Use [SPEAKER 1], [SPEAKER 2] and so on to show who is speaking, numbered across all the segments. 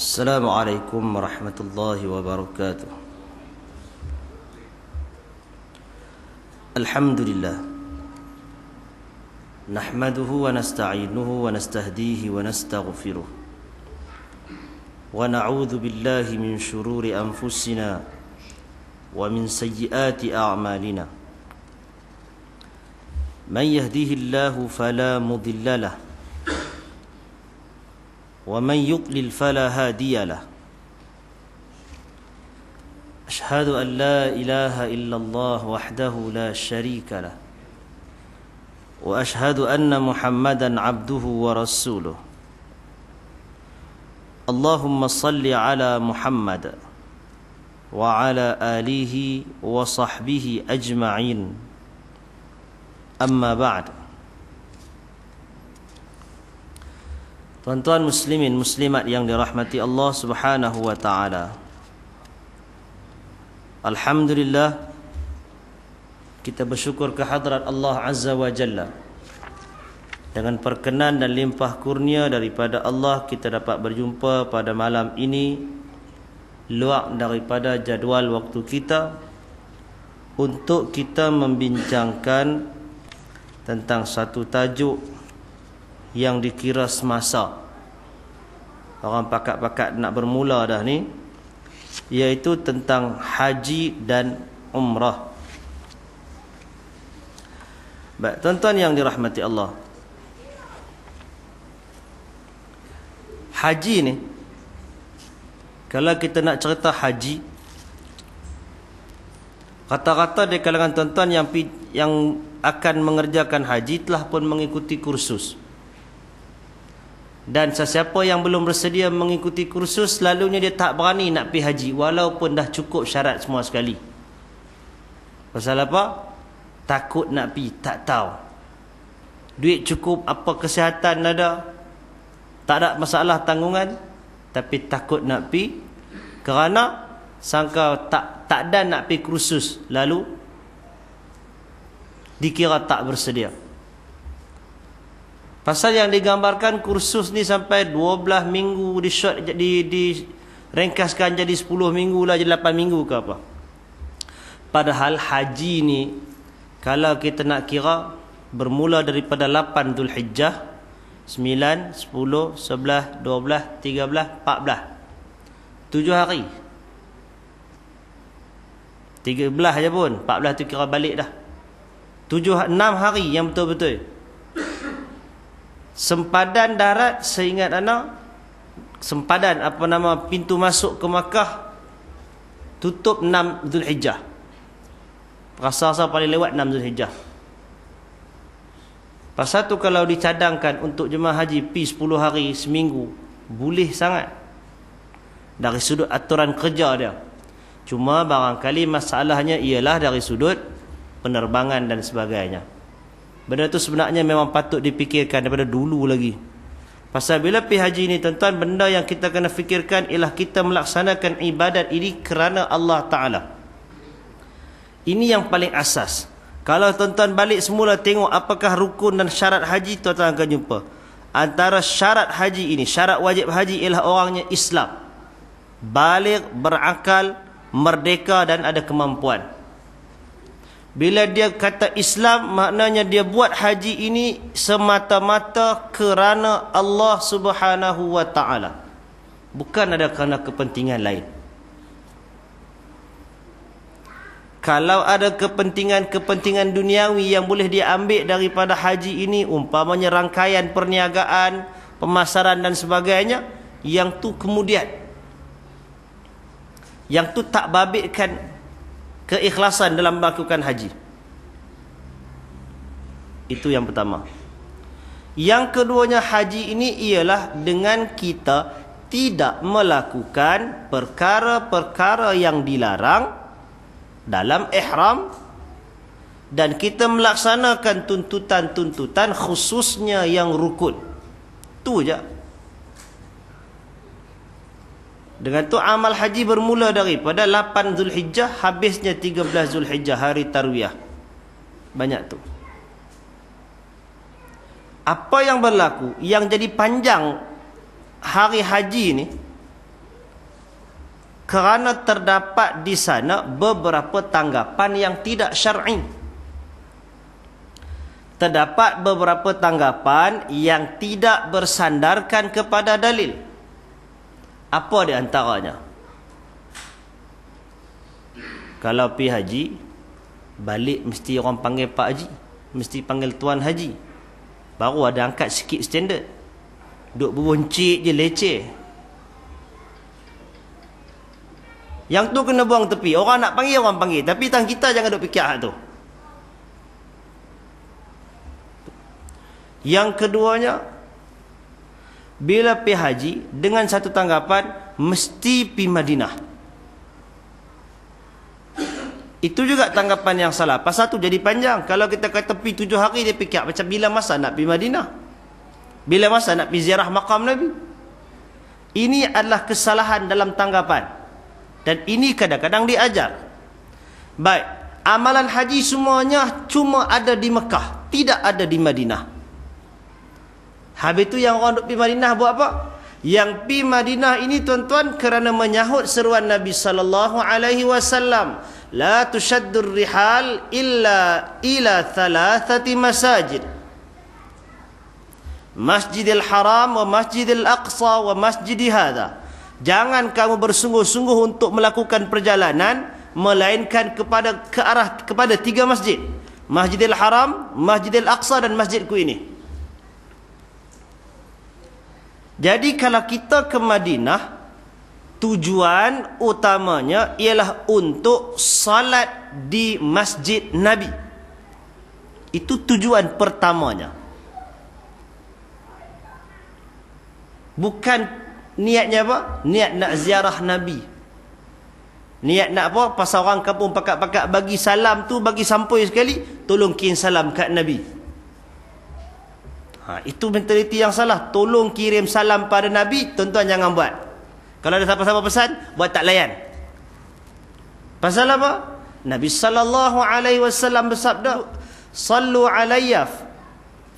[SPEAKER 1] السلام عليكم ورحمة الله وبركاته. الحمد لله. نحمده ونستعينه ونستهديه ونستغفره. ونعوذ بالله من شرور أنفسنا ومن سيئات أعمالنا. من يهديه الله فلا مضل له. ومن يضلل فلا هادي له. أشهد أن لا إله إلا الله وحده لا شريك له. وأشهد أن محمدا عبده ورسوله. اللهم صل على محمد وعلى آله وصحبه أجمعين. أما بعد. Tuan-tuan muslimin muslimat yang dirahmati Allah Subhanahu wa taala. Alhamdulillah kita bersyukur kehadrat Allah Azza wa Jalla. Dengan perkenan dan limpah kurnia daripada Allah kita dapat berjumpa pada malam ini luar daripada jadual waktu kita untuk kita membincangkan tentang satu tajuk yang dikira semasa. Orang pakat-pakat nak bermula dah ni iaitu tentang haji dan umrah. Baik tuan-tuan yang dirahmati Allah. Haji ni kalau kita nak cerita haji kata-kata di kalangan tuan-tuan yang yang akan mengerjakan haji telah pun mengikuti kursus dan sesiapa yang belum bersedia mengikuti kursus Selalunya dia tak berani nak pergi haji Walaupun dah cukup syarat semua sekali. Pasal apa? Takut nak pergi, tak tahu. Duit cukup, apa kesihatan ada? Tak ada masalah tanggungan Tapi takut nak pergi. Kerana Sangka tak tak dan nak pergi kursus Lalu Dikira tak bersedia Pasal yang digambarkan kursus ni sampai 12 minggu di short di di ringkaskan jadi 10 minggu lah jadi 8 minggu ke apa. Padahal haji ni kalau kita nak kira bermula daripada 8 Zulhijjah 9 10 11 12 13 14 7 hari. 13 aja pun 14 tu kira balik dah. 7 6 hari yang betul-betul sempadan darat seingat anak sempadan apa nama pintu masuk ke Makkah tutup 6 Zulhijjah. Rasa-rasa paling lewat 6 Zulhijjah. Pasal tu kalau dicadangkan untuk jemaah haji pi 10 hari seminggu boleh sangat. Dari sudut aturan kerja dia. Cuma barangkali masalahnya ialah dari sudut penerbangan dan sebagainya Benda tu sebenarnya memang patut dipikirkan daripada dulu lagi. Pasal bila pergi haji ni tuan-tuan, benda yang kita kena fikirkan ialah kita melaksanakan ibadat ini kerana Allah Ta'ala. Ini yang paling asas. Kalau tuan-tuan balik semula tengok apakah rukun dan syarat haji, tuan-tuan akan jumpa. Antara syarat haji ini, syarat wajib haji ialah orangnya Islam. Balik, berakal, merdeka dan ada kemampuan. Bila dia kata Islam maknanya dia buat haji ini semata-mata kerana Allah Subhanahu wa taala. Bukan ada kerana kepentingan lain. Kalau ada kepentingan-kepentingan duniawi yang boleh diambil daripada haji ini umpamanya rangkaian perniagaan, pemasaran dan sebagainya yang tu kemudian yang tu tak babitkan keikhlasan dalam melakukan haji. Itu yang pertama. Yang keduanya haji ini ialah dengan kita tidak melakukan perkara-perkara yang dilarang dalam ihram dan kita melaksanakan tuntutan-tuntutan khususnya yang rukun. Tu je. Dengan tu amal haji bermula daripada 8 Zulhijjah habisnya 13 Zulhijjah hari tarwiyah. Banyak tu. Apa yang berlaku yang jadi panjang hari haji ni kerana terdapat di sana beberapa tanggapan yang tidak syar'i. Terdapat beberapa tanggapan yang tidak bersandarkan kepada dalil. Apa di antaranya? Kalau pi haji, balik mesti orang panggil Pak Haji. Mesti panggil Tuan Haji. Baru ada angkat sikit standard. Duk beruncik je leceh. Yang tu kena buang tepi. Orang nak panggil, orang panggil. Tapi tang kita jangan duk fikir hal tu. Yang keduanya, bila pergi haji, dengan satu tanggapan, mesti pergi Madinah. Itu juga tanggapan yang salah. Pasal tu jadi panjang. Kalau kita kata pergi tujuh hari, dia fikir macam bila masa nak pergi Madinah. Bila masa nak pergi ziarah makam Nabi. Ini adalah kesalahan dalam tanggapan. Dan ini kadang-kadang diajar. Baik, amalan haji semuanya cuma ada di Mekah, tidak ada di Madinah. Habis itu yang orang duk pergi Madinah buat apa? Yang pergi Madinah ini tuan-tuan kerana menyahut seruan Nabi sallallahu alaihi wasallam, la tushaddur rihal illa ila thalathati masajid. Masjidil Haram wa Masjidil Aqsa wa Masjid hadha. Jangan kamu bersungguh-sungguh untuk melakukan perjalanan melainkan kepada ke arah kepada tiga masjid. Masjidil Haram, Masjidil Aqsa dan masjidku ini. Jadi kalau kita ke Madinah tujuan utamanya ialah untuk salat di Masjid Nabi. Itu tujuan pertamanya. Bukan niatnya apa? Niat nak ziarah Nabi. Niat nak apa? Pasal orang kampung pakat-pakat bagi salam tu bagi sampai sekali, tolong kirim salam kat Nabi. Ha, itu mentaliti yang salah. Tolong kirim salam pada Nabi, tuan-tuan jangan buat. Kalau ada siapa-siapa pesan, buat tak layan. Pasal apa? Nabi sallallahu alaihi wasallam bersabda, "Sallu alayya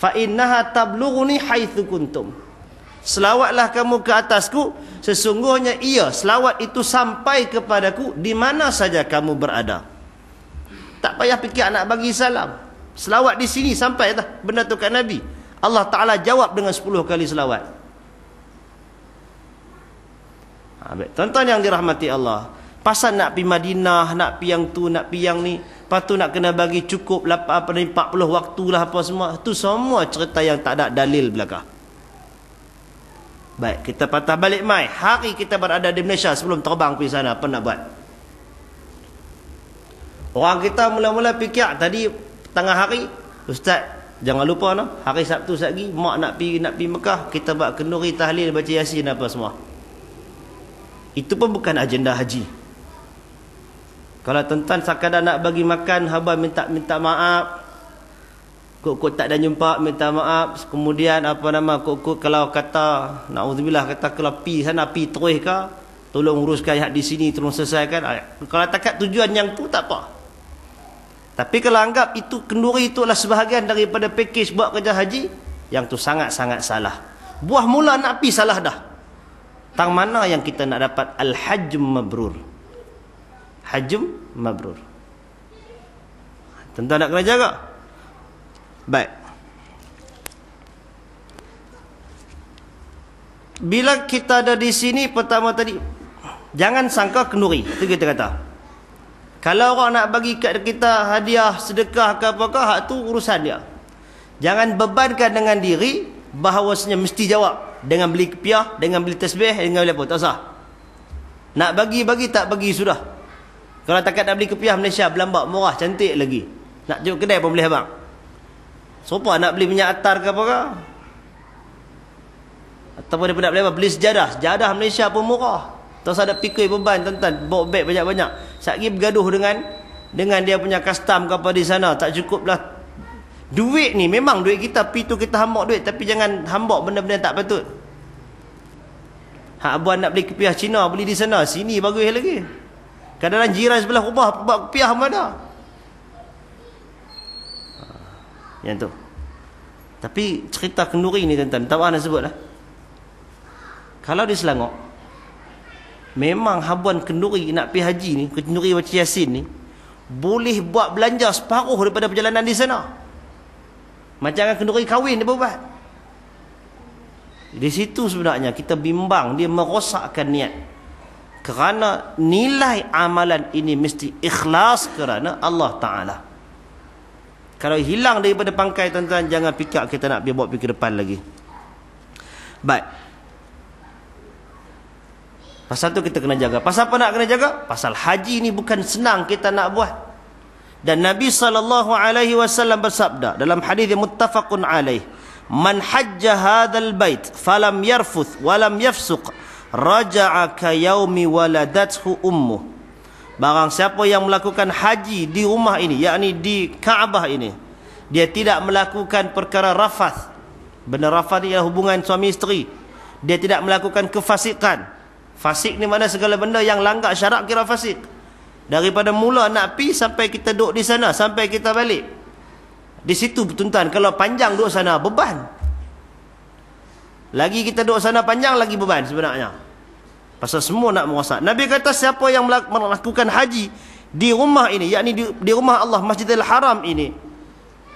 [SPEAKER 1] fa innaha tablughuni haitsu kuntum." Selawatlah kamu ke atasku Sesungguhnya ia Selawat itu sampai kepadaku Di mana saja kamu berada Tak payah fikir nak bagi salam Selawat di sini sampai dah Benda tu kat Nabi Allah Ta'ala jawab dengan 10 kali selawat ha, Tuan-tuan yang dirahmati Allah Pasal nak pergi Madinah Nak pergi yang tu Nak pergi yang ni Lepas tu nak kena bagi cukup 40 waktu lah apa semua Itu semua cerita yang tak ada dalil belakang Baik, kita patah balik mai. Hari kita berada di Malaysia sebelum terbang pergi sana, apa nak buat? Orang kita mula-mula fikir tadi tengah hari, ustaz, jangan lupa no, hari Sabtu lagi mak nak pergi nak pergi Mekah, kita buat kenduri tahlil baca Yasin apa semua. Itu pun bukan agenda haji. Kalau tuan-tuan sekadar nak bagi makan, haba minta minta maaf, kok-kok tak ada jumpa minta maaf kemudian apa nama kok-kok kalau kata naudzubillah kata kalau pi sana pi terus ke tolong uruskan yang di sini tolong selesaikan kalau takat tujuan yang tu tak apa tapi kalau anggap itu kenduri itu adalah sebahagian daripada package buat kerja haji yang tu sangat-sangat salah buah mula nak pi salah dah tang mana yang kita nak dapat al-hajm mabrur hajm mabrur tentu nak kena jaga Baik. Bila kita ada di sini pertama tadi jangan sangka kenduri. Itu kita kata. Kalau orang nak bagi kat kita hadiah sedekah ke apakah hak tu urusan dia. Jangan bebankan dengan diri bahawasanya mesti jawab dengan beli kepiah, dengan beli tasbih, dengan beli apa. Tak usah. Nak bagi-bagi tak bagi sudah. Kalau takat nak beli kepiah Malaysia berlambak murah cantik lagi. Nak jumpa kedai pun boleh abang. Siapa nak beli minyak atar ke apa ke? Ataupun dia nak beli apa? Beli sejadah. Sejadah Malaysia pun murah. Tak usah ada pikir beban tuan-tuan. Bawa beg banyak-banyak. Satgi bergaduh dengan dengan dia punya custom ke apa di sana. Tak cukup lah. Duit ni memang duit kita. Pi tu kita hambak duit. Tapi jangan hambak benda-benda tak patut. Hak abuan nak beli kepiah Cina. Beli di sana. Sini bagus lagi. Kadang-kadang jiran sebelah rumah. Buat kepiah mana? Yang tu. Tapi cerita kenduri ni tuan-tuan, tahu ana sebutlah. Kalau di Selangor Memang habuan kenduri nak pergi haji ni, kenduri baca Yasin ni, boleh buat belanja separuh daripada perjalanan di sana. Macam kan kenduri kahwin dia buat. Di situ sebenarnya kita bimbang dia merosakkan niat. Kerana nilai amalan ini mesti ikhlas kerana Allah Ta'ala. Kalau hilang daripada pangkai tuan-tuan, jangan fikir kita nak pergi ke depan lagi. Baik. Pasal tu kita kena jaga. Pasal apa nak kena jaga? Pasal haji ni bukan senang kita nak buat. Dan Nabi SAW bersabda dalam hadis yang muttafaqun alaih. Man hajja hadzal bait falam yarfuth walam yafsuq raja'a ka yaumi waladathu ummu barang siapa yang melakukan haji di rumah ini yakni di Kaabah ini dia tidak melakukan perkara rafath benda rafath ialah hubungan suami isteri dia tidak melakukan kefasikan fasik ni mana segala benda yang langgar syarak kira fasik daripada mula nak pi sampai kita duduk di sana sampai kita balik di situ tuan kalau panjang duduk sana beban lagi kita duduk sana panjang lagi beban sebenarnya. Pasal semua nak merosak. Nabi kata siapa yang melakukan haji di rumah ini, yakni di, di rumah Allah Masjidil Haram ini,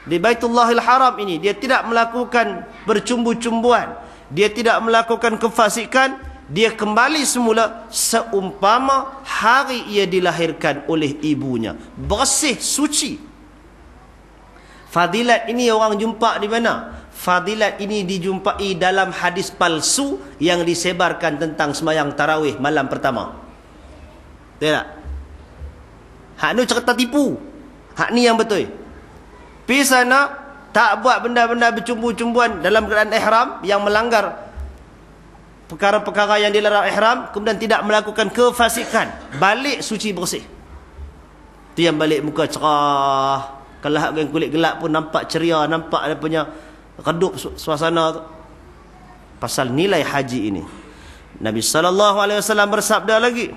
[SPEAKER 1] di Baitullahil Haram ini, dia tidak melakukan bercumbu-cumbuan, dia tidak melakukan kefasikan, dia kembali semula seumpama hari ia dilahirkan oleh ibunya. Bersih, suci. Fadilat ini orang jumpa di mana? fadilat ini dijumpai dalam hadis palsu yang disebarkan tentang semayang tarawih malam pertama. Betul tak? Hak ni cerita tipu. Hak ni yang betul. Pergi sana, tak buat benda-benda bercumbu-cumbuan dalam keadaan ihram yang melanggar perkara-perkara yang dilarang ihram, kemudian tidak melakukan kefasikan. Balik suci bersih. Itu yang balik muka cerah. Kalau hak kulit gelap pun nampak ceria, nampak dia punya redup suasana tu pasal nilai haji ini Nabi sallallahu alaihi wasallam bersabda lagi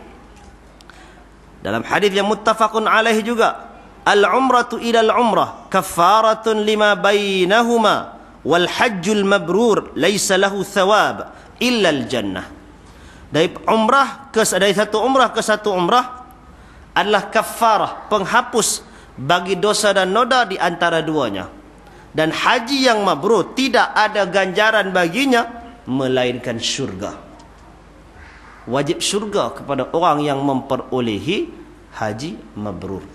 [SPEAKER 1] dalam hadis yang muttafaqun alaihi juga al umratu ila al umrah kafaratun lima bainahuma wal hajjul mabrur laysa lahu thawab illa al jannah. Dari umrah ke dari satu umrah ke satu umrah adalah kafarah penghapus bagi dosa dan noda di antara duanya. Dan haji yang mabrur tidak ada ganjaran baginya melainkan syurga. Wajib syurga kepada orang yang memperolehi haji mabrur.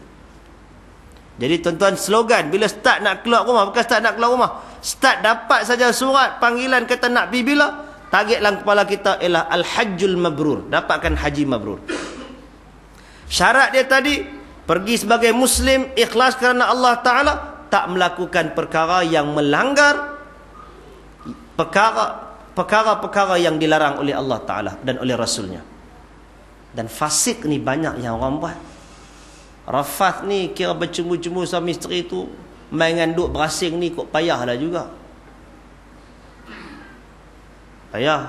[SPEAKER 1] Jadi tuan-tuan slogan bila start nak keluar rumah bukan start nak keluar rumah start dapat saja surat panggilan kata nak pergi bila target dalam kepala kita ialah al-hajjul mabrur dapatkan haji mabrur syarat dia tadi pergi sebagai muslim ikhlas kerana Allah taala tak melakukan perkara yang melanggar perkara perkara-perkara yang dilarang oleh Allah Taala dan oleh Rasulnya. Dan fasik ni banyak yang orang buat. Rafat ni kira bercumbu-cumbu suami isteri tu mainan duk berasing ni kok payahlah juga. Payah.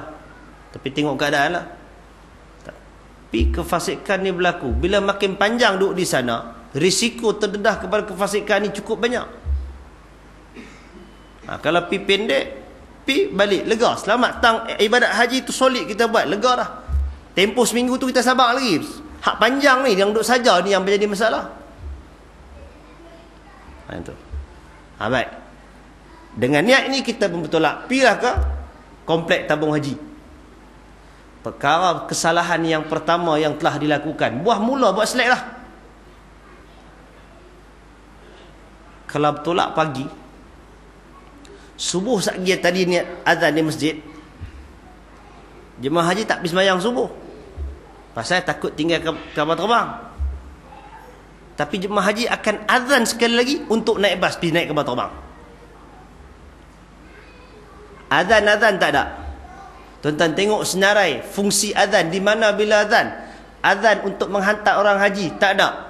[SPEAKER 1] Tapi tengok keadaan lah. Tapi kefasikan ni berlaku. Bila makin panjang duduk di sana, risiko terdedah kepada kefasikan ini cukup banyak. Ha, kalau pi pendek, pi balik lega. Selamat tang ibadat haji tu solid kita buat, lega dah. Tempoh seminggu tu kita sabar lagi. Hak panjang ni yang duduk saja ni yang menjadi masalah. Ha itu. Ha baik. Dengan niat ini kita membetulak pilah ke komplek tabung haji. Perkara kesalahan yang pertama yang telah dilakukan, buah mula buat selek lah. kalau bertolak pagi subuh saja tadi niat azan di masjid jemaah haji tak pergi semayang subuh pasal takut tinggal kapal terbang tapi jemaah haji akan azan sekali lagi untuk naik bas pergi naik kapal terbang azan-azan tak ada tuan-tuan tengok senarai fungsi azan di mana bila azan azan untuk menghantar orang haji tak ada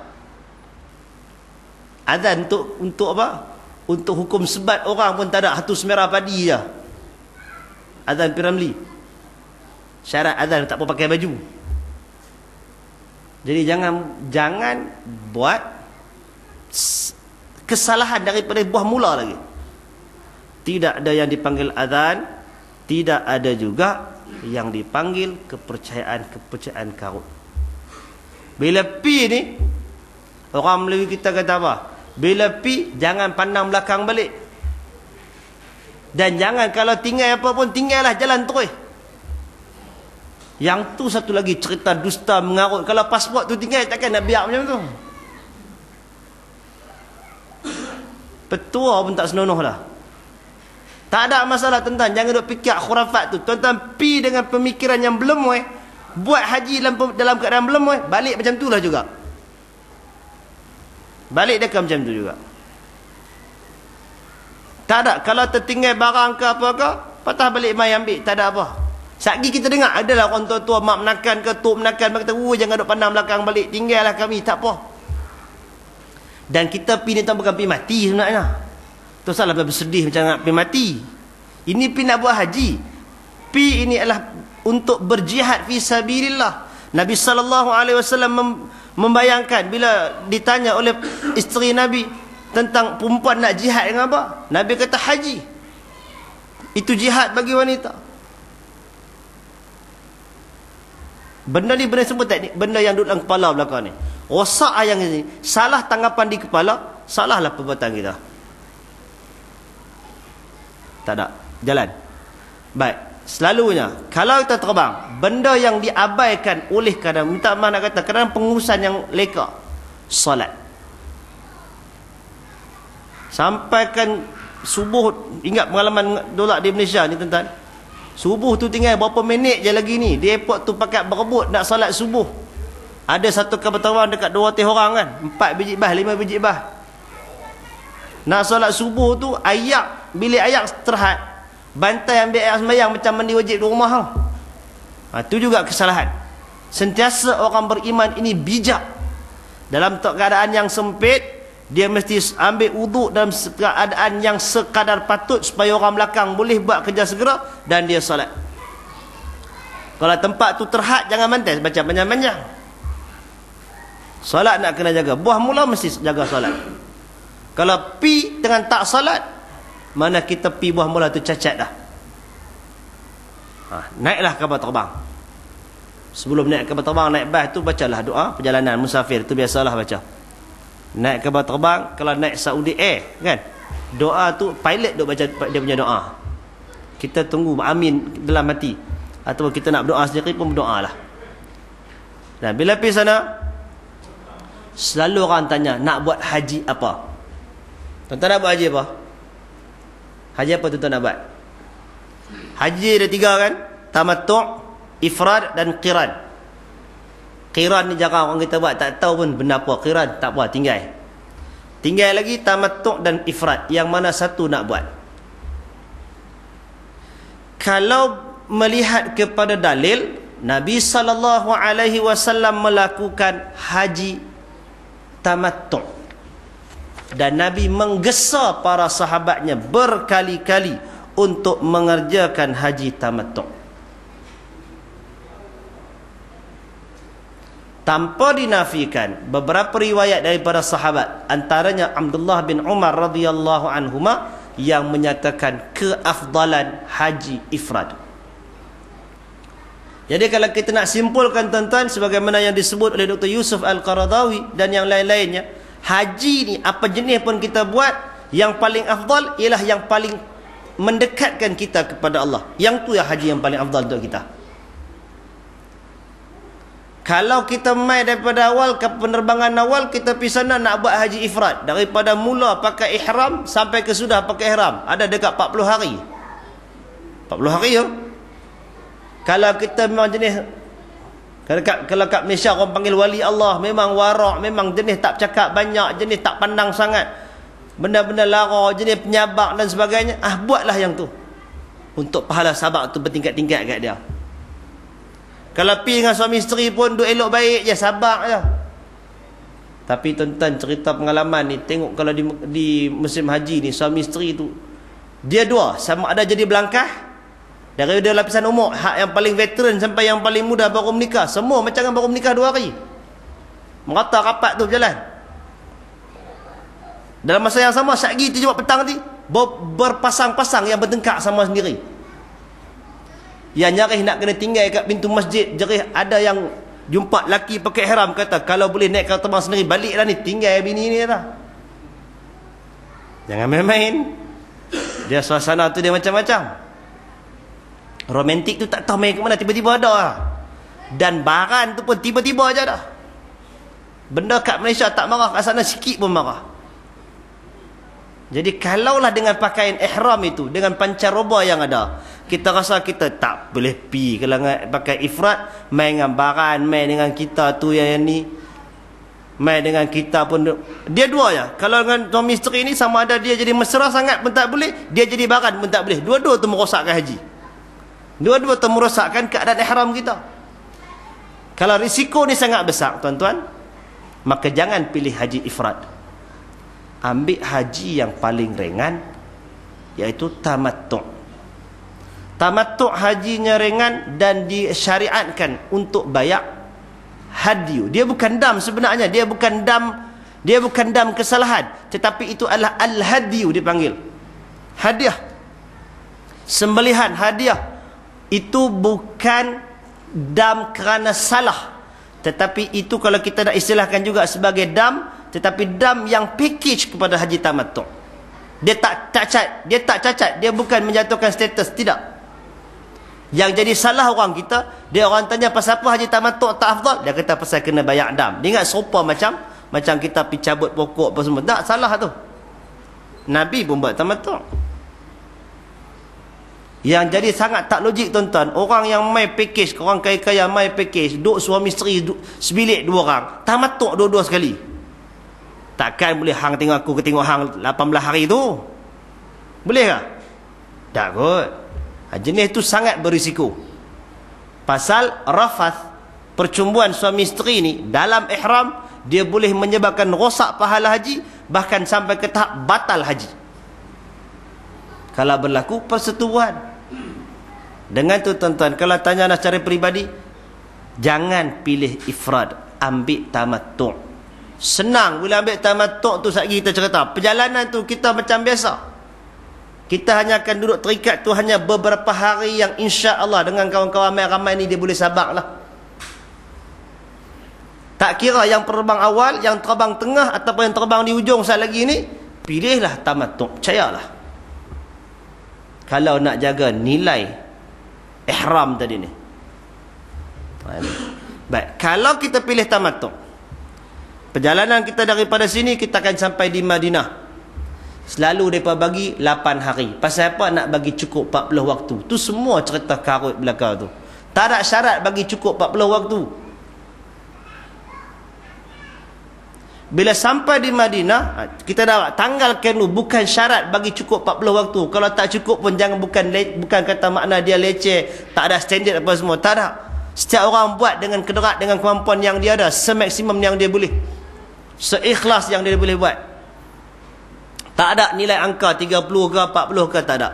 [SPEAKER 1] Azan untuk untuk apa? Untuk hukum sebat orang pun tak ada. Hatu semerah padi je. Azan Piramli. Syarat azan tak perlu pakai baju. Jadi jangan jangan buat kesalahan daripada buah mula lagi. Tidak ada yang dipanggil azan, tidak ada juga yang dipanggil kepercayaan-kepercayaan karut. Bila pi ni orang Melayu kita kata apa? Bila pi jangan pandang belakang balik. Dan jangan kalau tinggal apa pun tinggallah jalan terus. Yang tu satu lagi cerita dusta mengarut. Kalau pasport tu tinggal takkan nak biar macam tu. Petua pun tak senonoh lah. Tak ada masalah tuan-tuan. Jangan duk fikir khurafat tu. Tuan-tuan pi dengan pemikiran yang belum weh. Buat haji dalam, dalam keadaan belum weh. Balik macam tu lah juga. Balik dekat macam tu juga. Tak ada. Kalau tertinggal barang ke apa ke. Patah balik mai ambil. Tak ada apa. Sagi kita dengar. Adalah orang tua-tua mak menakan ke tuk menakan. Mereka kata. Jangan duk pandang belakang balik. Tinggallah kami. Tak apa. Dan kita pi ni tak bukan pi mati sebenarnya. Tu salah bersedih macam nak pergi mati. Ini pi nak buat haji. Pi ini adalah untuk berjihad fi sabilillah. Nabi sallallahu alaihi wasallam membayangkan bila ditanya oleh isteri Nabi tentang perempuan nak jihad dengan apa? Nabi kata haji. Itu jihad bagi wanita. Benda ni benda sebut tak ni? Benda yang duduk dalam kepala belakang ni. Rosak ayang ini. Salah tanggapan di kepala, salahlah perbuatan kita. Tak ada. Jalan. Baik. Selalunya, kalau kita terbang, benda yang diabaikan oleh kadang, minta maaf nak kata, kadang pengurusan yang leka. Salat. Sampaikan subuh, ingat pengalaman dolak di Malaysia ni tuan-tuan. Subuh tu tinggal berapa minit je lagi ni. Di airport tu pakai berebut nak salat subuh. Ada satu kapal terbang dekat dua hotel orang kan. Empat biji bah, lima biji bah. Nak solat subuh tu ayak bilik ayak terhad. Bantai ambil ayak sembahyang macam mandi wajib di rumah. Ha tu juga kesalahan. Sentiasa orang beriman ini bijak. Dalam keadaan yang sempit dia mesti ambil wuduk dalam keadaan yang sekadar patut supaya orang belakang boleh buat kerja segera dan dia solat. Kalau tempat tu terhad jangan mantas baca panjang-panjang. Solat nak kena jaga. Buah mula mesti jaga solat. Kalau pi dengan tak salat, mana kita pi buah mula tu cacat dah. Ha, naiklah kapal terbang. Sebelum naik kapal terbang, naik bas tu bacalah doa perjalanan musafir. Itu biasalah baca. Naik kapal terbang, kalau naik Saudi Air, kan? Doa tu pilot duk baca dia punya doa. Kita tunggu amin dalam hati. Atau kita nak berdoa sendiri pun berdoa lah. Dan bila pergi sana, selalu orang tanya, nak buat haji apa? Tuan-tuan nak buat haji apa? Haji apa tuan-tuan nak buat? Haji ada tiga kan? Tamattu' Ifrad dan Qiran Qiran ni jarang orang kita buat Tak tahu pun benda apa Qiran tak buat tinggal Tinggal lagi Tamattu' dan Ifrad Yang mana satu nak buat Kalau melihat kepada dalil Nabi SAW melakukan haji Tamattu' dan Nabi menggesa para sahabatnya berkali-kali untuk mengerjakan haji tamattu' tanpa dinafikan beberapa riwayat daripada sahabat antaranya Abdullah bin Umar radhiyallahu anhuma yang menyatakan keafdalan haji ifrad jadi kalau kita nak simpulkan tuan-tuan sebagaimana yang disebut oleh Dr. Yusuf Al-Qaradawi dan yang lain-lainnya haji ni apa jenis pun kita buat yang paling afdal ialah yang paling mendekatkan kita kepada Allah. Yang tu ya haji yang paling afdal untuk kita. Kalau kita mai daripada awal ke penerbangan awal kita pergi sana nak buat haji ifrad. Daripada mula pakai ihram sampai ke sudah pakai ihram. Ada dekat 40 hari. 40 hari ya kalau kita memang jenis kalau kat, kalau kat Malaysia orang panggil wali Allah memang warak, memang jenis tak cakap banyak, jenis tak pandang sangat. Benda-benda lara, jenis penyabak dan sebagainya. Ah buatlah yang tu. Untuk pahala sabar tu bertingkat-tingkat kat dia. Kalau pi dengan suami isteri pun duk elok baik je, sabar je. Tapi tuan-tuan cerita pengalaman ni tengok kalau di di musim haji ni suami isteri tu dia dua sama ada jadi belangkah dari dia lapisan umur hak yang paling veteran sampai yang paling muda baru menikah. Semua macam kan baru menikah dua hari. Merata rapat tu berjalan. Dalam masa yang sama syakgi tu jawab petang nanti berpasang-pasang yang bertengkak sama sendiri. Yang nyarih nak kena tinggal kat pintu masjid jerih ada yang jumpa laki pakai ihram kata kalau boleh naik kapal terbang sendiri baliklah ni tinggal bini ni dah jangan main-main. Dia suasana tu dia macam-macam romantik tu tak tahu main ke mana tiba-tiba ada lah. dan baran tu pun tiba-tiba aja dah benda kat Malaysia tak marah kat sana sikit pun marah jadi kalaulah dengan pakaian ihram itu dengan pancaroba yang ada, kita rasa kita tak boleh pi kalau pakai ifrat, main dengan baran, main dengan kita tu yang, yang ni. Main dengan kita pun dia dua ya. Kalau dengan suami isteri ni sama ada dia jadi mesra sangat pun tak boleh, dia jadi baran pun tak boleh. Dua-dua tu merosakkan haji. Dua-dua tu merosakkan keadaan ihram kita. Kalau risiko ni sangat besar, tuan-tuan, maka jangan pilih haji ifrat ambil haji yang paling ringan iaitu tamattu' tamattu' hajinya ringan dan disyariatkan untuk bayar hadiu dia bukan dam sebenarnya dia bukan dam dia bukan dam kesalahan tetapi itu adalah al-hadiu dipanggil. Hadiah. Sembelihan hadiah itu bukan dam kerana salah. Tetapi itu kalau kita nak istilahkan juga sebagai dam tetapi dam yang package kepada haji tamattu. Dia tak cacat dia tak cacat dia bukan menjatuhkan status tidak. Yang jadi salah orang kita dia orang tanya pasal apa haji tamattu tak afdal? Dia kata pasal kena bayar dam. Dia ingat sopa macam macam kita pergi cabut pokok apa semua. Tak salah tu. Nabi pun buat tamattu yang jadi sangat tak logik tuan-tuan orang yang main package orang kaya-kaya main package duk suami isteri duk sebilik dua orang tamattu dua-dua sekali Takkan boleh hang tengok aku ke tengok hang 18 hari tu? Boleh tak? Tak kot. Ha, jenis tu sangat berisiko. Pasal rafath, percumbuan suami isteri ni dalam ihram, dia boleh menyebabkan rosak pahala haji, bahkan sampai ke tahap batal haji. Kalau berlaku persetubuhan. Dengan tu tuan-tuan, kalau tanya nak secara peribadi, jangan pilih ifrad, ambil tamattu' Senang bila ambil tamatuk tu lagi kita cerita. Perjalanan tu kita macam biasa. Kita hanya akan duduk terikat tu hanya beberapa hari yang insya Allah dengan kawan-kawan ramai-ramai ni dia boleh sabar lah. Tak kira yang terbang awal, yang terbang tengah ataupun yang terbang di ujung saat lagi ni, pilihlah tamatuk. Percayalah. Kalau nak jaga nilai ihram tadi ni. Baik, kalau kita pilih tamatuk, Perjalanan kita daripada sini kita akan sampai di Madinah. Selalu depa bagi 8 hari. Pasal apa nak bagi cukup 40 waktu? Tu semua cerita karut belaka tu. Tak ada syarat bagi cukup 40 waktu. Bila sampai di Madinah, ha, kita dah tanggal kenu bukan syarat bagi cukup 40 waktu. Kalau tak cukup pun jangan bukan bukan kata makna dia leceh, tak ada standard apa semua. Tak ada. Setiap orang buat dengan kederat dengan kemampuan yang dia ada, semaksimum yang dia boleh seikhlas yang dia boleh buat tak ada nilai angka 30 ke 40 ke tak ada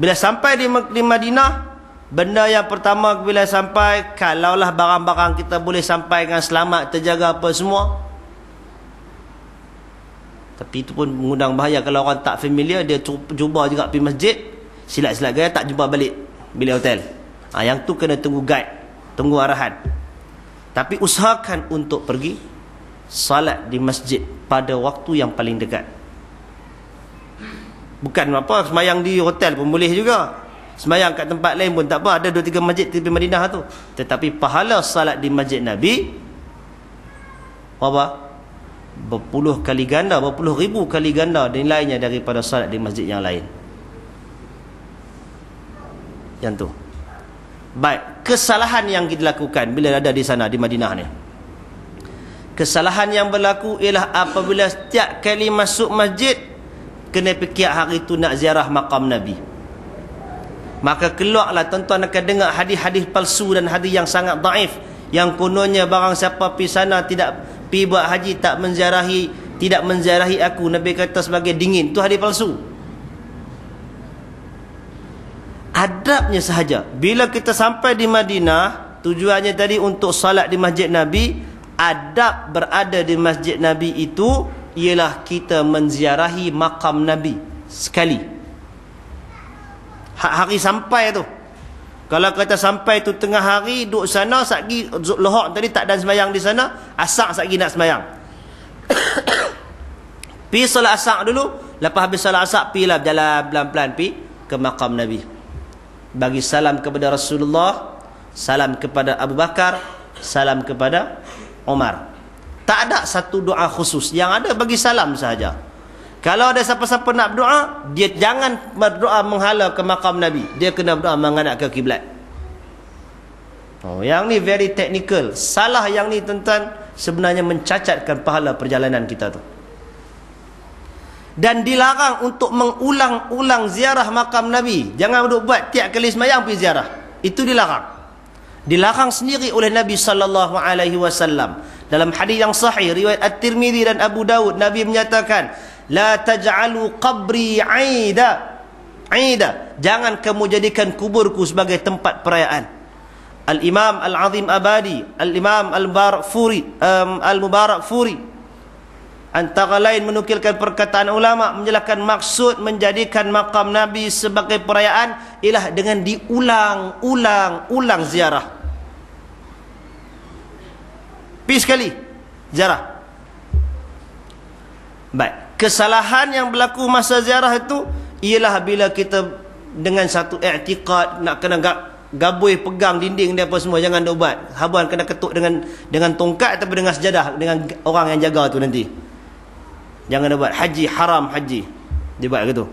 [SPEAKER 1] bila sampai di, di Madinah benda yang pertama bila sampai kalaulah barang-barang kita boleh sampai dengan selamat terjaga apa semua. Tapi itu pun mengundang bahaya. Kalau orang tak familiar dia cuba juga pergi masjid silat-silat gaya tak jumpa balik bilik hotel. Ha, yang tu kena tunggu guide tunggu arahan. Tapi usahakan untuk pergi salat di masjid pada waktu yang paling dekat. Bukan apa semayang di hotel pun boleh juga semayang kat tempat lain pun tak apa. Ada dua tiga masjid di Madinah tu. Tetapi pahala salat di masjid Nabi apa berpuluh kali ganda berpuluh ribu kali ganda nilainya daripada salat di masjid yang lain. Yang tu. Baik kesalahan yang dilakukan bila ada di sana di Madinah ni. Kesalahan yang berlaku ialah apabila setiap kali masuk masjid kena fikir hari itu nak ziarah makam Nabi. Maka keluarlah tuan-tuan akan dengar hadis-hadis palsu dan hadis yang sangat daif. Yang kononnya barang siapa pergi sana tidak pergi buat haji tak menziarahi tidak menziarahi aku Nabi kata sebagai dingin. Itu hadis palsu. Adabnya sahaja. Bila kita sampai di Madinah tujuannya tadi untuk salat di masjid Nabi adab berada di masjid Nabi itu ialah kita menziarahi makam Nabi sekali hari sampai tu Kalau kata sampai tu tengah hari duduk sana satgi lohok tadi tak ada sembahyang di sana, asak satgi nak sembahyang. pi solat asak dulu, lepas habis solat asak pilah berjalan pelan-pelan pi ke makam Nabi. Bagi salam kepada Rasulullah, salam kepada Abu Bakar, salam kepada Umar. Tak ada satu doa khusus. Yang ada bagi salam sahaja. Kalau ada siapa-siapa nak berdoa, dia jangan berdoa menghala ke makam Nabi. Dia kena berdoa menghadap ke kiblat. Oh, yang ni very technical. Salah yang ni tuan sebenarnya mencacatkan pahala perjalanan kita tu dan dilarang untuk mengulang-ulang ziarah makam Nabi. Jangan duduk buat tiap kali semayang pergi ziarah. Itu dilarang. Dilarang sendiri oleh Nabi sallallahu alaihi wasallam. Dalam hadis yang sahih riwayat At-Tirmizi dan Abu Dawud Nabi menyatakan, "La taj'alu qabri 'aida." 'Aida. Jangan kamu jadikan kuburku sebagai tempat perayaan. Al-Imam Al-Azim Abadi, Al-Imam Al-Mubarak Furi, um, Al-Mubarak Furi Antara lain menukilkan perkataan ulama menjelaskan maksud menjadikan makam Nabi sebagai perayaan ialah dengan diulang-ulang-ulang ziarah. Pi sekali ziarah. Baik, kesalahan yang berlaku masa ziarah itu ialah bila kita dengan satu i'tiqad nak kena gabui pegang dinding dia apa semua jangan ubat. Habuan kena ketuk dengan dengan tongkat atau dengan sejadah dengan orang yang jaga tu nanti. Jangan buat haji haram haji. Dia buat gitu.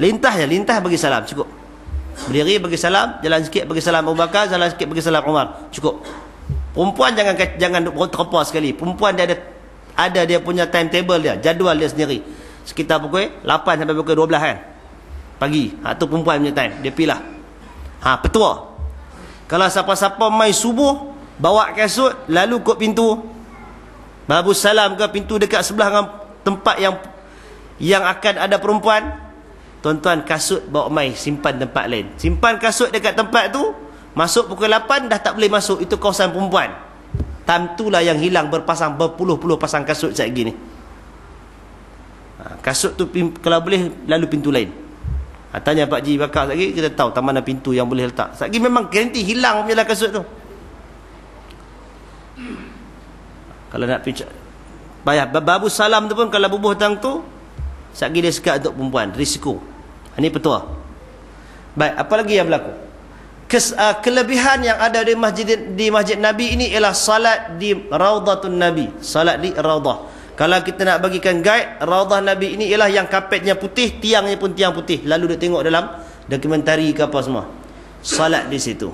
[SPEAKER 1] Lintah je, lintah bagi salam cukup. Berdiri bagi salam, jalan sikit bagi salam Abu Bakar, jalan sikit bagi salam Umar. Cukup. Perempuan jangan jangan terpa sekali. Perempuan dia ada ada dia punya timetable dia, jadual dia sendiri. Sekitar pukul 8 sampai pukul 12 kan. Pagi. Ha tu perempuan punya time. Dia pilih. Ha petua. Kalau siapa-siapa mai subuh, bawa kasut lalu kod pintu Babu salam ke pintu dekat sebelah dengan tempat yang yang akan ada perempuan. Tuan-tuan kasut bawa mai simpan tempat lain. Simpan kasut dekat tempat tu. Masuk pukul 8 dah tak boleh masuk. Itu kawasan perempuan. Tam tu lah yang hilang berpasang berpuluh-puluh pasang kasut saat gini. Ha, kasut tu kalau boleh lalu pintu lain. Ha, tanya Pak Ji bakar lagi kita tahu tak mana pintu yang boleh letak. Saat memang garanti hilang punya kasut tu. Kalau nak pergi Bayar babu salam tu pun Kalau bubuh tang tu Satgi dia sekat untuk perempuan Risiko Ini petua Baik apa lagi yang berlaku Kes, uh, Kelebihan yang ada di masjid di masjid Nabi ini Ialah salat di Raudatun Nabi. Salat di Raudah Kalau kita nak bagikan guide Raudah Nabi ini ialah yang kapetnya putih Tiangnya pun tiang putih. Lalu dia tengok dalam Dokumentari ke apa semua. Salat di situ.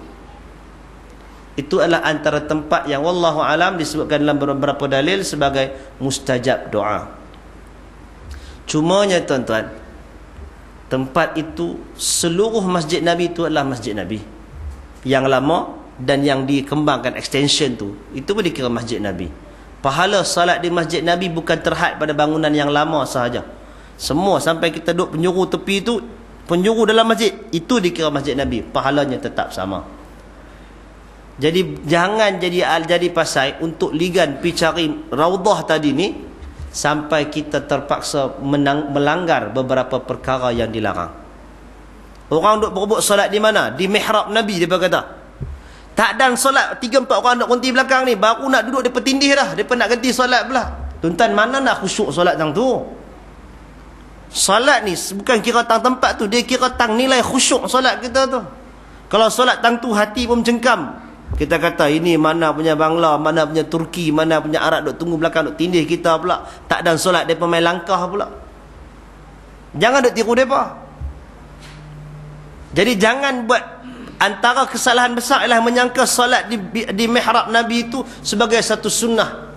[SPEAKER 1] Itu adalah antara tempat yang wallahu alam disebutkan dalam beberapa dalil sebagai mustajab doa. Cumanya tuan-tuan, tempat itu seluruh masjid Nabi itu adalah masjid Nabi. Yang lama dan yang dikembangkan extension tu, itu pun dikira masjid Nabi. Pahala salat di masjid Nabi bukan terhad pada bangunan yang lama sahaja. Semua sampai kita duduk penjuru tepi itu, penjuru dalam masjid, itu dikira masjid Nabi. Pahalanya tetap sama. Jadi jangan jadi al jadi pasai untuk ligan pi cari raudhah tadi ni sampai kita terpaksa menang, melanggar beberapa perkara yang dilarang. Orang duk berebut solat di mana? Di mihrab Nabi dia berkata. Tak dan solat tiga empat orang nak ganti belakang ni baru nak duduk depan tindih dah. Depa nak ganti solat pula. Tuan-tuan mana nak khusyuk solat tang tu? Solat ni bukan kira tang tempat tu, dia kira tang nilai khusyuk solat kita tu. Kalau solat tang tu hati pun mencengkam, kita kata ini mana punya Bangla, mana punya Turki, mana punya Arab duk tunggu belakang duk tindih kita pula. Tak dan solat depa main langkah pula. Jangan duk tiru depa. Jadi jangan buat antara kesalahan besar ialah menyangka solat di di mihrab Nabi itu sebagai satu sunnah.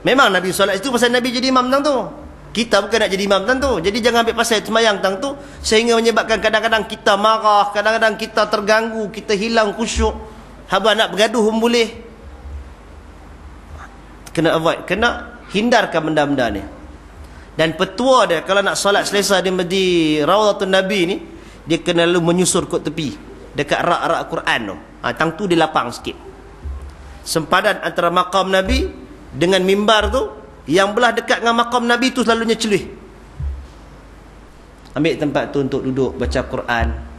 [SPEAKER 1] Memang Nabi solat itu pasal Nabi jadi imam tang tu. Kita bukan nak jadi imam tang tu. Jadi jangan ambil pasal semayang tang tu sehingga menyebabkan kadang-kadang kita marah, kadang-kadang kita terganggu, kita hilang khusyuk. Haba nak bergaduh pun boleh. Kena avoid. Kena hindarkan benda-benda ni. Dan petua dia kalau nak solat selesai di, di Rawdatun Nabi ni, dia kena lalu menyusur kot tepi. Dekat rak-rak Quran tu. Ha, tang tu dia lapang sikit. Sempadan antara makam Nabi dengan mimbar tu, yang belah dekat dengan makam Nabi tu selalunya celuh. Ambil tempat tu untuk duduk baca Quran.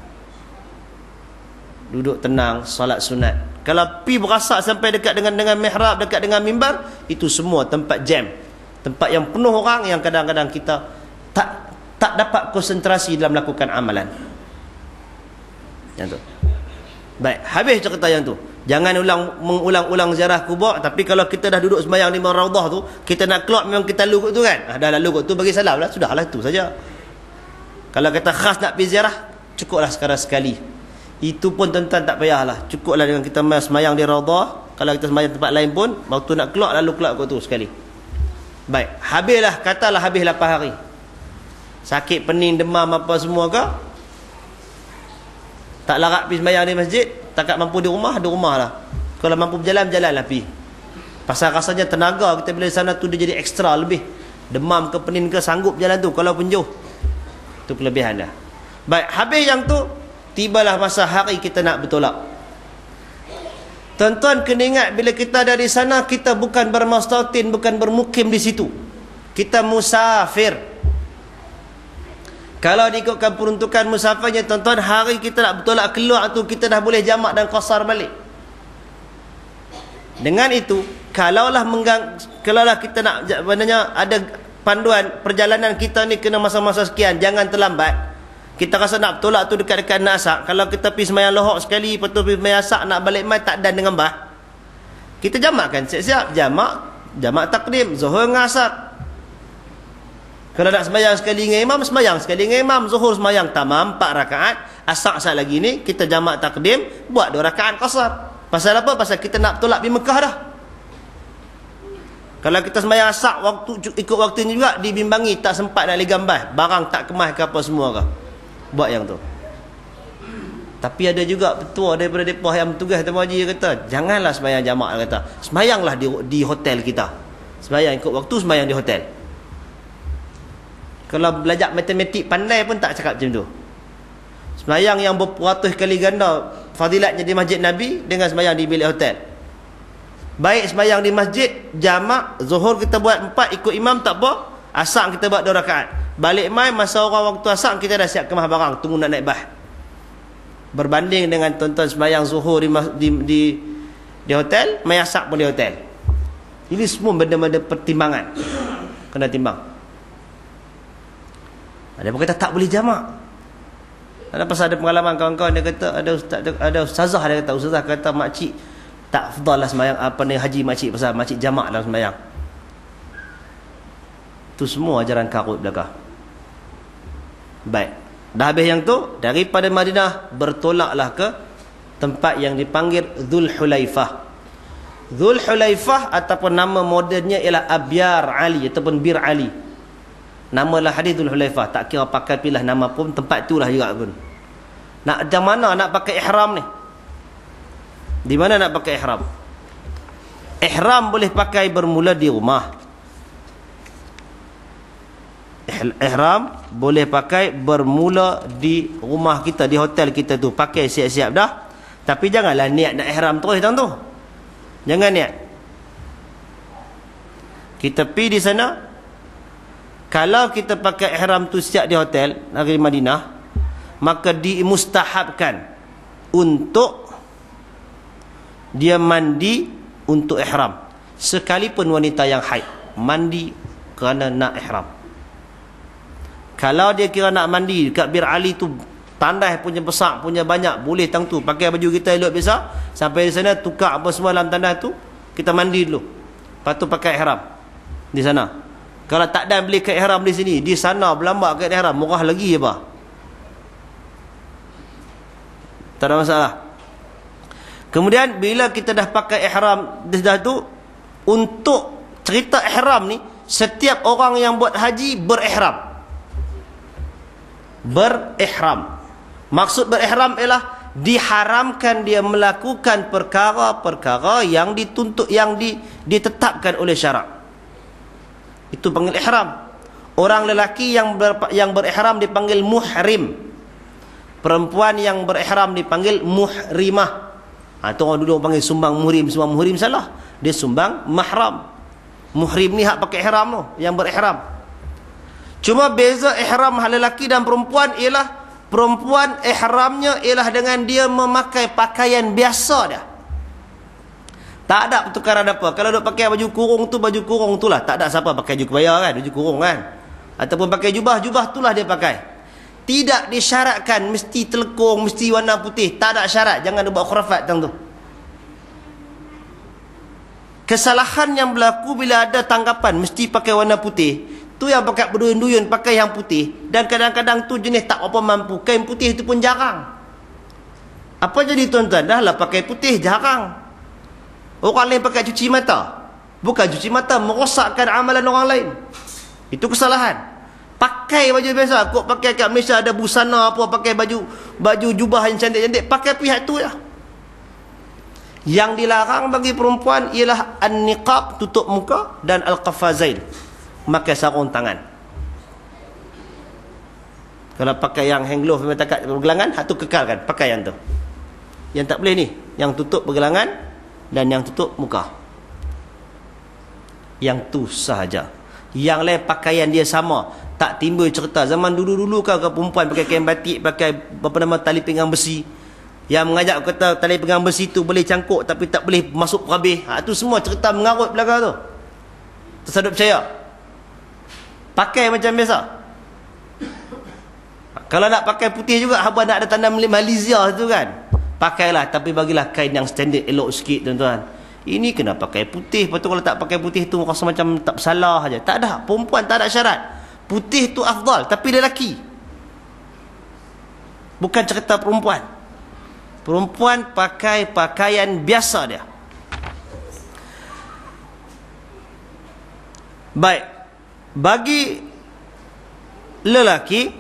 [SPEAKER 1] duduk tenang solat sunat kalau pi berasak sampai dekat dengan dengan mihrab dekat dengan mimbar itu semua tempat jam tempat yang penuh orang yang kadang-kadang kita tak tak dapat konsentrasi dalam melakukan amalan yang tu. Baik habis cerita yang tu. Jangan ulang mengulang-ulang ziarah kubur tapi kalau kita dah duduk sembahyang di raudhah tu kita nak keluar memang kita lalu tu kan? Ah, dah lalu kot tu bagi salam lah. Sudahlah itu saja. Kalau kita khas nak pergi ziarah cukuplah sekarang sekali. Itu pun tuan-tuan tak payahlah. Cukuplah dengan kita semayang di raudhah. Kalau kita semayang tempat lain pun waktu nak keluar lalu keluar kot tu sekali. Baik habislah katalah habis 8 hari. Sakit pening demam apa semua ke tak larat pergi semayang di masjid tak mampu di rumah di rumah lah. Kalau mampu berjalan berjalan lah pergi pasal rasanya tenaga kita bila di sana tu dia jadi ekstra lebih. Demam ke pening ke sanggup jalan tu kalau pun jauh. Tu kelebihan dah baik habis yang tu tibalah masa hari kita nak bertolak. Tuan-tuan kena ingat bila kita ada di sana kita bukan bermastautin bukan bermukim di situ. Kita musafir kalau diikutkan peruntukan musafirnya tuan-tuan hari kita nak bertolak keluar tu kita dah boleh jamak dan qasar balik. Dengan itu kalaulah menggang kalaulah kita nak maknanya ada panduan perjalanan kita ni kena masa-masa sekian jangan terlambat. Kita rasa nak tolak tu dekat-dekat nak asak. Kalau kita pergi semayang lohok sekali tu pergi semayang asak nak balik mai tak dan dengan bah kita jamakkan siap-siap jamak jamak takdim zuhur dengan asak kalau nak semayang sekali dengan imam semayang sekali dengan imam. Zuhur semayang tamam 4 rakaat. Asak saat lagi ni kita jamak takdim buat 2 rakaat kasar pasal apa? pasal kita nak tolak pergi Mekah dah. Kalau kita semayang asak waktu ikut waktu ni juga dibimbangi tak sempat nak ligambar barang tak kemas ke apa semua ke buat yang tu. Tapi ada juga petua daripada depa yang tugas Tuan Haji kata janganlah sembahyang jamak kata. Sembahyanglah di di hotel kita. Sembahyang ikut waktu sembahyang di hotel kalau belajar matematik pandai pun tak cakap macam tu. Sembahyang yang beratus kali ganda fadilatnya di masjid Nabi dengan sembahyang di bilik hotel. Baik sembahyang di masjid jamak zuhur kita buat empat ikut imam tak apa asar kita buat dua rakaat. Balik mai masa orang waktu asar kita dah siap kemah barang tunggu nak naik bah berbanding dengan tonton sembahyang zuhur di di di, di hotel mai pun di hotel. Ini semua benda-benda pertimbangan. Kena timbang ada kata tak boleh jamak ada pasal ada pengalaman kawan-kawan dia kata ada ustaz ada ustazah dia kata ustazah kata makcik tak afdal lah sembahyang apa ni haji makcik pasal makcik jamak dalam sembahyang tu semua ajaran karut belakang Baik. Dah habis yang tu, daripada Madinah bertolaklah ke tempat yang dipanggil Dhul Hulaifah. Dhul Hulaifah ataupun nama modelnya ialah Abyar Ali ataupun Bir Ali. Nama lah hadis Dhul Hulaifah. Tak kira pakai pilih nama pun, tempat itulah juga pun. Nak macam mana nak pakai ihram ni? Di mana nak pakai ihram? Ihram boleh pakai bermula di rumah ihram boleh pakai bermula di rumah kita di hotel kita tu pakai siap-siap dah tapi janganlah niat nak ihram terus tuan tu jangan niat kita pi di sana kalau kita pakai ihram tu siap di hotel negeri Madinah maka dimustahabkan untuk dia mandi untuk ihram. Sekalipun wanita yang haid mandi kerana nak ihram. Kalau dia kira nak mandi dekat bir Ali tu tandai punya besar punya banyak boleh tang tu. Pakai baju kita elok biasa sampai di sana tukar apa semua dalam tandai tu kita mandi dulu. Lepas tu pakai ihram di sana kalau tak ada beli ke ihram di sini di sana berlambak ke ihram murah lagi apa tak ada masalah kemudian bila kita dah pakai ihram dah tu untuk cerita ihram ni setiap orang yang buat haji berihram berihram. Maksud berihram ialah diharamkan dia melakukan perkara-perkara yang dituntut yang di, ditetapkan oleh syarak. Itu panggil ihram. Orang lelaki yang ber, yang berihram dipanggil muhrim. Perempuan yang berihram dipanggil muhrimah. Ha, itu orang dulu panggil sumbang muhrim. Sumbang muhrim salah. Dia sumbang mahram. Muhrim ni hak pakai ihram tu. Yang berihram. Cuma beza ihram hal lelaki dan perempuan ialah Perempuan ihramnya ialah dengan dia memakai pakaian biasa dia. Tak ada pertukaran apa. Kalau duk pakai baju kurung tu, baju kurung tu lah. Tak ada siapa pakai baju kebaya kan, baju kurung kan. Ataupun pakai jubah, jubah tu lah dia pakai. Tidak disyaratkan mesti telekung, mesti warna putih. Tak ada syarat. Jangan buat khurafat tentang tu. Kesalahan yang berlaku bila ada tanggapan mesti pakai warna putih. Tu yang pakai berduyun-duyun pakai yang putih. Dan kadang-kadang tu jenis tak apa mampu. Kain putih tu pun jarang. Apa jadi tuan-tuan? Dah lah pakai putih jarang. Orang lain pakai cuci mata. Bukan cuci mata. Merosakkan amalan orang lain. Itu kesalahan. Pakai baju biasa. Kok pakai kat Malaysia ada busana apa. Pakai baju baju jubah yang cantik-cantik. Pakai pihak tu ya. Yang dilarang bagi perempuan ialah an-niqab tutup muka dan al-qafazain memakai sarung tangan. Kalau pakai yang hang glove memang takat pergelangan, hak tu kekalkan, pakai yang tu. Yang tak boleh ni, yang tutup pergelangan dan yang tutup muka. Yang tu sahaja. Yang lain pakaian dia sama, tak timbul cerita zaman dulu-dulu ke perempuan pakai kain batik, pakai apa nama tali pinggang besi, yang mengajak kata tali pegang besi tu boleh cangkuk tapi tak boleh masuk perabih. Ha, tu semua cerita mengarut belakang tu. Tersadut percaya. Pakai macam biasa. Kalau nak pakai putih juga, haba nak ada tanda Malaysia tu kan. Pakailah tapi bagilah kain yang standard elok sikit tuan-tuan. Ini kena pakai putih. Lepas tu kalau tak pakai putih tu rasa macam tak salah aja. Tak ada. Perempuan tak ada syarat. Putih tu afdal tapi lelaki. Bukan cerita perempuan. Perempuan pakai pakaian biasa dia. Baik. Bagi lelaki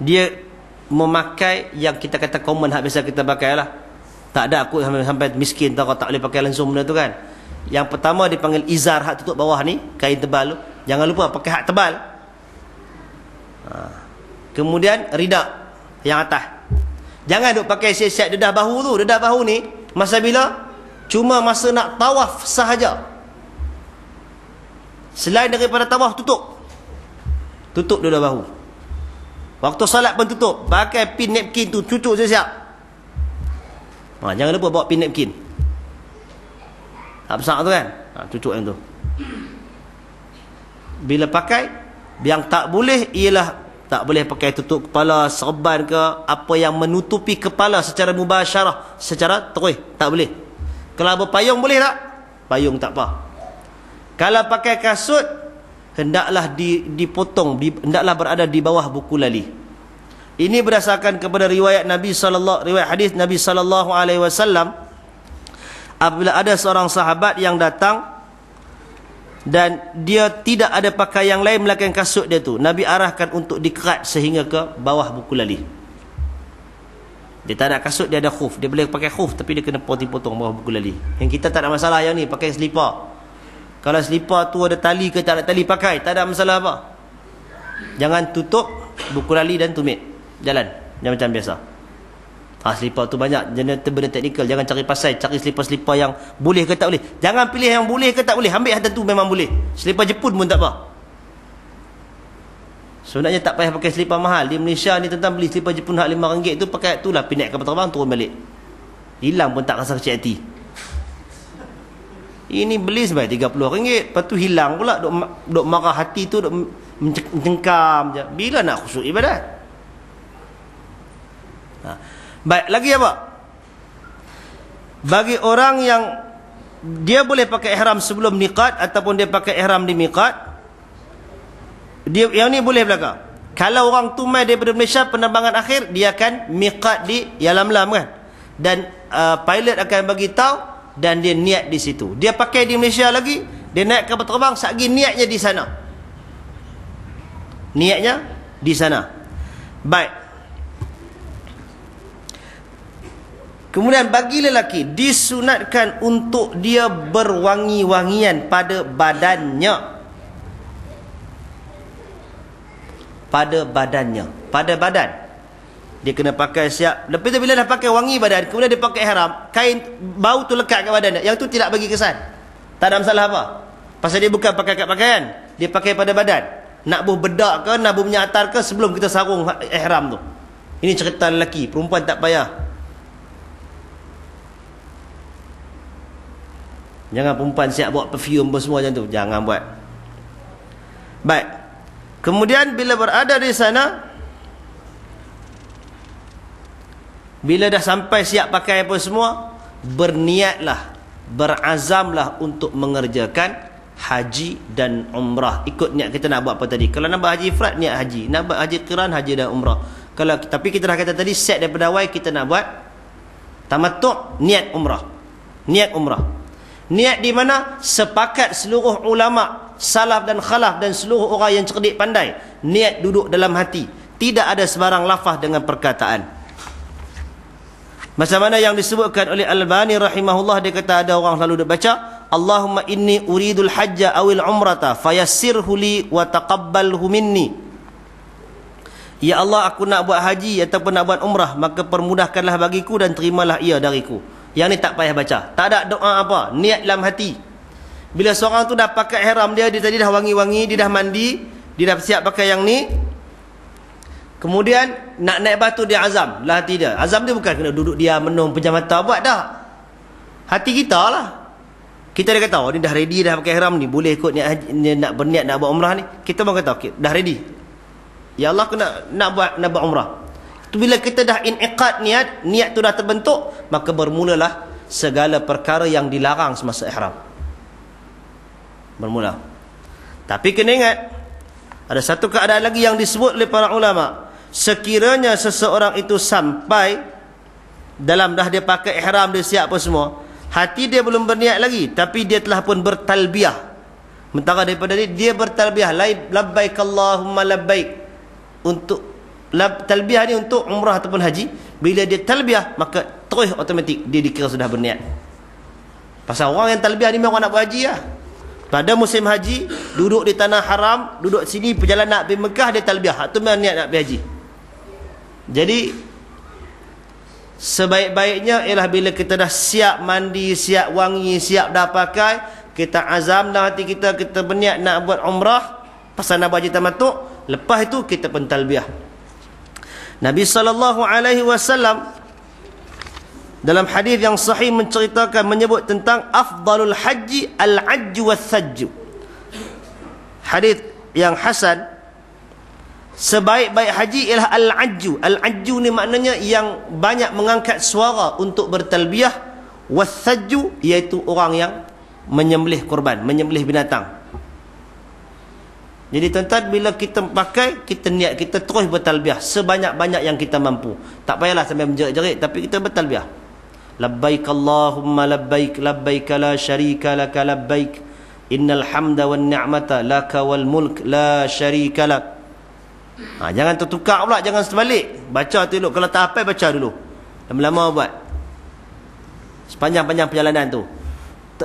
[SPEAKER 1] dia memakai yang kita kata common hak biasa kita pakai lah. Tak ada aku sampai, sampai miskin tahu tak boleh pakai langsung benda tu kan. Yang pertama dipanggil izar hak tutup bawah ni, kain tebal tu. Jangan lupa pakai hak tebal. Ha. Kemudian rida yang atas. Jangan duk pakai siap-siap dedah bahu tu. Dedah bahu ni masa bila? Cuma masa nak tawaf sahaja. Selain daripada tawaf tutup. Tutup dedah bahu. Waktu salat pun tutup. Pakai pin napkin tu cucuk siap-siap. Ha, jangan lupa bawa pin napkin. Tak besar tu kan? Ha, cucuk yang tu. Bila pakai, yang tak boleh ialah tak boleh pakai tutup kepala serban ke apa yang menutupi kepala secara mubasyarah secara terus tak boleh kalau berpayung boleh tak payung tak apa kalau pakai kasut hendaklah dipotong hendaklah berada di bawah buku lali. Ini berdasarkan kepada riwayat Nabi sallallahu riwayat hadis Nabi sallallahu alaihi wasallam. Apabila ada seorang sahabat yang datang dan dia tidak ada pakai yang lain melainkan kasut dia tu Nabi arahkan untuk dikerat sehingga ke bawah buku lali. Dia tak ada kasut dia ada khuf. Dia boleh pakai khuf tapi dia kena potong-potong bawah buku lali. Yang kita tak ada masalah yang ni pakai selipar kalau selipar tu ada tali ke tak ada tali pakai tak ada masalah apa jangan tutup buku lali dan tumit jalan jangan macam biasa Ah selipar tu banyak jenis benda teknikal jangan cari pasal cari selipar-selipar yang boleh ke tak boleh. Jangan pilih yang boleh ke tak boleh. Ambil yang tentu memang boleh. Selipar Jepun pun tak apa. Sebenarnya tak payah pakai selipar mahal. Di Malaysia ni tentang beli selipar Jepun hak RM5 tu pakai tu lah pindah kapal terbang turun balik. Hilang pun tak rasa kecil hati. Ini beli sebagai RM30. Lepas tu hilang pula. Duk, duk marah hati tu. Duk mencengkam. Bila nak khusyuk ibadat? Ha. Baik, lagi apa? Bagi orang yang dia boleh pakai ihram sebelum miqat ataupun dia pakai ihram di miqat. Dia yang ni boleh belaka. Kalau orang tu mai daripada Malaysia penerbangan akhir, dia akan miqat di Yalamlam kan. Dan uh, pilot akan bagi tahu dan dia niat di situ. Dia pakai di Malaysia lagi, dia naik kapal terbang, sagi niatnya di sana. Niatnya di sana. Baik. Kemudian bagi lelaki disunatkan untuk dia berwangi-wangian pada badannya. Pada badannya, pada badan. Dia kena pakai siap. Lepas tu bila dah pakai wangi badan, kemudian dia pakai ihram, kain bau tu lekat kat badan dia. Yang tu tidak bagi kesan. Tak ada masalah apa. Pasal dia bukan pakai kat pakaian, dia pakai pada badan. nak buh bedak ke nak buh minyak atar ke sebelum kita sarung ha- ihram tu ini cerita lelaki perempuan tak payah jangan perempuan siap buat perfume apa semua macam tu jangan buat baik kemudian bila berada di sana bila dah sampai siap pakai apa semua berniatlah berazamlah untuk mengerjakan haji dan umrah. Ikut niat kita nak buat apa tadi? Kalau nak buat haji ifrat niat haji. Nak buat haji qiran haji dan umrah. Kalau tapi kita dah kata tadi set daripada awal kita nak buat tamattu' niat umrah. Niat umrah. Niat di mana? Sepakat seluruh ulama salaf dan khalaf dan seluruh orang yang cerdik pandai niat duduk dalam hati. Tidak ada sebarang lafaz dengan perkataan macam mana yang disebutkan oleh Al-Bani rahimahullah dia kata ada orang selalu dia baca Allahumma inni uridul hajja awil umrata fayassirhu li wa taqabbalhu minni. Ya Allah aku nak buat haji ataupun nak buat umrah maka permudahkanlah bagiku dan terimalah ia dariku. Yang ni tak payah baca. Tak ada doa apa, niat dalam hati. Bila seorang tu dah pakai ihram dia, dia tadi dah wangi-wangi, dia dah mandi, dia dah siap pakai yang ni. Kemudian nak naik batu dia azam, lah dia. Azam dia bukan kena duduk dia menung pejam mata buat dah. Hati kita lah. Kita dah kata, oh ni dah ready dah pakai ihram ni. Boleh ikut niat, ni, nak berniat nak buat umrah ni. Kita pun kata, okay, dah ready. Ya Allah, aku nak, nak buat nak buat umrah. Tu bila kita dah iniqat niat, niat tu dah terbentuk, maka bermulalah segala perkara yang dilarang semasa ihram. Bermula. Tapi kena ingat, ada satu keadaan lagi yang disebut oleh para ulama. Sekiranya seseorang itu sampai dalam dah dia pakai ihram dia siap apa semua, Hati dia belum berniat lagi tapi dia telah pun bertalbiah. Mentara daripada dia dia bertalbiah labbaik Allahumma labbaik untuk lab, talbiah ni untuk umrah ataupun haji. Bila dia talbiah maka terus automatik dia dikira sudah berniat. Pasal orang yang talbiah ni memang nak buat haji lah. Pada musim haji, duduk di tanah haram, duduk sini perjalanan nak pergi Mekah, dia talbiah. Itu memang niat nak pergi haji. Jadi, Sebaik-baiknya ialah bila kita dah siap mandi, siap wangi, siap dah pakai, kita azam dalam hati kita, kita berniat nak buat umrah, pasal nak buat tamattu', lepas itu kita pun talbiah. Nabi sallallahu alaihi wasallam dalam hadis yang sahih menceritakan menyebut tentang afdalul haji al-ajj was-sajj. Hadis yang hasan Sebaik-baik haji ialah al-ajju. Al-ajju ni maknanya yang banyak mengangkat suara untuk bertalbiah. Wasajju iaitu orang yang menyembelih korban, menyembelih binatang. Jadi tuan-tuan bila kita pakai, kita niat kita terus bertalbiah sebanyak-banyak yang kita mampu. Tak payahlah sampai menjerit-jerit tapi kita bertalbiah. Labbaik Allahumma labbaik labbaik la syarika laka labbaik innal hamda wan ni'mata laka wal mulk la syarika laka Ha, jangan tertukar pula, jangan sebalik. Baca tu dulu. Kalau tak apa, baca dulu. Lama-lama buat. Sepanjang-panjang perjalanan tu.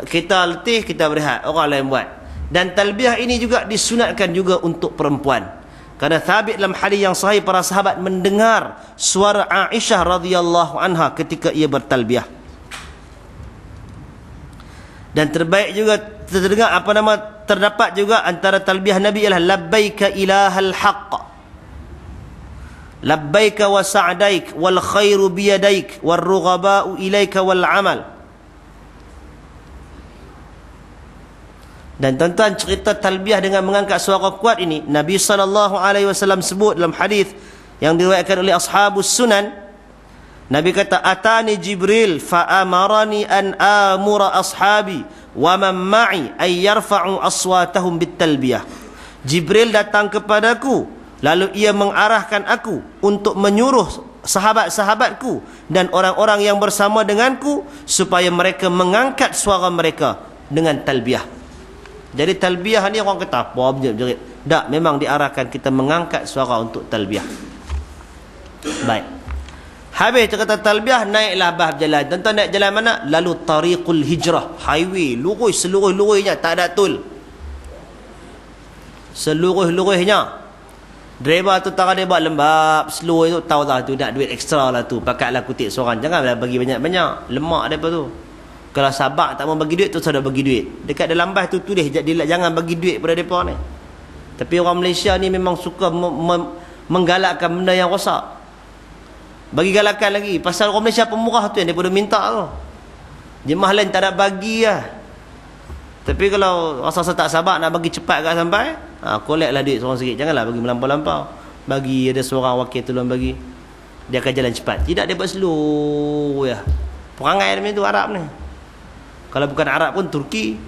[SPEAKER 1] Kita letih, kita berehat. Orang lain buat. Dan talbiah ini juga disunatkan juga untuk perempuan. Kerana thabit dalam hadis yang sahih para sahabat mendengar suara Aisyah radhiyallahu anha ketika ia bertalbiah. Dan terbaik juga terdengar apa nama terdapat juga antara talbiah Nabi ialah labbaika ilahal haqq khairu biyadaik wal rughaba'u ilaika wal amal. Dan tuan-tuan cerita talbiah dengan mengangkat suara kuat ini Nabi sallallahu alaihi wasallam sebut dalam hadis yang diriwayatkan oleh ashabus sunan Nabi kata atani Jibril fa amarani an amura ashabi wa man ma'i ay yarfa'u aswatahum bit talbiyah. Jibril datang kepadaku Lalu ia mengarahkan aku untuk menyuruh sahabat-sahabatku dan orang-orang yang bersama denganku supaya mereka mengangkat suara mereka dengan talbiah. Jadi talbiah ni orang kata apa jerit. Tak, memang diarahkan kita mengangkat suara untuk talbiah. Baik. Habis cerita talbiah naiklah bah jalan. Tentu naik jalan mana? Lalu tariqul hijrah, highway, lurus seluruh-luruhnya tak ada tol. Seluruh-luruhnya Driver tu tak dia buat lembab, slow tu tahu lah tu nak duit ekstra lah tu. Pakatlah kutip seorang. Janganlah bagi banyak-banyak. Lemak depa tu. Kalau sabar tak mau bagi duit tu sudah bagi duit. Dekat dalam bas tu tulis jangan bagi duit pada depa ni. Tapi orang Malaysia ni memang suka menggalakkan benda yang rosak. Bagi galakan lagi. Pasal orang Malaysia pemurah tu yang dia minta tu. Jemaah lain tak ada bagi lah. Tapi kalau rasa-rasa tak sabar nak bagi cepat kat sampai, ha, collect lah duit seorang sikit. Janganlah bagi melampau-lampau. Bagi ada seorang wakil tolong bagi. Dia akan jalan cepat. Tidak dia buat slow ya. Perangai macam tu Arab ni. Kalau bukan Arab pun Turki.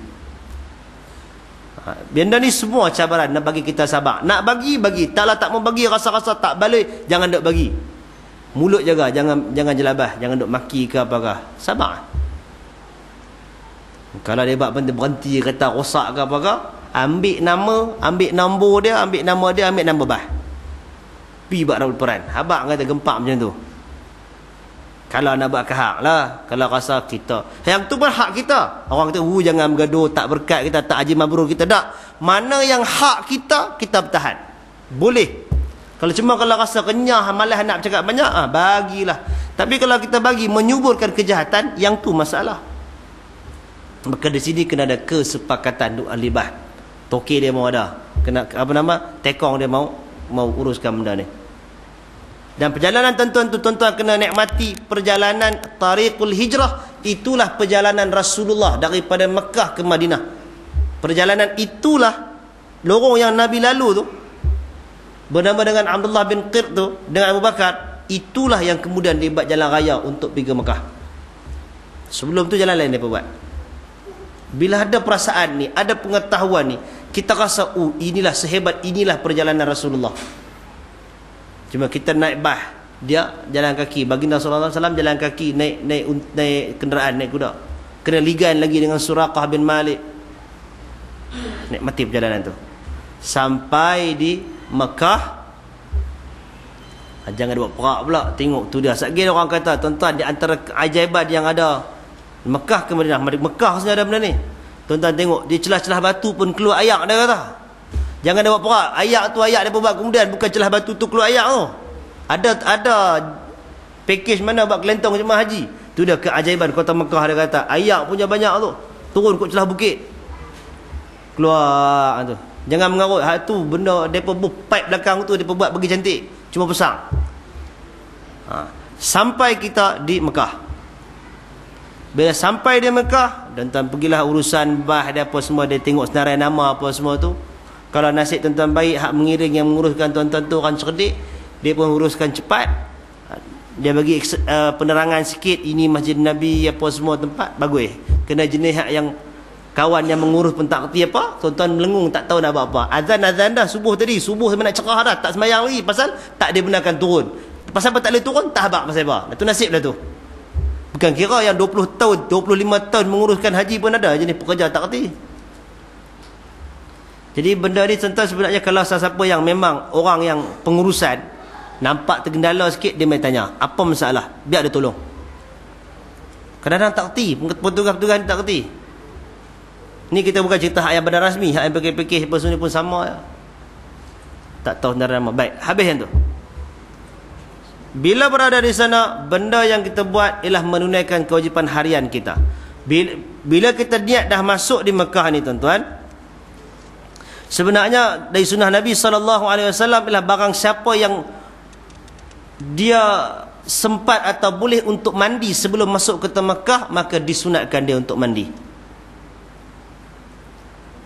[SPEAKER 1] Ha, benda ni semua cabaran nak bagi kita sabar. Nak bagi, bagi. Taklah tak mau bagi, rasa-rasa tak balik, jangan duk bagi. Mulut jaga, jangan jangan jelabah. Jangan duk maki ke apakah. Sabar. Kalau dia buat benda berhenti kata rosak ke apa ke, ambil nama, ambil nombor dia, ambil nama dia, ambil nama bah. Pi buat rawat peran. Habak kata gempak macam tu. Kalau nak buat kehak lah. Kalau rasa kita. Yang tu pun hak kita. Orang kata, uh, jangan bergaduh, tak berkat kita, tak haji mabrur kita. Tak. Mana yang hak kita, kita bertahan. Boleh. Kalau cuma kalau rasa kenyah, malas nak cakap banyak, ah, bagilah. Tapi kalau kita bagi, menyuburkan kejahatan, yang tu masalah maka di sini kena ada kesepakatan duk alibah. Toke dia mau ada. Kena apa nama? Tekong dia mau mau uruskan benda ni. Dan perjalanan tuan-tuan tu tuan-tuan kena nikmati perjalanan tariqul hijrah. Itulah perjalanan Rasulullah daripada Mekah ke Madinah. Perjalanan itulah lorong yang Nabi lalu tu bernama dengan Abdullah bin Qir tu dengan Abu Bakar itulah yang kemudian dia buat jalan raya untuk pergi ke Mekah. Sebelum tu jalan lain dia buat bila ada perasaan ni, ada pengetahuan ni, kita rasa, oh inilah sehebat inilah perjalanan Rasulullah. Cuma kita naik bah, dia jalan kaki. Baginda alaihi wasallam jalan kaki, naik naik naik kenderaan, naik kuda. Kena ligan lagi dengan Suraqah bin Malik. Naik mati perjalanan tu. Sampai di Mekah ah, Jangan buat perak pula Tengok tu dia Sekali orang kata Tuan-tuan di antara keajaiban yang ada Mekah ke Madinah? Mekah saja ada benda ni. Tuan-tuan tengok Dia celah-celah batu pun keluar ayak dia kata. Jangan dia buat perak. Ayak tu ayak dia buat kemudian Bukan celah batu tu keluar ayak tu. Ada ada Package mana buat kelentong jemaah haji? Tu dia keajaiban kota Mekah dia kata. Ayak punya banyak tu. Turun kot celah bukit. Keluar tu. Jangan mengarut. Hak tu benda Mereka buat pipe belakang tu Mereka buat bagi cantik. Cuma besar. Ha. Sampai kita di Mekah bila sampai di Mekah dan tuan pergilah urusan bah dia apa semua dia tengok senarai nama apa semua tu. Kalau nasib tuan-tuan baik hak mengiring yang menguruskan tuan-tuan tu orang cerdik, dia pun uruskan cepat. Dia bagi uh, penerangan sikit ini masjid Nabi apa semua tempat bagus. Kena jenis hak yang kawan yang mengurus pun tak kerti apa, tuan-tuan melengung tak tahu nak buat apa. Azan-azan dah subuh tadi, subuh sebenarnya cerah dah, tak semayang lagi pasal tak dibenarkan turun. Pasal apa tak boleh turun? Tak habak pasal apa. Itu nasib dah tu. Bukan kira yang 20 tahun, 25 tahun menguruskan haji pun ada jenis pekerja tak kerti. Jadi benda ni tentang sebenarnya kalau siapa yang memang orang yang pengurusan nampak tergendala sikit dia mai tanya, apa masalah? Biar dia tolong. Kadang-kadang tak kerti, petugas-petugas tak kerti. Ni kita bukan cerita hak yang benar rasmi, hak yang PKPK apa pun sama. Tak tahu sebenarnya. Baik, habis yang tu. Bila berada di sana, benda yang kita buat ialah menunaikan kewajipan harian kita. Bila, bila kita niat dah masuk di Mekah ni tuan-tuan, sebenarnya dari sunnah Nabi SAW ialah barang siapa yang dia sempat atau boleh untuk mandi sebelum masuk ke Mekah, maka disunatkan dia untuk mandi.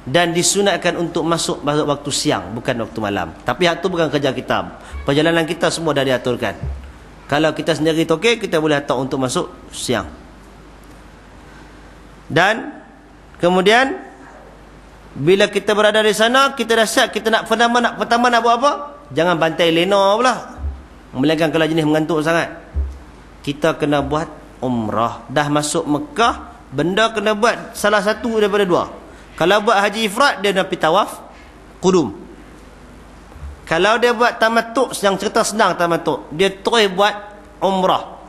[SPEAKER 1] Dan disunatkan untuk masuk pada waktu siang, bukan waktu malam. Tapi itu bukan kerja kita. Perjalanan kita semua dah diaturkan. Kalau kita sendiri tokek, kita boleh hantar untuk masuk siang. Dan kemudian bila kita berada di sana, kita dah siap kita nak pertama nak pertama nak buat apa? Jangan bantai lena pula. Melainkan kalau jenis mengantuk sangat. Kita kena buat umrah. Dah masuk Mekah, benda kena buat salah satu daripada dua. Kalau buat haji ifrat dia nak pergi tawaf qudum. Kalau dia buat tamatuk yang cerita senang tamatuk, dia terus buat umrah.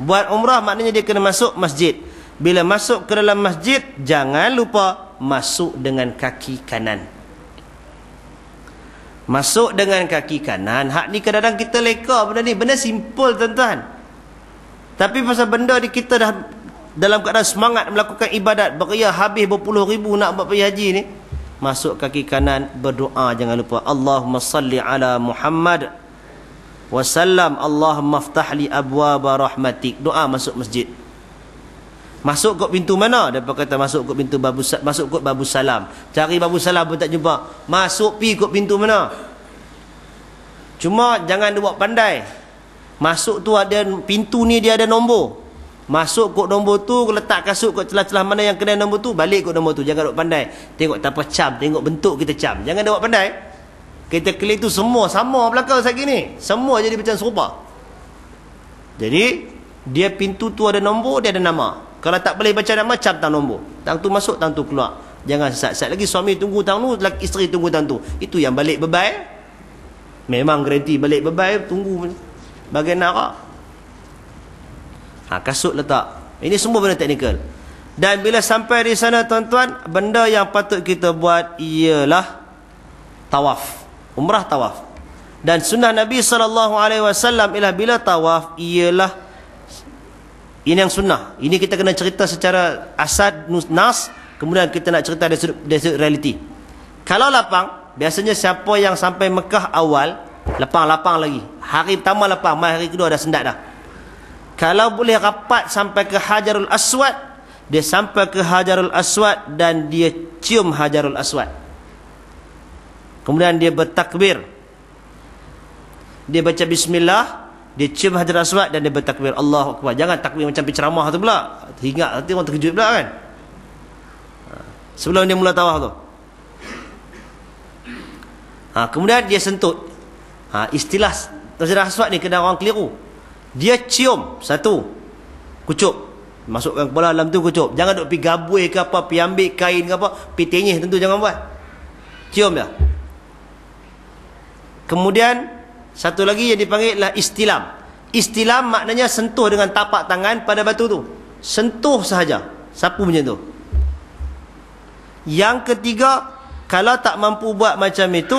[SPEAKER 1] Buat umrah maknanya dia kena masuk masjid. Bila masuk ke dalam masjid, jangan lupa masuk dengan kaki kanan. Masuk dengan kaki kanan. Hak ni kadang-kadang kita leka benda ni. Benda simple tuan-tuan. Tapi pasal benda ni kita dah dalam keadaan semangat melakukan ibadat. Beria habis berpuluh ribu nak buat pergi haji ni. Masuk kaki kanan berdoa jangan lupa Allahumma salli ala Muhammad wa sallam Allahumma aftah li abwaaba rahmatik doa masuk masjid Masuk kot pintu mana? Dia kata masuk kot pintu babu masuk kot babu salam. Cari babu salam pun tak jumpa. Masuk pi kot pintu mana? Cuma jangan dia buat pandai. Masuk tu ada pintu ni dia ada nombor. Masuk kot nombor tu, letak kasut kot celah-celah mana yang kena nombor tu, balik kot nombor tu. Jangan buat pandai. Tengok tak apa cam, tengok bentuk kita cam. Jangan buat pandai. Kita klik tu semua sama belakang saya gini. Semua jadi macam serupa. Jadi dia pintu tu ada nombor, dia ada nama. Kalau tak boleh baca nama, cap tang nombor. Tang tu masuk, tang tu keluar. Jangan sesat-sesat lagi suami tunggu tang tu, isteri tunggu tang tu. Itu yang balik bebai. Memang garanti balik bebai, tunggu bagian narak. Ha, kasut letak. Ini semua benda teknikal. Dan bila sampai di sana tuan-tuan, benda yang patut kita buat ialah tawaf. Umrah tawaf. Dan sunnah Nabi SAW ialah bila tawaf ialah ini yang sunnah. Ini kita kena cerita secara asad nas, kemudian kita nak cerita dari sudut, dari sudut realiti. Kalau lapang, biasanya siapa yang sampai Mekah awal, lapang-lapang lagi. Hari pertama lapang, hari kedua dah sendat dah. Kalau boleh rapat sampai ke Hajarul Aswad, dia sampai ke Hajarul Aswad dan dia cium Hajarul Aswad. Kemudian dia bertakbir. Dia baca bismillah, dia cium hajar aswad dan dia bertakbir Allah Akbar jangan takbir macam penceramah tu pula ingat nanti orang terkejut pula kan ha. sebelum dia mula tawaf tu ha, kemudian dia sentuh ha, istilah hajar aswad ni kena orang keliru dia cium satu kucuk masukkan kepala dalam tu kucuk jangan duk pergi gabui ke apa pergi ambil kain ke apa pergi tenyih tentu jangan buat cium dia kemudian satu lagi yang dipanggil lah istilam. Istilam maknanya sentuh dengan tapak tangan pada batu tu. Sentuh sahaja. Sapu macam tu. Yang ketiga, kalau tak mampu buat macam itu,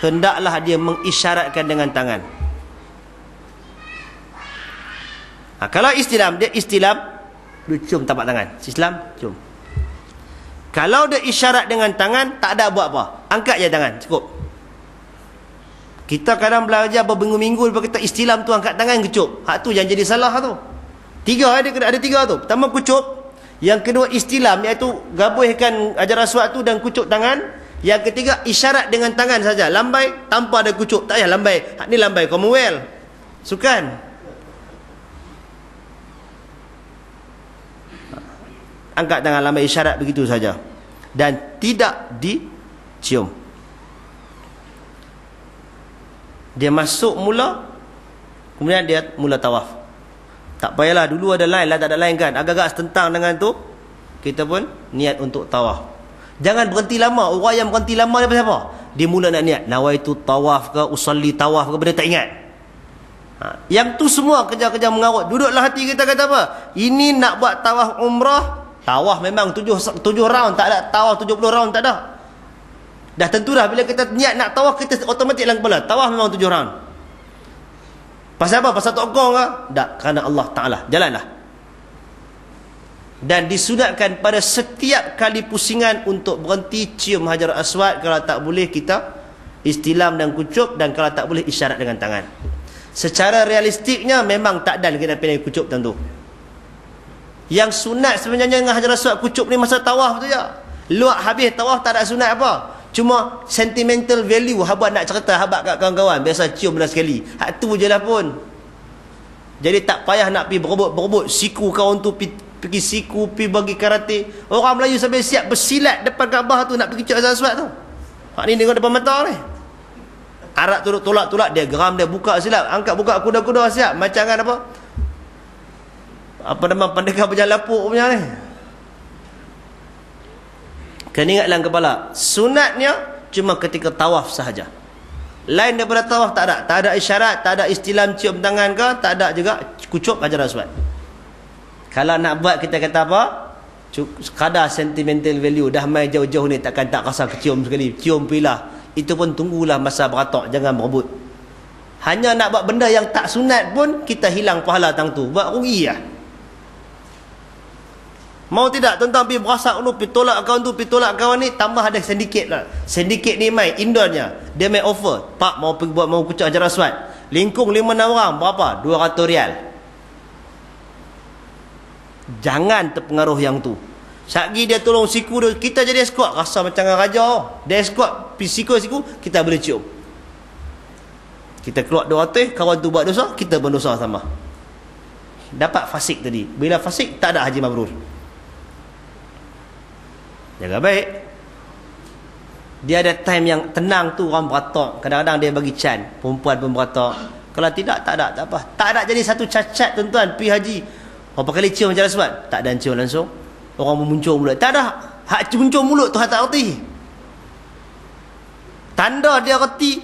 [SPEAKER 1] hendaklah dia mengisyaratkan dengan tangan. Ha, kalau istilam, dia istilam, dia cium tapak tangan. Islam, cium. Kalau dia isyarat dengan tangan, tak ada buat apa. Angkat je tangan, cukup. Kita kadang belajar berminggu-minggu lepas kita istilam tu angkat tangan kecup. Hak tu yang jadi salah tu. Tiga ada ada tiga tu. Pertama kucup, yang kedua istilam iaitu gabuhkan ajar aswad tu dan kucup tangan. Yang ketiga isyarat dengan tangan saja. Lambai tanpa ada kucup. Tak payah lambai. Hak ni lambai Commonwealth. Sukan. Angkat tangan lambai isyarat begitu saja. Dan tidak dicium. dia masuk mula kemudian dia mula tawaf. Tak payahlah dulu ada lain lah tak ada lain kan. Agak-agak setentang dengan tu kita pun niat untuk tawaf. Jangan berhenti lama. Orang yang berhenti lama dia apa dia mula nak niat. Nawaitu tawaf ke usalli tawaf ke benda tak ingat. Ha. yang tu semua kerja-kerja mengarut. Duduklah hati kita kata apa? Ini nak buat tawaf umrah tawaf memang tujuh, tujuh round tak ada tawaf tujuh puluh round tak ada Dah tentu dah bila kita niat nak tawaf kita otomatik dalam kepala. Tawaf memang tujuh round. Pasal apa? Pasal tokong ke? Tak. Kerana Allah Ta'ala. Jalanlah. Dan disunatkan pada setiap kali pusingan untuk berhenti cium hajar aswad. Kalau tak boleh kita istilam dan kucup. Dan kalau tak boleh isyarat dengan tangan. Secara realistiknya memang tak ada kita pilih kucup tentu. Yang sunat sebenarnya dengan hajar aswad kucup ni masa tawaf tu je. Luak habis tawaf tak ada sunat apa. Cuma sentimental value habak nak cerita habak kat kawan-kawan. Biasa cium dah sekali. Hak tu je lah pun. Jadi tak payah nak pergi berebut-berebut. Siku kawan tu pergi, pergi siku, pergi bagi karate. Orang Melayu sampai siap bersilat depan Kaabah tu nak pergi cek azal suat tu. Hak ni tengok depan mata ni. Turut tolak-tolak dia geram dia buka silap. Angkat buka kuda-kuda siap. Macam kan apa? Apa nama pendekar berjalan lapuk punya ni. Kena ingat dalam kepala. Sunatnya cuma ketika tawaf sahaja. Lain daripada tawaf tak ada. Tak ada isyarat, tak ada istilam cium tangan ke, tak ada juga kucup ajar aswad. Kalau nak buat kita kata apa? Kadar sentimental value dah main jauh-jauh ni takkan tak rasa kecium sekali. Cium pilah. Itu pun tunggulah masa beratok. Jangan berebut. Hanya nak buat benda yang tak sunat pun kita hilang pahala tang tu. Buat rugi lah. Mau tidak tuan-tuan pergi berasak dulu, pergi tolak kawan tu, pergi tolak kawan ni, tambah ada sindiket lah. Sindiket ni main, indonnya. Dia main offer. Pak mau pergi buat, mau kucak ajar aswad. Lingkung lima enam orang, berapa? Dua ratus rial. Jangan terpengaruh yang tu. Sagi dia tolong siku dia, kita jadi escort. Rasa macam raja. Dia escort, pergi siku-siku, kita boleh cium. Kita keluar dua ratus, kawan tu buat dosa, kita pun dosa sama. Dapat fasik tadi. Bila fasik, tak ada haji mabrur. Jaga baik. Dia ada time yang tenang tu orang beratok. Kadang-kadang dia bagi can. Perempuan pun beratok. Kalau tidak, tak ada. Tak apa. Tak ada jadi satu cacat tuan-tuan. Pergi haji. Berapa kali cium macam sebab? Tak ada cium langsung. Orang memuncung mulut. Tak ada. Hak muncung mulut tu tak reti. Tanda dia reti.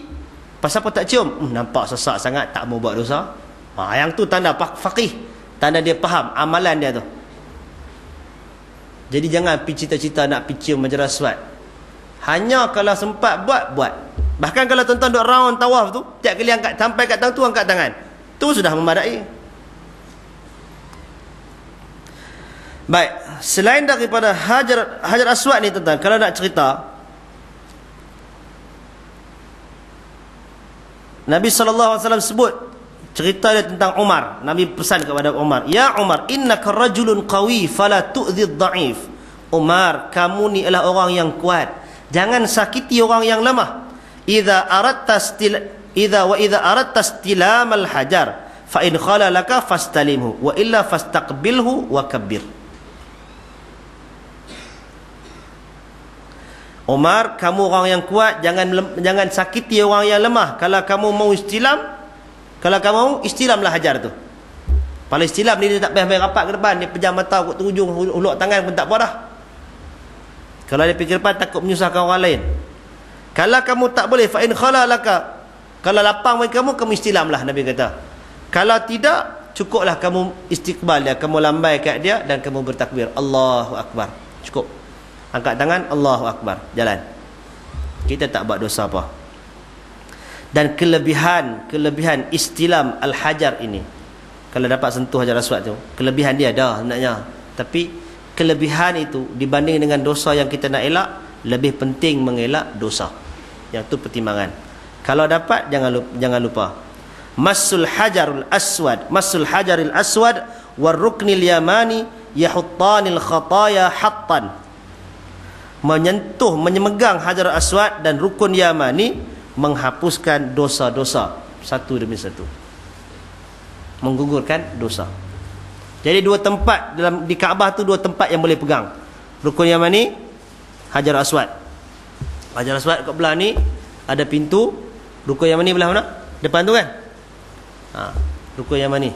[SPEAKER 1] Pasal apa tak cium? Hmm, nampak sesak sangat. Tak mau buat dosa. Ha, yang tu tanda fakih. Tanda dia faham amalan dia tu. Jadi jangan pergi cita-cita nak pergi cium majlis aswad. Hanya kalau sempat buat, buat. Bahkan kalau tuan-tuan duduk round tawaf tu, tiap kali angkat sampai kat tangan tu, angkat tangan. Tu sudah memadai. Baik, selain daripada hajar hajar aswad ni tuan-tuan, kalau nak cerita Nabi wasallam sebut cerita dia tentang Umar. Nabi pesan kepada Umar ya Umar innaka rajulun qawi fala tu'dhi dhaif Umar kamu ni adalah orang yang kuat. Jangan sakiti orang yang lemah. Idza aradta stil idza wa idza aradta stilam al hajar fa in khala laka fastalimhu wa illa fastaqbilhu wa kabbir. Umar kamu orang yang kuat jangan jangan sakiti orang yang lemah. Kalau kamu mau istilam kalau kamu istilamlah hajar tu. Kalau istilam ni dia tak payah main rapat ke depan, dia pejam mata ke ujung uluk tangan pun tak apa dah. Kalau dia fikir depan takut menyusahkan orang lain. Kalau kamu tak boleh fa in khalalaka. Kalau lapang bagi kamu kamu istilamlah Nabi kata. Kalau tidak cukuplah kamu istiqbal dia, kamu lambai kat dia dan kamu bertakbir Allahu akbar. Cukup. Angkat tangan Allahu akbar. Jalan. Kita tak buat dosa apa dan kelebihan kelebihan istilam al-hajar ini. Kalau dapat sentuh hajar aswad tu kelebihan dia ada sebenarnya. Tapi kelebihan itu dibanding dengan dosa yang kita nak elak lebih penting mengelak dosa. Yang tu pertimbangan. Kalau dapat jangan lupa, jangan lupa. Masul hajarul aswad masul hajaril aswad war ruknil yamani yahuttanil khataya hattan menyentuh menyemegang hajar aswad dan rukun yamani menghapuskan dosa-dosa satu demi satu. Menggugurkan dosa. Jadi dua tempat dalam di Kaabah tu dua tempat yang boleh pegang. Rukun yang mana ni Hajar Aswad. Hajar Aswad kat belah ni ada pintu. Rukun yang mana ni belah mana? Depan tu kan? Ha, rukun yang mana ni.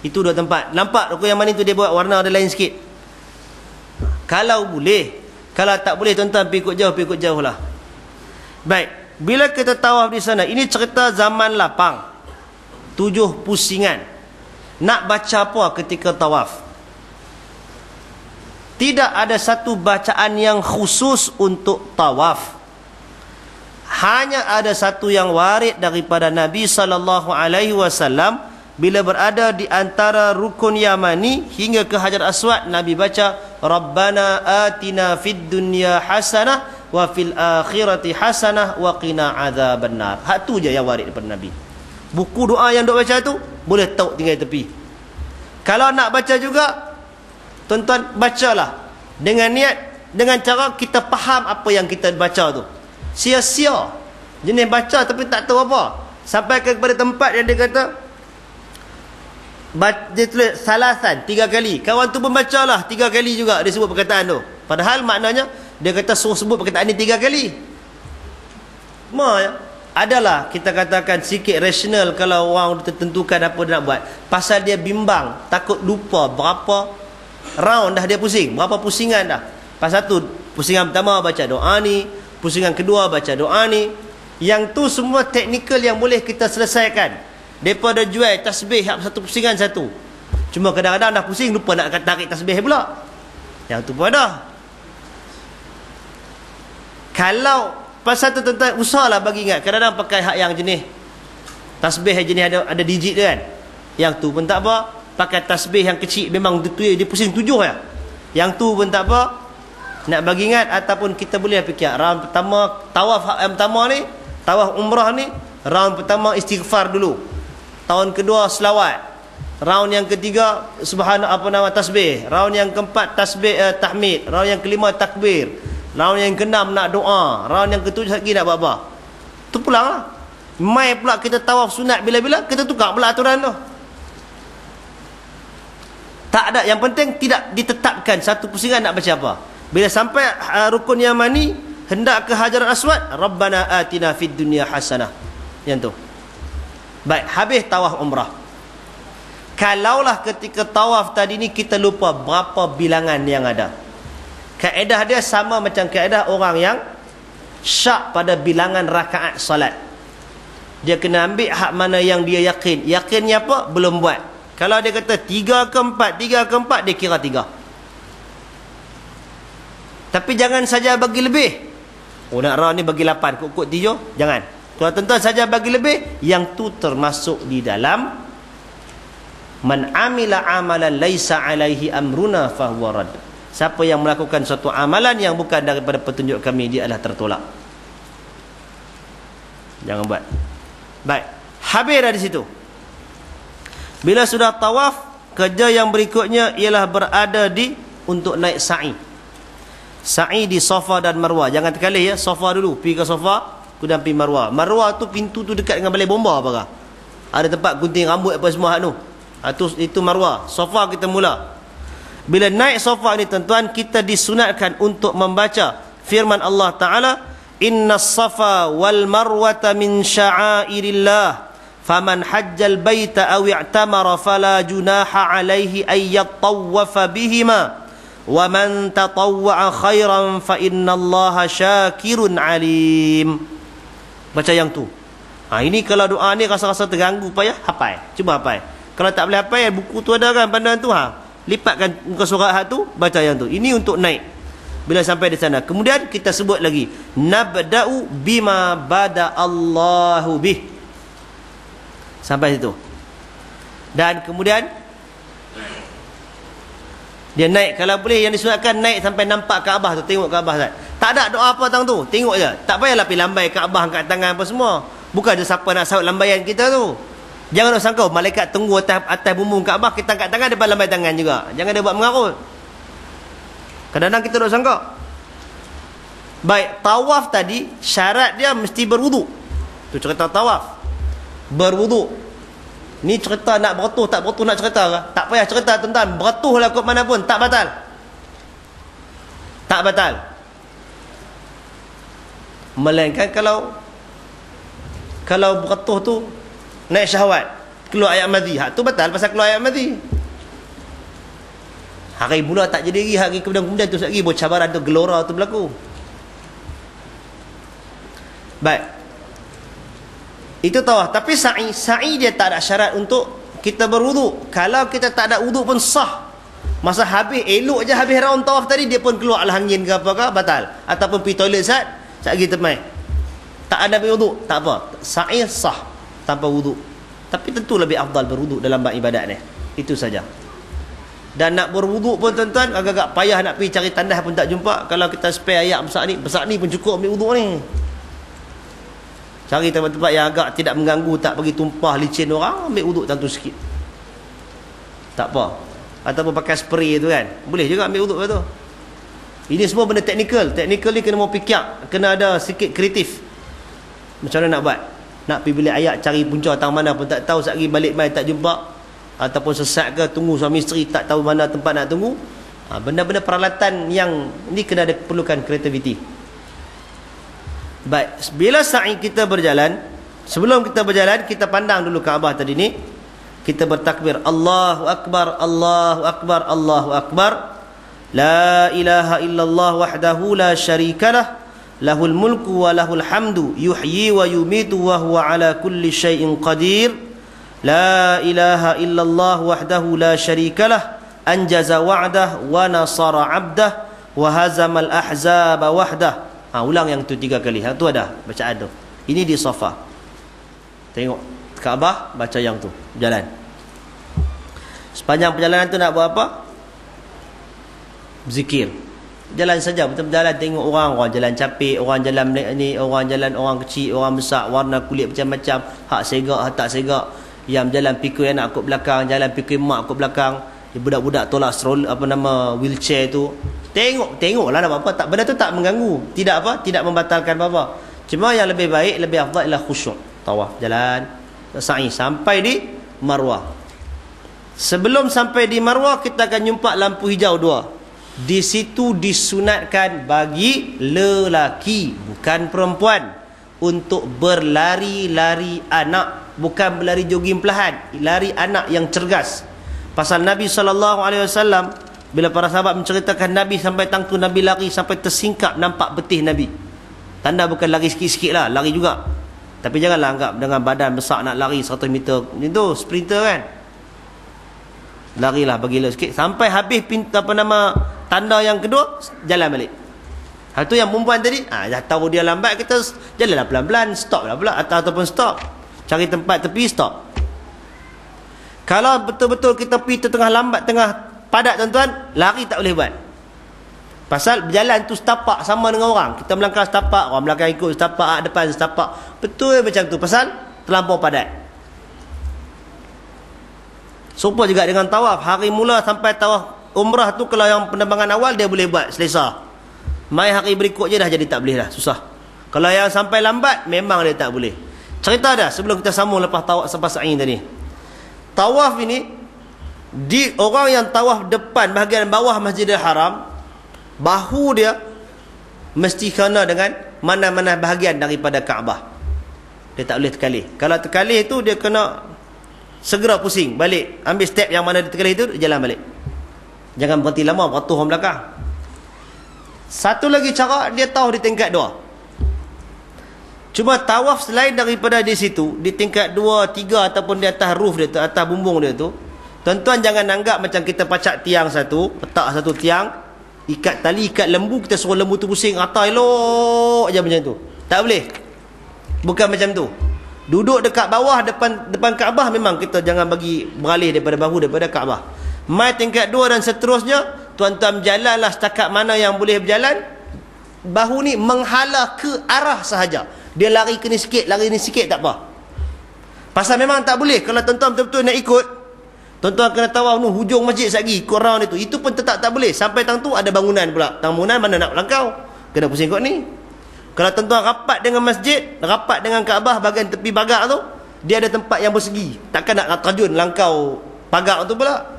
[SPEAKER 1] Itu dua tempat. Nampak rukun yang mana tu dia buat warna ada lain sikit? Kalau boleh kalau tak boleh tuan-tuan pergi ikut jauh pergi ikut jauh lah. Baik bila kita tawaf di sana, ini cerita zaman lapang. Tujuh pusingan. Nak baca apa ketika tawaf? Tidak ada satu bacaan yang khusus untuk tawaf. Hanya ada satu yang warid daripada Nabi sallallahu alaihi wasallam bila berada di antara rukun Yamani hingga ke Hajar Aswad Nabi baca Rabbana atina fid dunya hasanah wa fil akhirati hasanah wa qina adzabannar. Hak tu je yang warid daripada Nabi. Buku doa yang dok baca tu boleh tahu tinggal tepi. Kalau nak baca juga tuan-tuan bacalah dengan niat dengan cara kita faham apa yang kita baca tu. Sia-sia jenis baca tapi tak tahu apa. Sampai kepada tempat yang dia kata dia tulis salasan tiga kali. Kawan tu pun bacalah tiga kali juga dia sebut perkataan tu. Padahal maknanya dia kata suruh sebut perkataan ini tiga kali. Ma, adalah kita katakan sikit rasional kalau orang tertentukan apa dia nak buat. Pasal dia bimbang takut lupa berapa round dah dia pusing berapa pusingan dah. Pasal tu pusingan pertama baca doa ni pusingan kedua baca doa ni. Yang tu semua teknikal yang boleh kita selesaikan. Daripada jual tasbih satu pusingan satu. Cuma kadang-kadang dah pusing lupa nak tarik tasbih pula. Yang tu pun ada kalau pasal tu tuan-tuan usahlah bagi ingat kadang-kadang pakai hak yang jenis tasbih yang jenis ada ada digit dia kan yang tu pun tak apa pakai tasbih yang kecil memang dia, dia pusing tujuh ya Yang tu pun tak apa. Nak bagi ingat ataupun kita boleh fikir round pertama tawaf yang pertama ni, tawaf umrah ni, round pertama istighfar dulu. Tahun kedua selawat. Round yang ketiga subhana apa nama tasbih. Round yang keempat tasbih uh, tahmid. Round yang kelima takbir. Round yang keenam nak doa. Round yang ketujuh lagi nak buat apa? Tu pulang lah. Mai pula kita tawaf sunat bila-bila, kita tukar pula aturan tu. Tak ada. Yang penting tidak ditetapkan satu pusingan nak baca apa. Bila sampai uh, rukun yang mani, hendak ke hajar aswad, Rabbana atina fid dunia hasanah. Yang tu. Baik, habis tawaf umrah. Kalaulah ketika tawaf tadi ni kita lupa berapa bilangan yang ada. Kaedah dia sama macam kaedah orang yang syak pada bilangan rakaat salat. Dia kena ambil hak mana yang dia yakin. Yakinnya apa? Belum buat. Kalau dia kata tiga ke empat, tiga ke empat, dia kira tiga. Tapi jangan saja bagi lebih. Oh nak rah ni bagi lapan, kut-kut tiga. Jangan. Kalau tuan-tuan saja bagi lebih, yang tu termasuk di dalam Man amila amalan laisa alaihi amruna fahuwa rad. Siapa yang melakukan suatu amalan yang bukan daripada petunjuk kami, dia adalah tertolak. Jangan buat. Baik. Habis di situ. Bila sudah tawaf, kerja yang berikutnya ialah berada di untuk naik sa'i. Sa'i di sofa dan marwah. Jangan terkalih ya, sofa dulu. Pergi ke sofa, kemudian pergi marwah. Marwah tu pintu tu dekat dengan balai bomba apa Ada tempat gunting rambut apa semua tu. Itu, ha, itu marwah. Sofa kita mula. Bila naik sofa ni tuan-tuan, kita disunatkan untuk membaca firman Allah Ta'ala, Inna safa wal marwata min sya'airillah. Faman hajjal baita aw i'tamara fala junaha alayhi ay yatawwafa bihima. Wa man tatawwa'a khairan fa innallaha syakirun alim. Baca yang tu. Ha, ini kalau doa ni rasa-rasa terganggu payah hafal cuba hafal kalau tak boleh hafal buku tu ada kan pandangan tu? Ha lipatkan muka surat hak tu baca yang tu. Ini untuk naik bila sampai di sana. Kemudian kita sebut lagi nabda'u bima bada Allahu bih. Sampai situ. Dan kemudian dia naik. Kalau boleh yang disunatkan naik sampai nampak Kaabah tu. Tengok Kaabah Ustaz. Tak ada doa apa tang tu. Tengok je. Tak payahlah pergi lambai Kaabah angkat tangan apa semua. Bukan je siapa nak sahut lambaian kita tu jangan nak sangka malaikat tunggu atas atas bumbung Kaabah kita angkat tangan depan lambai tangan juga. Jangan dia buat mengarut. Kadang-kadang kita nak sangka baik tawaf tadi syarat dia mesti berwuduk tu cerita tawaf. Berwuduk ni cerita nak bertuh tak bertuh nak cerita ke? Tak payah cerita tuan-tuan. Bertuh lah kot mana pun tak batal. Tak batal. Melainkan kalau kalau bertuh tu naik syahwat keluar ayat madhi hak tu batal pasal keluar ayat madhi hari mula tak jadi lagi hari kemudian-kemudian tu lagi buat cabaran tu gelora tu berlaku baik itu tawaf. Tapi sa'i, sa'i dia tak ada syarat untuk kita berwuduk. Kalau kita tak ada wuduk pun sah. Masa habis, elok je habis round tawaf tadi, dia pun keluar lah angin ke apa ke, batal. Ataupun pergi toilet saat, saat kita main. Tak ada berwuduk, tak apa. Sa'i sah tanpa wuduk. Tapi tentu lebih afdal berwuduk dalam ibadat ni. Itu saja. Dan nak berwuduk pun tuan-tuan, agak-agak payah nak pergi cari tandas pun tak jumpa. Kalau kita spare ayat besar ni, besar ni pun cukup ambil wuduk ni. Cari tempat-tempat yang agak tidak mengganggu Tak pergi tumpah licin orang Ambil uduk tentu sikit Tak apa Ataupun pakai spray tu kan Boleh juga ambil uduk tu Ini semua benda teknikal Teknikal ni kena mau fikir Kena ada sikit kreatif Macam mana nak buat Nak pergi beli ayat Cari punca tang mana pun tak tahu Sekali balik mai tak jumpa Ataupun sesat ke Tunggu suami isteri Tak tahu mana tempat nak tunggu ha, Benda-benda peralatan yang Ni kena ada perlukan kreativiti Baik, bila sa'i kita berjalan, sebelum kita berjalan, kita pandang dulu Kaabah tadi ni. Kita bertakbir, Allahu Akbar, Allahu Akbar, Allahu Akbar. La ilaha illallah wahdahu la syarikalah. Lahul mulku wa lahul hamdu. Yuhyi wa yumitu wa huwa ala kulli syai'in qadir. La ilaha illallah wahdahu la syarikalah. Anjaza wa'dah wa nasara abdah. Wa hazamal ahzaba wahdah. Ha, ulang yang tu tiga kali. Ha, tu ada bacaan tu. Ini di sofa. Tengok Kaabah, baca yang tu. Jalan. Sepanjang perjalanan tu nak buat apa? zikir jalan saja betul jalan. Tengok orang orang jalan capek orang jalan ni orang jalan orang kecil orang besar warna kulit macam-macam hak segak hak tak segak. Yang jalan pikul anak aku belakang jalan pikul mak aku belakang. Budak-budak tolak stroll apa nama wheelchair tu. Tengok tengoklah nak apa tak benda tu tak mengganggu. Tidak apa tidak membatalkan apa cuma yang lebih baik lebih afdal ialah khusyuk tawaf jalan sa'i sampai di marwah. Sebelum sampai di marwah kita akan jumpa lampu hijau dua di situ disunatkan bagi lelaki bukan perempuan untuk berlari-lari anak bukan berlari jogging perlahan lari anak yang cergas. Pasal Nabi SAW bila para sahabat menceritakan Nabi sampai tangtu Nabi lari sampai tersingkap nampak betih Nabi. Tanda bukan lari sikit-sikit lah lari juga. Tapi janganlah anggap dengan badan besar nak lari 100 meter. Itu sprinter kan? Larilah bagilah sikit. Sampai habis pintu apa nama tanda yang kedua jalan balik. Hal tu yang perempuan tadi ah dah tahu dia lambat kita jalanlah pelan-pelan stop lah pula atau ataupun stop. Cari tempat tepi stop. Kalau betul-betul kita pergi tengah lambat tengah padat tuan-tuan lari tak boleh buat. Pasal berjalan tu setapak sama dengan orang. Kita melangkah setapak orang belakang ikut setapak ah, depan setapak. Betul macam tu pasal terlampau padat. Supaya juga dengan tawaf. Hari mula sampai tawaf umrah tu kalau yang penerbangan awal dia boleh buat selesa. Mai hari berikut je dah jadi tak boleh dah susah. Kalau yang sampai lambat memang dia tak boleh. Cerita dah sebelum kita sambung lepas tawaf sampai sa'i tadi. Tawaf ini di orang yang tawaf depan bahagian bawah Masjidil Haram bahu dia mesti kena dengan mana-mana bahagian daripada Kaabah. Dia tak boleh terkali kalau terkali itu dia kena segera pusing balik. Ambil step yang mana dia terkali itu jalan balik Jangan berhenti lama Patuh orang belakang. Satu lagi cara Dia tahu di tingkat dua. Cuma tawaf selain daripada di situ Di tingkat dua, tiga Ataupun di atas roof dia tu Atas bumbung dia tu Tuan-tuan jangan anggap Macam kita pacak tiang satu Letak satu tiang Ikat tali, ikat lembu Kita suruh lembu tu pusing Atas elok je macam tu. Tak boleh. Bukan macam tu. Duduk dekat bawah depan depan Kaabah memang kita jangan bagi beralih daripada bahu daripada Kaabah. Mai tingkat dua dan seterusnya Tuan-tuan berjalanlah setakat mana yang boleh berjalan. Bahu ni menghala ke arah sahaja. Dia lari ke ni sikit, lari ni sikit tak apa. Pasal memang tak boleh. Kalau tuan-tuan betul-betul nak ikut Tuan-tuan kena tawaf ni hujung masjid lagi Ikut round itu. Itu pun tetap tak boleh. Sampai tang tu ada bangunan pula. Bangunan mana nak langkau? Kena pusing kot ni. Kalau tuan-tuan rapat dengan masjid Rapat dengan Kaabah bagian tepi pagar tu Dia ada tempat yang bersegi. Takkan nak terjun langkau pagar tu pula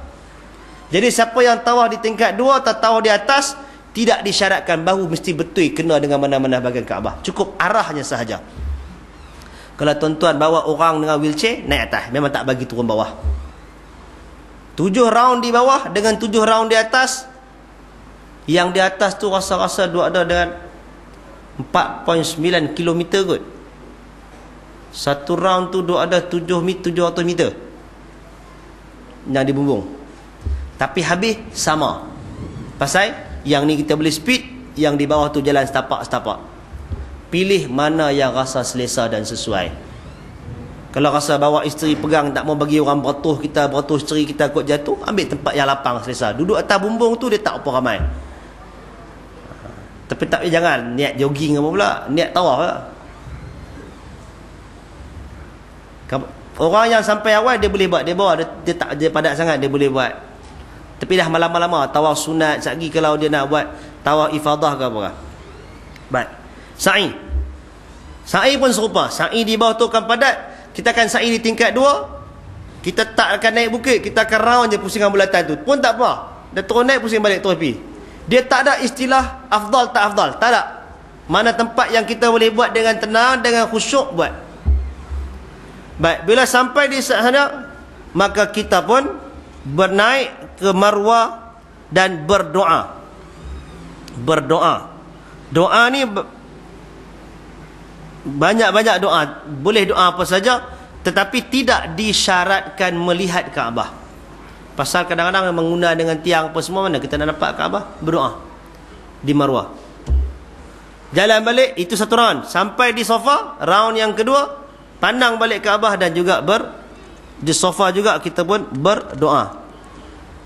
[SPEAKER 1] jadi siapa yang tawaf di tingkat dua atau tawaf di atas tidak disyaratkan bahu mesti betul kena dengan mana-mana bahagian Kaabah. Cukup arahnya sahaja. Kalau tuan-tuan bawa orang dengan wheelchair naik atas, memang tak bagi turun bawah. Tujuh round di bawah dengan tujuh round di atas. Yang di atas tu rasa-rasa dua ada dengan 4.9 km kot. Satu round tu dua ada 7 meter 700 meter. Yang di bumbung. Tapi habis sama. Pasal yang ni kita boleh speed, yang di bawah tu jalan setapak-setapak. Pilih mana yang rasa selesa dan sesuai. Kalau rasa bawa isteri pegang tak mau bagi orang beratuh kita, beratuh isteri kita kot jatuh, ambil tempat yang lapang selesa. Duduk atas bumbung tu dia tak apa ramai. Tapi tak jangan niat jogging apa pula, niat tawaf lah. Orang yang sampai awal dia boleh buat, dia bawa dia, dia tak dia padat sangat dia boleh buat. Tapi dah malam-malam tawaf sunat lagi kalau dia nak buat tawaf ifadah ke apa. Baik. Sa'i. Sa'i pun serupa. Sa'i di bawah tu akan padat. Kita akan sa'i di tingkat dua. Kita tak akan naik bukit. Kita akan round je pusingan bulatan tu. Pun tak apa. Dia turun naik pusing balik terus pergi. Dia tak ada istilah afdal tak afdal. Tak ada. Mana tempat yang kita boleh buat dengan tenang, dengan khusyuk buat. Baik. Bila sampai di sana, maka kita pun bernaik ke marwah dan berdoa. Berdoa. Doa ni banyak-banyak doa. Boleh doa apa saja tetapi tidak disyaratkan melihat Kaabah. Pasal kadang-kadang menguna dengan tiang apa semua mana kita nak nampak Kaabah? Berdoa. Di marwah. Jalan balik itu satu round. Sampai di sofa round yang kedua pandang balik Kaabah dan juga ber di sofa juga kita pun berdoa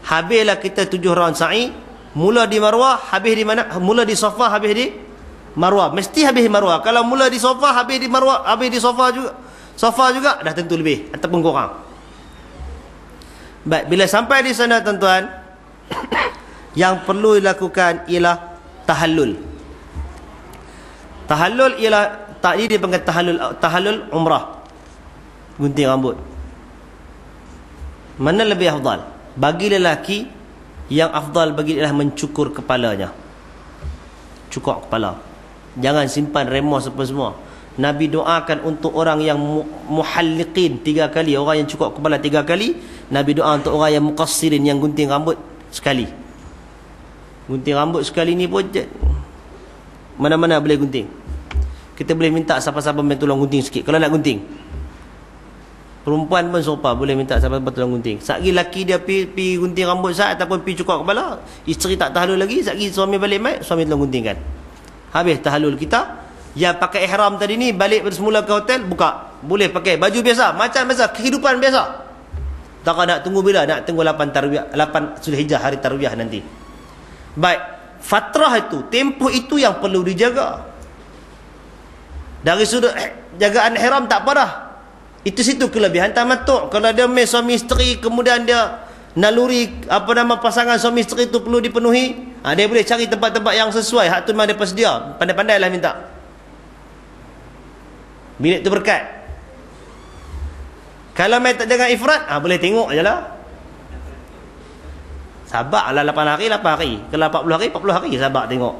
[SPEAKER 1] Habislah kita tujuh round sa'i mula di Marwah habis di mana mula di Safa habis di Marwah. Mesti habis di Marwah. Kalau mula di Safa habis di Marwah habis di Safa juga Safa juga dah tentu lebih ataupun kurang baik bila sampai di sana tuan-tuan yang perlu dilakukan ialah tahallul. Tahallul ialah tadi dia panggil tahallul tahallul umrah. Gunting rambut. Mana lebih afdal bagi lelaki yang afdal bagi dia adalah mencukur kepalanya. Cukur kepala. Jangan simpan remoh apa semua. Nabi doakan untuk orang yang muhalliqin tiga kali. Orang yang cukur kepala tiga kali Nabi doa untuk orang yang muqassirin yang gunting rambut sekali. Gunting rambut sekali ni pun mana-mana boleh gunting. Kita boleh minta siapa-siapa tolong gunting sikit. Kalau nak gunting Perempuan pun serupa boleh minta siapa-siapa tolong gunting. Satgi laki dia pi pi gunting rambut sat ataupun pi cukur kepala, isteri tak tahalul lagi, satgi suami balik mai, suami tolong guntingkan. Habis tahalul kita, yang pakai ihram tadi ni balik bersemula ke hotel, buka. Boleh pakai baju biasa, macam biasa, kehidupan biasa. Tak nak tunggu bila nak tunggu 8 tarwiyah, 8 Zulhijjah hari tarwiyah nanti. Baik, fatrah itu, tempoh itu yang perlu dijaga. Dari sudut eh, jagaan ihram tak apa dah. Itu situ kelebihan tamatuk. Kalau dia mes suami isteri kemudian dia naluri apa nama pasangan suami isteri itu perlu dipenuhi, ha, dia boleh cari tempat-tempat yang sesuai. Hak tu memang dia persedia. Pandai-pandailah minta. Bilik tu berkat. Kalau mai tak jangan ifrat, ha, boleh tengok je lah. Sabarlah 8 hari, 8 hari. Kalau 40 hari, 40 hari sabar tengok.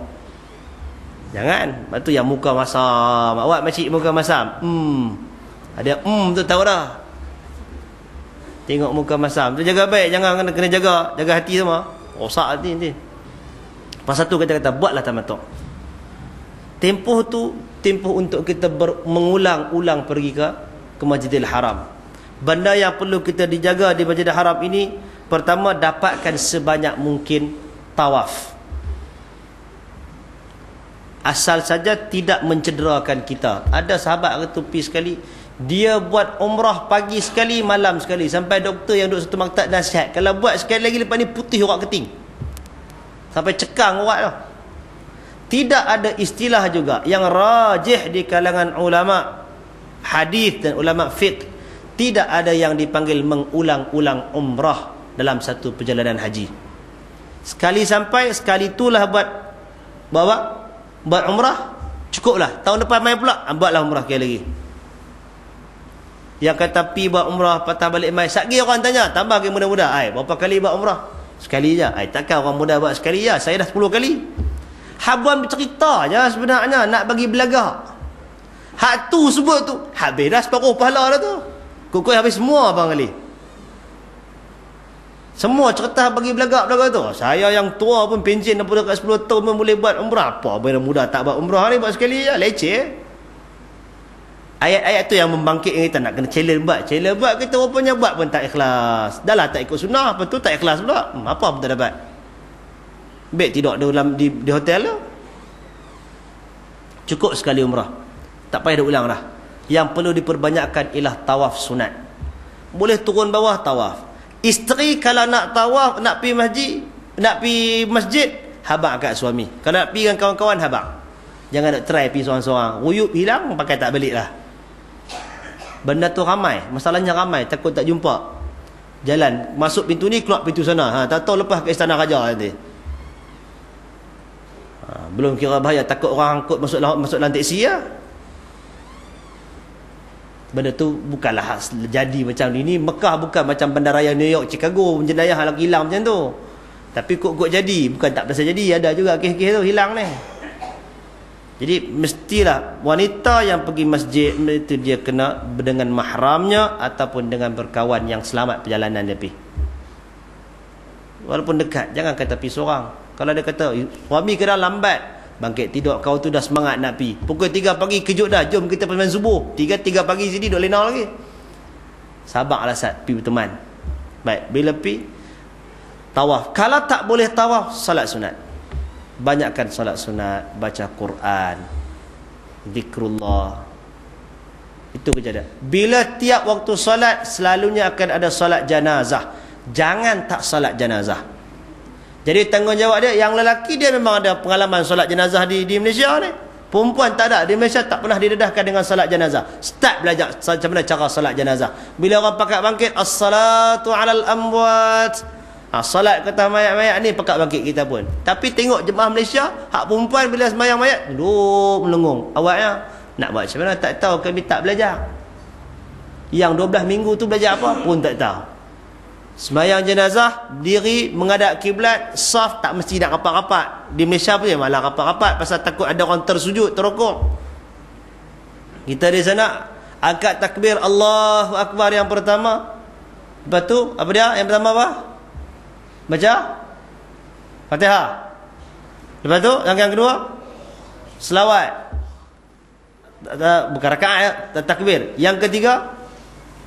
[SPEAKER 1] Jangan. Lepas tu yang muka masam. Awak makcik muka masam. Hmm. Ada hmm tu tahu dah. Tengok muka masam. Tu jaga baik, jangan kena, kena jaga, jaga hati semua. Rosak hati nanti. Pasal tu kita kata buatlah tamattu. Tempoh tu tempoh untuk kita ber, mengulang-ulang pergi ke ke Masjidil Haram. Benda yang perlu kita dijaga di Masjidil Haram ini pertama dapatkan sebanyak mungkin tawaf. Asal saja tidak mencederakan kita. Ada sahabat kata pi sekali dia buat umrah pagi sekali malam sekali. Sampai doktor yang duduk satu maktab nasihat. Kalau buat sekali lagi lepas ni putih urat keting. Sampai cekang urat tu tidak ada istilah juga yang rajih di kalangan ulama hadis dan ulama fiqh. Tidak ada yang dipanggil mengulang-ulang umrah dalam satu perjalanan haji. Sekali sampai sekali itulah buat. Bawa buat umrah cukuplah. Tahun depan main pula buatlah umrah sekali lagi yang kata pi buat umrah patah balik mai. Satgi orang tanya tambah ke muda-muda? Ai berapa kali buat umrah? Sekali je. Ai takkan orang muda buat sekali je? Saya dah 10 kali. Habuan bercerita je sebenarnya nak bagi belaga hak tu sebut tu habis dah separuh pahala dah tu. Kukui habis semua bang kali. Semua cerita bagi belagak-belagak tu. Saya yang tua pun pension dah kat 10 tahun pun boleh buat umrah. Apa benda muda tak buat umrah ni buat sekali je leceh Ayat-ayat tu yang membangkit kita nak kena challenge buat. Challenge buat kita rupanya buat pun tak ikhlas. Dah lah tak ikut sunnah. Apa tu tak ikhlas pula. Hmm, apa pun tak dapat. Baik tidur dalam di, di hotel tu. Cukup sekali umrah. Tak payah dah ulang dah. Yang perlu diperbanyakkan ialah tawaf sunat. Boleh turun bawah tawaf. Isteri kalau nak tawaf, nak pergi masjid, nak pergi masjid, habak kat suami. Kalau nak pergi dengan kawan-kawan, habak. Jangan nak try pergi seorang-seorang. Ruyup hilang, pakai tak balik lah. Benda tu ramai, masalahnya ramai, takut tak jumpa. Jalan, masuk pintu ni, keluar pintu sana. Ha, tak tahu lepas ke istana raja nanti. Ha, belum kira bahaya, takut orang angkut masuk masuk dalam teksi ya. Benda tu bukanlah jadi macam ni. Mekah bukan macam bandaraya New York, Chicago, halang hilang macam tu. Tapi kok-kok jadi, bukan tak berasa jadi, ada juga kes-kes tu hilang ni. Jadi mestilah wanita yang pergi masjid itu dia kena dengan mahramnya ataupun dengan berkawan yang selamat perjalanan dia pergi. Walaupun dekat, jangan kata pergi seorang. Kalau dia kata, suami kena lambat, bangkit tidur kau tu dah semangat nak pergi. Pukul 3 pagi kejut dah, jom kita pergi subuh. 3 3 pagi sini duk lena lagi. Sabarlah sat pergi berteman. Baik, bila pergi tawaf. Kalau tak boleh tawaf, salat sunat banyakkan solat sunat baca Quran zikrullah itu kejadian bila tiap waktu solat selalunya akan ada solat janazah jangan tak solat janazah Jadi tanggungjawab dia yang lelaki dia memang ada pengalaman solat jenazah di di Malaysia ni. Perempuan tak ada. Di Malaysia tak pernah didedahkan dengan solat jenazah. Start belajar macam mana cara solat jenazah. Bila orang pakat bangkit, As-salatu alal amwat. Ha, solat kata mayat-mayat ni pakat bangkit kita pun. Tapi tengok jemaah Malaysia, hak perempuan bila semayang mayat, duduk melengung. Awaknya, nak buat macam mana? Tak tahu kami tak belajar. Yang 12 minggu tu belajar apa? Pun tak tahu. Semayang jenazah Diri menghadap kiblat Saf tak mesti nak rapat-rapat Di Malaysia pun malah rapat-rapat Pasal takut ada orang tersujud terokok Kita di sana Angkat takbir Allahu Akbar yang pertama Lepas tu Apa dia yang pertama apa Baca? Fatihah Lepas tu yang, yang kedua? Selawat. Bukan rakaat ya. Takbir. Yang ketiga?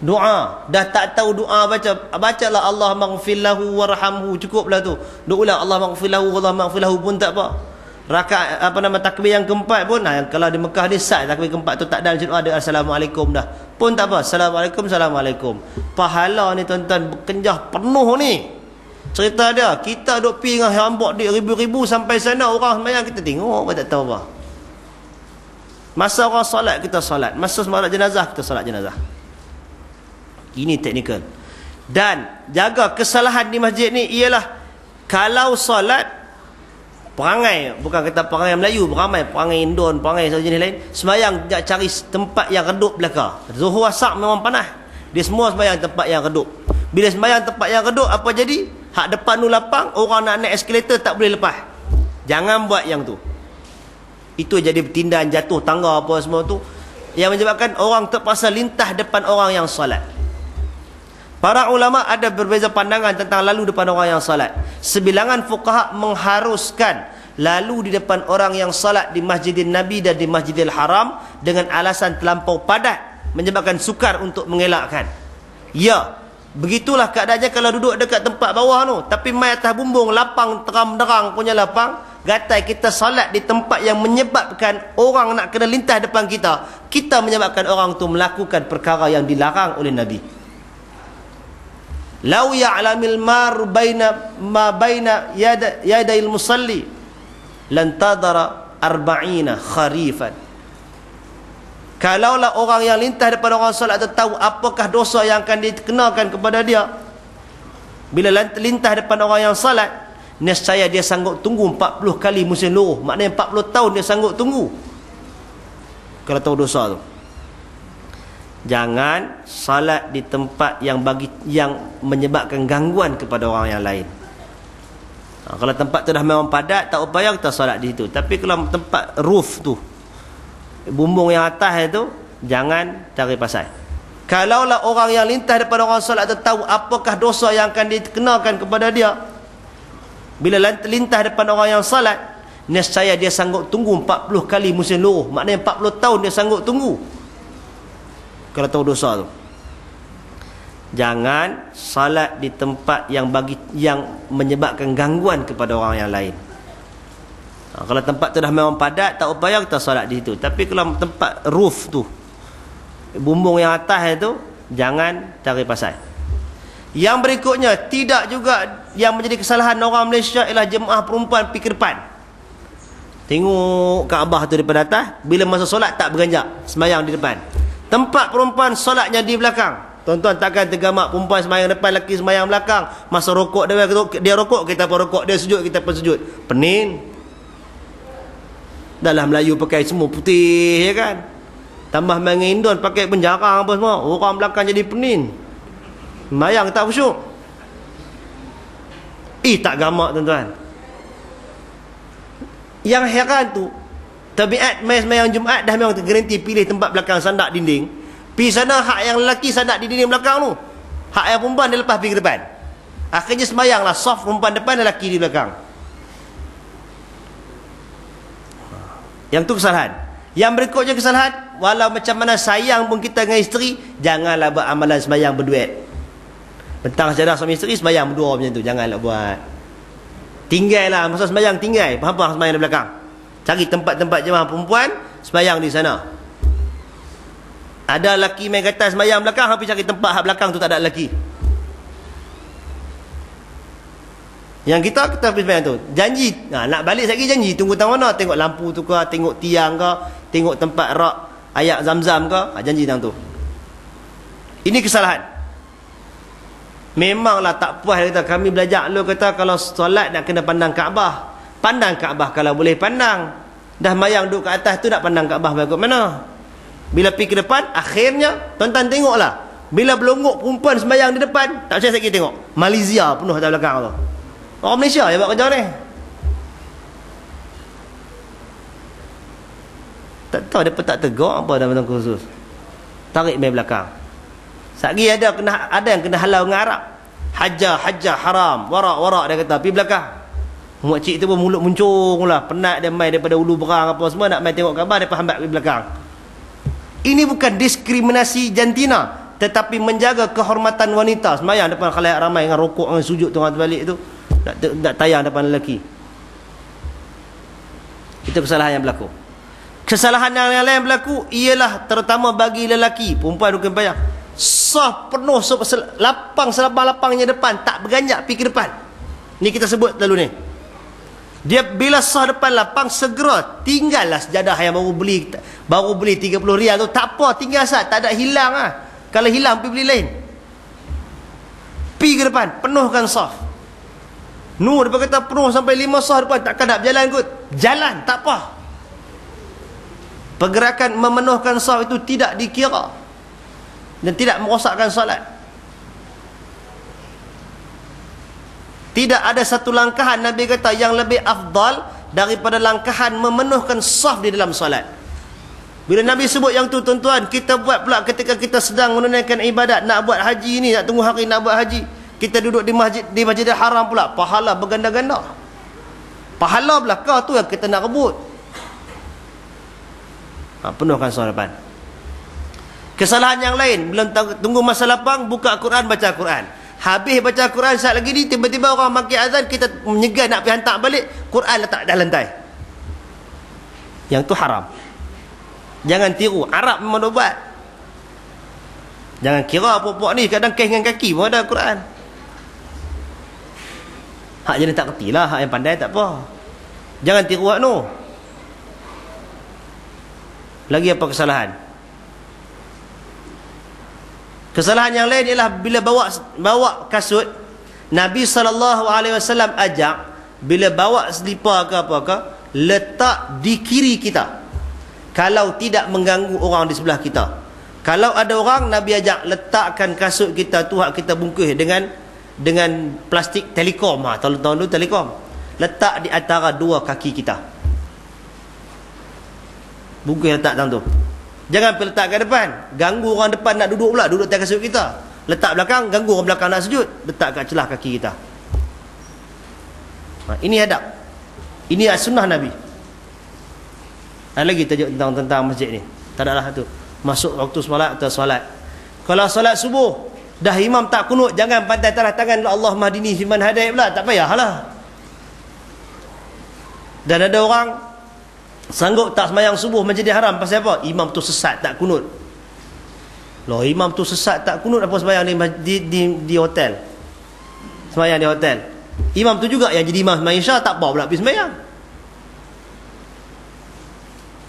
[SPEAKER 1] Doa. Dah tak tahu doa baca bacalah Allah maghfirlahu warhamhu. Cukuplah tu. Doa ulang Allah maghfirlahu Allah maghfirlahu pun tak apa. Rakaat apa nama takbir yang keempat pun nah, kalau di Mekah ni sat takbir keempat tu tak ada doa ada assalamualaikum dah. Pun tak apa. Assalamualaikum assalamualaikum. Pahala ni tuan-tuan berkenjah penuh ni cerita dia kita duk pi dengan hambok di ribu-ribu sampai sana orang sembahyang kita tengok apa tak tahu apa. Masa orang solat kita solat. Masa solat jenazah kita solat jenazah. Ini teknikal. Dan jaga kesalahan di masjid ni ialah kalau solat perangai. Bukan kata perangai Melayu beramai perangai Indon perangai sejenis lain. Sembahyang nak cari tempat yang redup belaka. Zuhur asar memang panas. Dia semua sembahyang tempat yang redup. Bila sembahyang tempat yang redup apa jadi hak depan tu lapang orang nak naik eskalator tak boleh lepas jangan buat yang tu itu jadi bertindan jatuh tangga apa semua tu yang menyebabkan orang terpaksa lintah depan orang yang solat Para ulama ada berbeza pandangan tentang lalu depan orang yang salat. Sebilangan fuqaha mengharuskan lalu di depan orang yang salat di Masjidil Nabi dan di Masjidil Haram dengan alasan terlampau padat menyebabkan sukar untuk mengelakkan. Ya, begitulah keadaannya kalau duduk dekat tempat bawah tu. Tapi mai atas bumbung lapang terang-terang punya lapang, gatai kita salat di tempat yang menyebabkan orang nak kena lintas depan kita, kita menyebabkan orang tu melakukan perkara yang dilarang oleh Nabi. Lau ya'lamil mar baina ma baina yada yadayil musalli lan tadara arba'ina kharifan. Kalaulah orang yang lintas daripada orang solat itu tahu apakah dosa yang akan dikenakan kepada dia bila lintas depan orang yang salat nescaya dia sanggup tunggu 40 kali musim luruh maknanya 40 tahun dia sanggup tunggu kalau tahu dosa tu jangan salat di tempat yang bagi yang menyebabkan gangguan kepada orang yang lain. Ha, kalau tempat tu dah memang padat tak upaya kita salat di situ. Tapi kalau tempat roof tu bumbung yang atas itu jangan cari pasal. Kalaulah orang yang lintas daripada orang salat tu tahu apakah dosa yang akan dikenakan kepada dia bila lintas depan orang yang salat nescaya dia sanggup tunggu 40 kali musim luruh. Maknanya 40 tahun dia sanggup tunggu. Kalau tahu dosa tu. Jangan salat di tempat yang bagi yang menyebabkan gangguan kepada orang yang lain ha, kalau tempat tu dah memang padat tak upaya kita salat di situ tapi kalau tempat roof tu bumbung yang atas itu jangan cari pasal yang berikutnya tidak juga yang menjadi kesalahan orang Malaysia ialah jemaah perempuan fikir depan tengok Kaabah tu daripada atas bila masa solat tak berganjak semayang di depan Tempat perempuan solatnya di belakang. Tuan-tuan takkan tergamak perempuan semayang depan, lelaki semayang belakang. Masa rokok dia, dia rokok, kita pun rokok. Dia sujud, kita pun sujud. Pening. Dalam Melayu pakai semua putih, ya kan? Tambah main Indon pakai penjarang apa semua. Orang belakang jadi pening. Semayang tak khusyuk. Ih, tak gamak tuan-tuan. Yang heran tu, Tabiat mai semayang Jumaat dah memang tergaranti pilih tempat belakang sandak dinding. Pi sana hak yang lelaki sandak di dinding belakang tu. Hak yang perempuan dia lepas pergi ke depan. Akhirnya semayanglah soft perempuan depan dan lelaki di belakang. Yang tu kesalahan. Yang berikutnya kesalahan, walau macam mana sayang pun kita dengan isteri, janganlah buat amalan semayang berduet. Bentang sajadah suami isteri, semayang berdua macam tu. Janganlah buat. Tinggallah, masa semayang tinggal. Faham-faham semayang di belakang. Cari tempat-tempat jemaah perempuan Semayang di sana Ada lelaki main kata semayang belakang Habis cari tempat belakang tu tak ada lelaki Yang kita kita pergi tu. Janji. Ha, nak balik lagi janji. Tunggu tang mana. Tengok lampu tu ke. Tengok tiang ke. Tengok tempat rak. Ayat zam-zam ke. Ha, janji tang tu. Ini kesalahan. Memanglah tak puas kata. Kami belajar lu kata. Kalau solat nak kena pandang Kaabah. Pandang Kaabah kalau boleh pandang. Dah mayang duduk ke atas tu nak pandang Kaabah. Baik mana? Bila pergi ke depan. Akhirnya. Tuan-tuan tengoklah. Bila belongok perempuan sembahyang di depan. Tak percaya saya tengok. Malaysia penuh atas belakang tu. Orang Malaysia yang buat kerja ni. Tak tahu dia tak tegak apa dalam bentuk khusus. Tarik main belakang. Sagi ada kena ada yang kena halau dengan Arab. Hajar, hajar, haram. Warak, warak dia kata. Pergi belakang. Muak cik tu pun mulut muncung lah. Penat dia main daripada ulu berang apa semua. Nak main tengok gambar. Dia hambat pergi belakang. Ini bukan diskriminasi jantina. Tetapi menjaga kehormatan wanita. Semayang depan khalayak ramai dengan rokok dengan sujud tengah terbalik tu nak, nak tayang depan lelaki. Itu kesalahan yang berlaku. Kesalahan yang lain berlaku ialah terutama bagi lelaki perempuan bukan payah sah penuh lapang selapang-lapangnya depan tak berganjak pergi ke depan. Ni kita sebut lalu ni. Dia bila sah depan lapang segera tinggallah sejadah yang baru beli baru beli 30 rial tu. Tak apa tinggal sat tak ada hilang ah. Kalau hilang pergi beli lain. Pergi ke depan penuhkan sah Nur dia kata penuh sampai lima sah depan takkan nak berjalan kot. Jalan tak apa. Pergerakan memenuhkan sah itu tidak dikira dan tidak merosakkan solat. Tidak ada satu langkahan Nabi kata yang lebih afdal daripada langkahan memenuhkan sah di dalam solat. Bila Nabi sebut yang tu tuan-tuan, kita buat pula ketika kita sedang menunaikan ibadat, nak buat haji ni, nak tunggu hari nak buat haji kita duduk di masjid di masjidil haram pula pahala berganda-ganda. Pahala belakang tu yang kita nak rebut. Ha, penuhkan soal depan kesalahan yang lain belum tunggu masa lapang buka Quran baca Quran habis baca Quran saat lagi ni tiba-tiba orang makin azan kita menyegar nak pergi hantar balik Quran letak dalam lantai. Yang tu haram. Jangan tiru. Arab memang buat jangan kira puak-puak ni kadang kes dengan kaki pun ada Quran Hak jadi tak kerti lah. Hak yang pandai tak apa. Jangan tiru hak tu. Lagi apa kesalahan? Kesalahan yang lain ialah bila bawa bawa kasut Nabi SAW ajak bila bawa selipar ke apa ke letak di kiri kita kalau tidak mengganggu orang di sebelah kita kalau ada orang Nabi ajak letakkan kasut kita tu hak kita bungkus dengan dengan plastik telekom. Ha tahun-tahun dulu telekom. Letak di antara dua kaki kita. Bungkus letak dalam tu. Jangan pergi letak kat depan. Ganggu orang depan nak duduk pula duduk atas kasut kita. Letak belakang ganggu orang belakang nak sujud. Letak kat celah kaki kita. Ha, ini adab. Ini sunnah Nabi. Ada lagi tajuk tentang tentang masjid ni? Tak ada lah tu. Masuk waktu solat atau solat? Kalau solat subuh Dah imam tak kunut jangan pandai tanah tangan Allah mahdini siman hadai pula tak payahlah. Dan ada orang sanggup tak semayang subuh menjadi haram pasal apa? Imam tu sesat tak kunut. Loh imam tu sesat tak kunut apa semayang di di di, di hotel. Semayang di hotel. Imam tu juga yang jadi imam semayang Isya tak apa pula pergi semayang.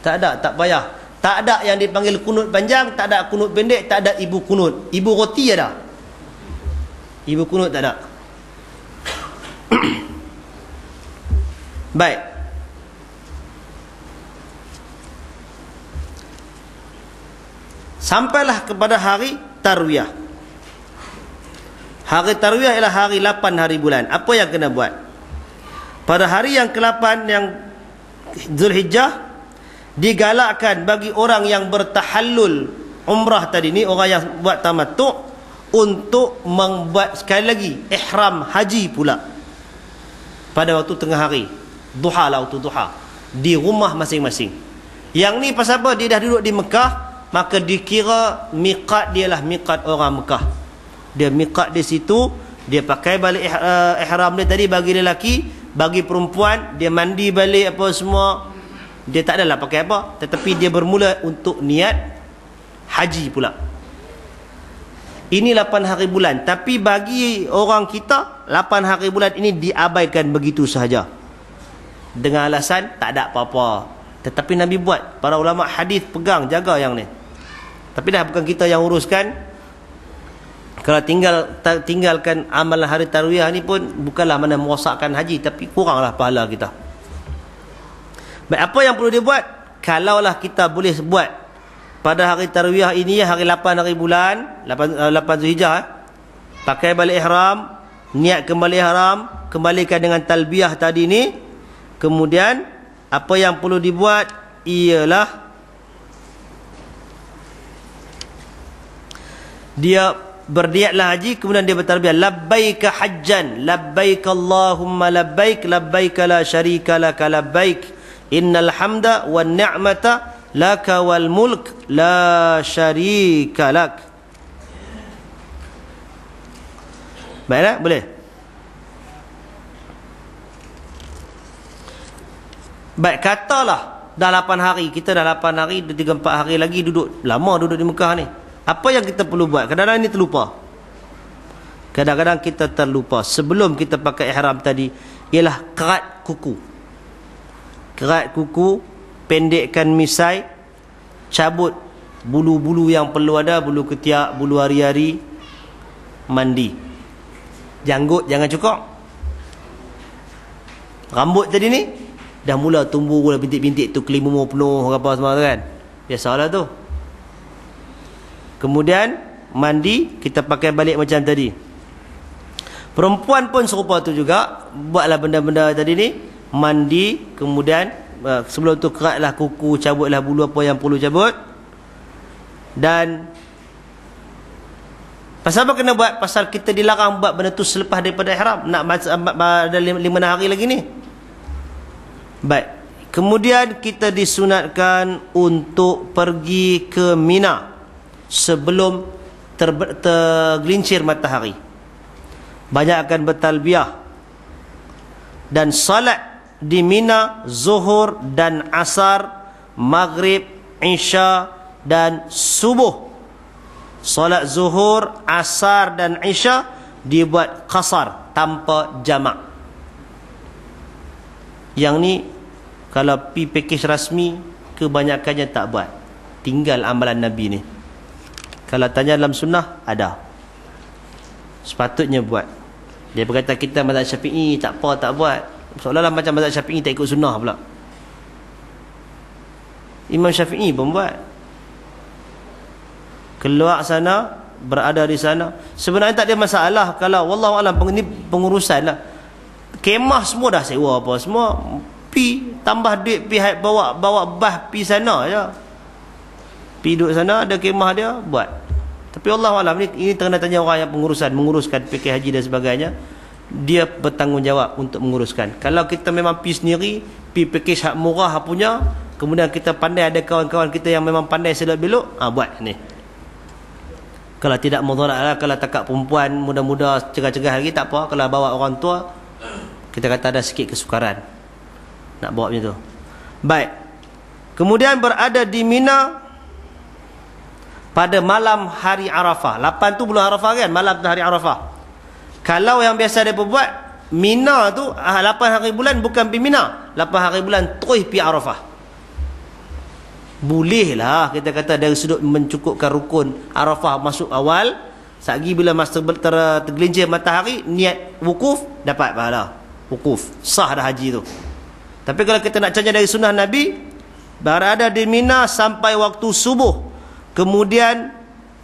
[SPEAKER 1] Tak ada, tak payah. Tak ada yang dipanggil kunut panjang, tak ada kunut pendek, tak ada ibu kunut. Ibu roti ada. Ibu kunut tak ada. Baik. Sampailah kepada hari tarwiyah. Hari tarwiyah ialah hari 8 hari bulan. Apa yang kena buat? Pada hari yang ke-8 yang Zulhijjah digalakkan bagi orang yang bertahallul umrah tadi ni orang yang buat tamattu' untuk membuat sekali lagi ihram haji pula. Pada waktu tengah hari. Duha lah waktu duha. Di rumah masing-masing. Yang ni pasal apa? Dia dah duduk di Mekah maka dikira miqat dia lah miqat orang Mekah. Dia miqat di situ dia pakai balik eh, ihram dia tadi bagi lelaki bagi perempuan dia mandi balik apa semua. Dia tak adalah pakai apa tetapi dia bermula untuk niat haji pula ini 8 hari bulan. Tapi bagi orang kita 8 hari bulan ini diabaikan begitu sahaja. Dengan alasan tak ada apa-apa. Tetapi Nabi buat. Para ulama hadis pegang jaga yang ni. Tapi dah bukan kita yang uruskan. Kalau tinggal tinggalkan amalan hari tarwiyah ni pun bukanlah mana merosakkan haji tapi kuranglah pahala kita. Baik, apa yang perlu dibuat kalaulah kita boleh buat pada hari tarwiyah ini hari 8 hari bulan 8 8 Zulhijjah eh, pakai balik ihram niat kembali ihram kembalikan dengan talbiyah tadi ni. Kemudian apa yang perlu dibuat ialah dia berniatlah haji kemudian dia bertarbiyah labbaik hajjan labbaik allahumma labbaik labbaik la syarika lak labbaik. Innal hamda wan ni'mata laka wal mulk la syarika lak Baiklah, boleh? Baik, katalah dah 8 hari, kita dah 8 hari, 3 4 hari lagi duduk lama duduk di Mekah ni. Apa yang kita perlu buat? Kadang-kadang ini terlupa. Kadang-kadang kita terlupa. Sebelum kita pakai ihram tadi, ialah kerat kuku. Kerat kuku, pendekkan misai, cabut bulu-bulu yang perlu ada, bulu ketiak, bulu hari-hari, mandi. Janggut jangan cukup. Rambut tadi ni, dah mula tumbuh mula bintik-bintik tu kelimumur penuh apa semua kan. Biasalah tu. Kemudian mandi kita pakai balik macam tadi. Perempuan pun serupa tu juga buatlah benda-benda tadi ni mandi kemudian uh, sebelum tu keratlah kuku cabutlah bulu apa yang perlu cabut. Dan pasal apa kena buat? Pasal kita dilarang buat benda tu selepas daripada ihram. Nak ada lima hari lagi ni. Baik. Kemudian kita disunatkan untuk pergi ke Mina sebelum ter, tergelincir matahari. Banyak akan bertalbiah dan salat di Mina zuhur dan asar maghrib isya dan subuh salat zuhur asar dan isya dibuat qasar tanpa jamak yang ni kalau pi package rasmi kebanyakannya tak buat tinggal amalan nabi ni kalau tanya dalam sunnah, ada. Sepatutnya buat. Dia berkata kita mazhab syafi'i, tak apa, tak buat. Seolah-olah macam mazhab syafi'i tak ikut sunnah pula. Imam syafi'i pun buat. Keluar sana, berada di sana. Sebenarnya tak ada masalah kalau Wallahualam ini pengurusan lah. Kemah semua dah sewa apa semua. Pi tambah duit pi bawa bawa bah pi sana je. Pi duduk sana ada kemah dia buat. Tapi Allah Alam ini, ini tengah tanya orang yang pengurusan menguruskan PK haji dan sebagainya dia bertanggungjawab untuk menguruskan kalau kita memang pergi sendiri pergi package hak murah punya kemudian kita pandai ada kawan-kawan kita yang memang pandai selok belok ah ha, buat ni kalau tidak mudarat lah kalau takak perempuan muda-muda cegah-cegah lagi tak apa kalau bawa orang tua kita kata ada sikit kesukaran nak bawa macam tu baik kemudian berada di Mina pada malam hari Arafah. 8 tu bulan Arafah kan? Malam tu hari Arafah. Kalau yang biasa dia buat Mina tu 8 ah, hari bulan bukan pi Mina. 8 hari bulan terus pi Arafah. Bolehlah kita kata dari sudut mencukupkan rukun Arafah masuk awal. Sagi bila masa ter tergelincir matahari niat wukuf dapat pahala. Wukuf sah dah haji tu. Tapi kalau kita nak cari dari sunnah Nabi berada di Mina sampai waktu subuh Kemudian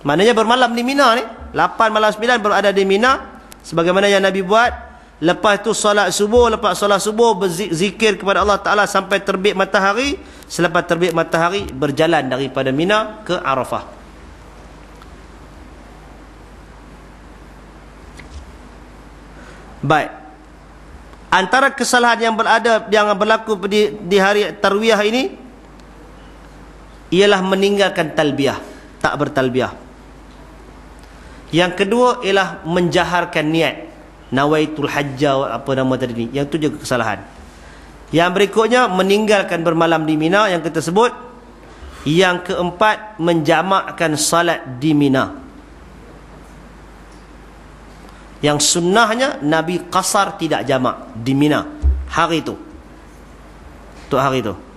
[SPEAKER 1] maknanya bermalam di Mina ni, 8 malam 9 berada di Mina sebagaimana yang Nabi buat. Lepas tu solat subuh, lepas solat subuh berzikir kepada Allah Taala sampai terbit matahari, selepas terbit matahari berjalan daripada Mina ke Arafah. Baik. Antara kesalahan yang berada yang berlaku di, di hari tarwiyah ini ialah meninggalkan talbiyah tak bertalbiyah yang kedua ialah menjaharkan niat. Nawaitul hajjah apa nama tadi ni? Yang tu juga kesalahan. Yang berikutnya meninggalkan bermalam di Mina yang kita sebut yang keempat menjamakkan salat di Mina. Yang sunnahnya Nabi qasar tidak jamak di Mina. Hari itu. Untuk hari itu.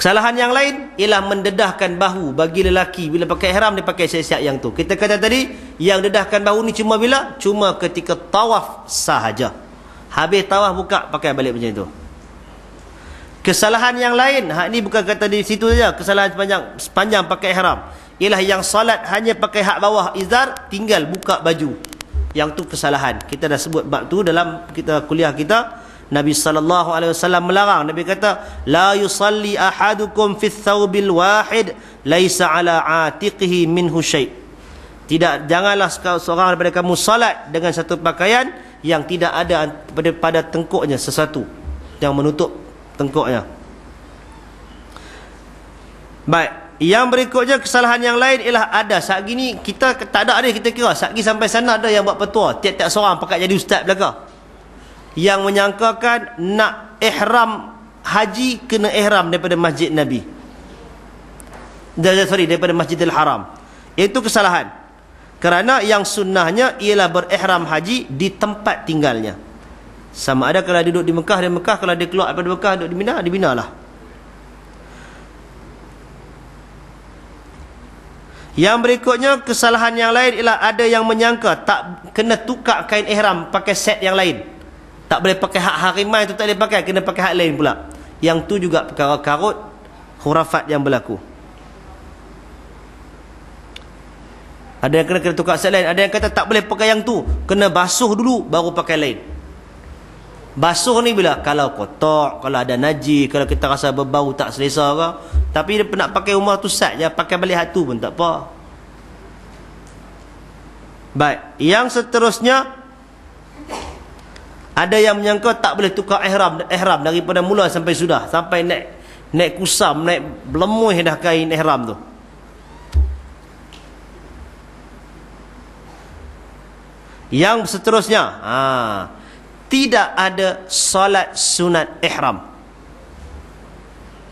[SPEAKER 1] Kesalahan yang lain ialah mendedahkan bahu bagi lelaki bila pakai ihram dia pakai siap-siap yang tu. Kita kata tadi yang dedahkan bahu ni cuma bila? Cuma ketika tawaf sahaja. Habis tawaf buka pakai balik macam itu. Kesalahan yang lain, hak ni bukan kata di situ saja, kesalahan sepanjang sepanjang pakai ihram. Ialah yang salat hanya pakai hak bawah izar tinggal buka baju. Yang tu kesalahan. Kita dah sebut bab tu dalam kita kuliah kita Nabi sallallahu alaihi wasallam melarang. Nabi kata, "La yusalli ahadukum fi thawbil wahid laisa ala atiqihi minhu syai." Tidak janganlah seorang daripada kamu salat dengan satu pakaian yang tidak ada pada pada tengkuknya sesuatu yang menutup tengkuknya. Baik, yang berikutnya kesalahan yang lain ialah ada saat gini kita tak ada ada kita kira saat gini sampai sana ada yang buat petua tiap-tiap seorang pakai jadi ustaz belaka yang menyangkakan nak ihram haji kena ihram daripada masjid Nabi. Sorry, daripada Masjidil Haram. Itu kesalahan. Kerana yang sunnahnya ialah berihram haji di tempat tinggalnya. Sama ada kalau duduk di Mekah, di Mekah. Kalau dia keluar daripada Mekah, duduk di Mina, di Mina lah. Yang berikutnya, kesalahan yang lain ialah ada yang menyangka tak kena tukar kain ihram pakai set yang lain. Tak boleh pakai hak harimai tu tak boleh pakai. Kena pakai hak lain pula. Yang tu juga perkara karut khurafat yang berlaku. Ada yang kena kena tukar set lain. Ada yang kata tak boleh pakai yang tu. Kena basuh dulu baru pakai lain. Basuh ni bila? Kalau kotor, kalau ada najis, kalau kita rasa berbau tak selesa ke. Tapi dia nak pakai rumah tu sat je. Pakai balik hak tu pun tak apa. Baik. Yang seterusnya ada yang menyangka tak boleh tukar ihram ihram daripada mula sampai sudah sampai naik naik kusam naik belemuh dah kain ihram tu. Yang seterusnya ha, tidak ada salat sunat ihram.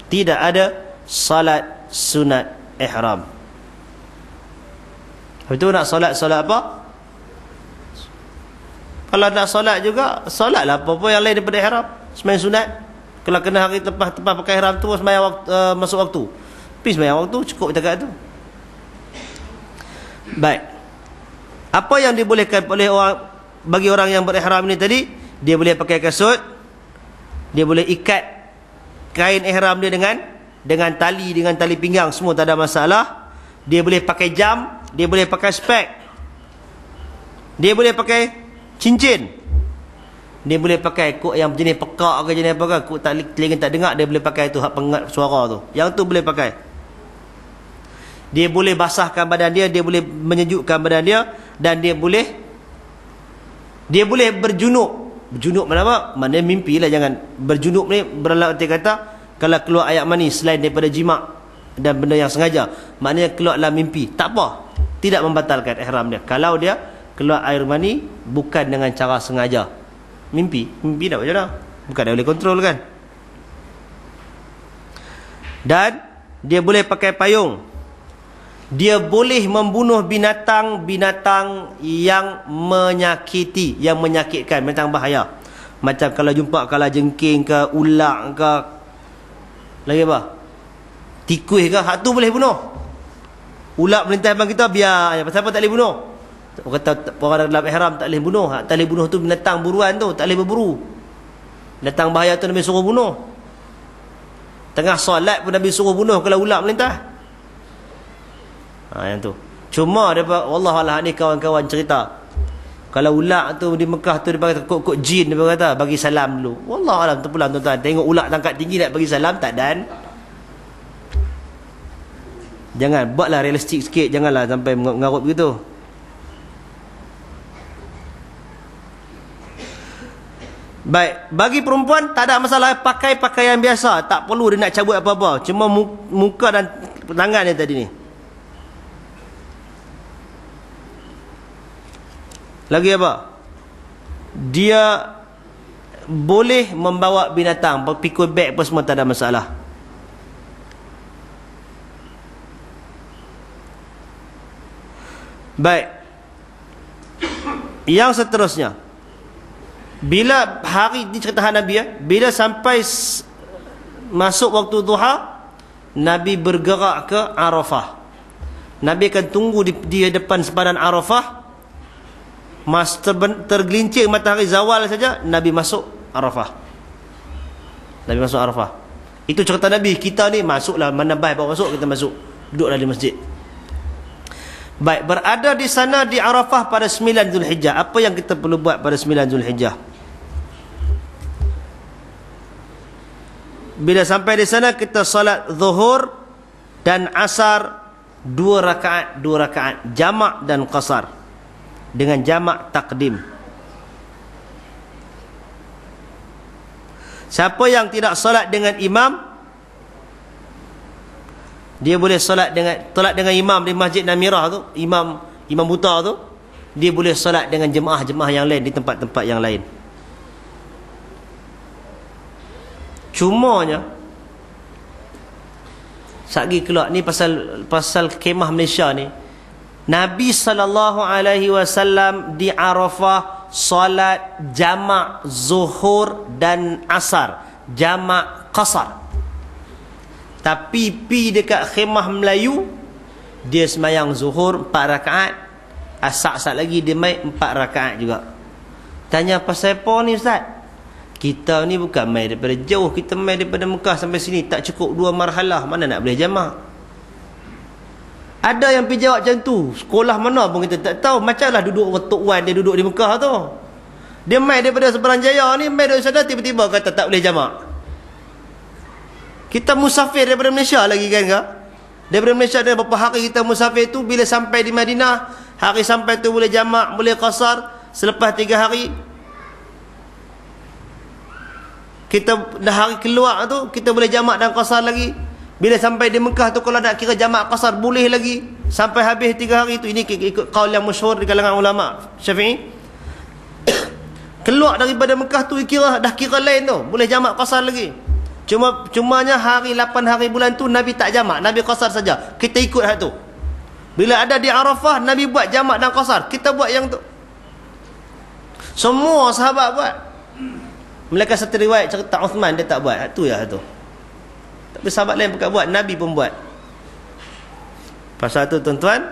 [SPEAKER 1] Tidak ada salat sunat ihram. Betul nak solat solat apa? Kalau nak solat juga, solatlah apa-apa yang lain daripada ihram. Sembahyang sunat. Kalau kena hari tepat-tepat pakai ihram tu, sembahyang waktu, uh, masuk waktu. Pergi sembahyang waktu, cukup cakap tu. Baik. Apa yang dibolehkan oleh orang bagi orang yang berihram ini tadi, dia boleh pakai kasut, dia boleh ikat kain ihram dia dengan dengan tali dengan tali pinggang semua tak ada masalah. Dia boleh pakai jam, dia boleh pakai spek. Dia boleh pakai cincin. Dia boleh pakai kok yang jenis pekak ke jenis apa ke kok tak telinga tak dengar dia boleh pakai tu hak pengat suara tu. Yang tu boleh pakai. Dia boleh basahkan badan dia dia boleh menyejukkan badan dia dan dia boleh dia boleh berjunuk. Berjunuk mana apa? Mana mimpi lah jangan. Berjunuk ni berlaku arti kata kalau keluar ayat mani selain daripada jimat dan benda yang sengaja. Maknanya keluarlah mimpi. Tak apa. Tidak membatalkan ihram dia. Kalau dia keluar air mani bukan dengan cara sengaja. Mimpi, mimpi dah macam mana? Bukan dia boleh kontrol kan? Dan dia boleh pakai payung. Dia boleh membunuh binatang-binatang yang menyakiti, yang menyakitkan, binatang bahaya. Macam kalau jumpa kalau jengking ke, ular ke, lagi apa? Tikus ke, hak tu boleh bunuh. Ular melintas bang kita biar, pasal apa tak boleh bunuh? Orang kata orang dalam ihram tak boleh bunuh. Tak boleh bunuh tu binatang buruan tu. Tak boleh berburu. Binatang bahaya tu Nabi suruh bunuh. Tengah solat pun Nabi suruh bunuh kalau ular melintah. Ha, yang tu. Cuma dapat Allah Allah ni kawan-kawan cerita. Kalau ular tu di Mekah tu dia kata kok-kok jin dia kata bagi salam dulu. Wallah alam terpulang tuan-tuan. Tengok ular tangkat tinggi nak bagi salam tak dan. Jangan buatlah realistik sikit janganlah sampai mengarut begitu. Baik, bagi perempuan tak ada masalah pakai pakaian biasa, tak perlu dia nak cabut apa-apa, cuma muka dan tangan dia tadi ni. Lagi apa? Dia boleh membawa binatang, pikul beg apa semua tak ada masalah. Baik. Yang seterusnya. Bila hari ni cerita Nabi ya, bila sampai masuk waktu duha, Nabi bergerak ke Arafah. Nabi akan tunggu di, di depan sepadan Arafah. Mas ter, tergelincir matahari zawal saja, Nabi masuk Arafah. Nabi masuk Arafah. Itu cerita Nabi. Kita ni masuklah mana baik bawa masuk kita masuk. Duduklah di masjid. Baik, berada di sana di Arafah pada 9 Zulhijjah. Apa yang kita perlu buat pada 9 Zulhijjah? Bila sampai di sana kita salat zuhur dan asar dua rakaat, dua rakaat jamak dan qasar dengan jamak takdim. Siapa yang tidak salat dengan imam dia boleh solat dengan solat dengan imam di Masjid Namirah tu, imam imam buta tu, dia boleh solat dengan jemaah-jemaah yang lain di tempat-tempat yang lain. Cumanya Sagi keluar ni pasal pasal kemah Malaysia ni. Nabi sallallahu alaihi wasallam di Arafah solat jamak zuhur dan asar, jamak qasar. Tapi pi dekat khemah Melayu dia semayang zuhur 4 rakaat. Asak-asak lagi dia mai 4 rakaat juga. Tanya pasal apa ni ustaz? Kita ni bukan mai daripada jauh, kita mai daripada Mekah sampai sini tak cukup dua marhalah, mana nak boleh jamak? Ada yang pergi jawab macam tu. Sekolah mana pun kita tak tahu. Macamlah duduk Tok Wan dia duduk di Mekah tu. Dia mai daripada Seberang Jaya ni, mai dari sana tiba-tiba kata tak boleh jamak. Kita musafir daripada Malaysia lagi kan kak? Daripada Malaysia ada beberapa hari kita musafir tu bila sampai di Madinah, hari sampai tu boleh jamak, boleh qasar, selepas tiga hari kita dah hari keluar tu kita boleh jamak dan qasar lagi. Bila sampai di Mekah tu kalau nak kira jamak qasar boleh lagi sampai habis tiga hari tu ini ikut kaul yang masyhur di kalangan ulama Syafi'i. keluar daripada Mekah tu kira dah kira lain tu, boleh jamak qasar lagi. Cuma cumanya hari 8 hari bulan tu Nabi tak jamak, Nabi qasar saja. Kita ikut hal tu. Bila ada di Arafah Nabi buat jamak dan qasar, kita buat yang tu. Semua sahabat buat. Mereka satu riwayat cerita Uthman dia tak buat. Itu ya tu. Tapi sahabat lain bukan buat, Nabi pun buat. Pasal tu tuan-tuan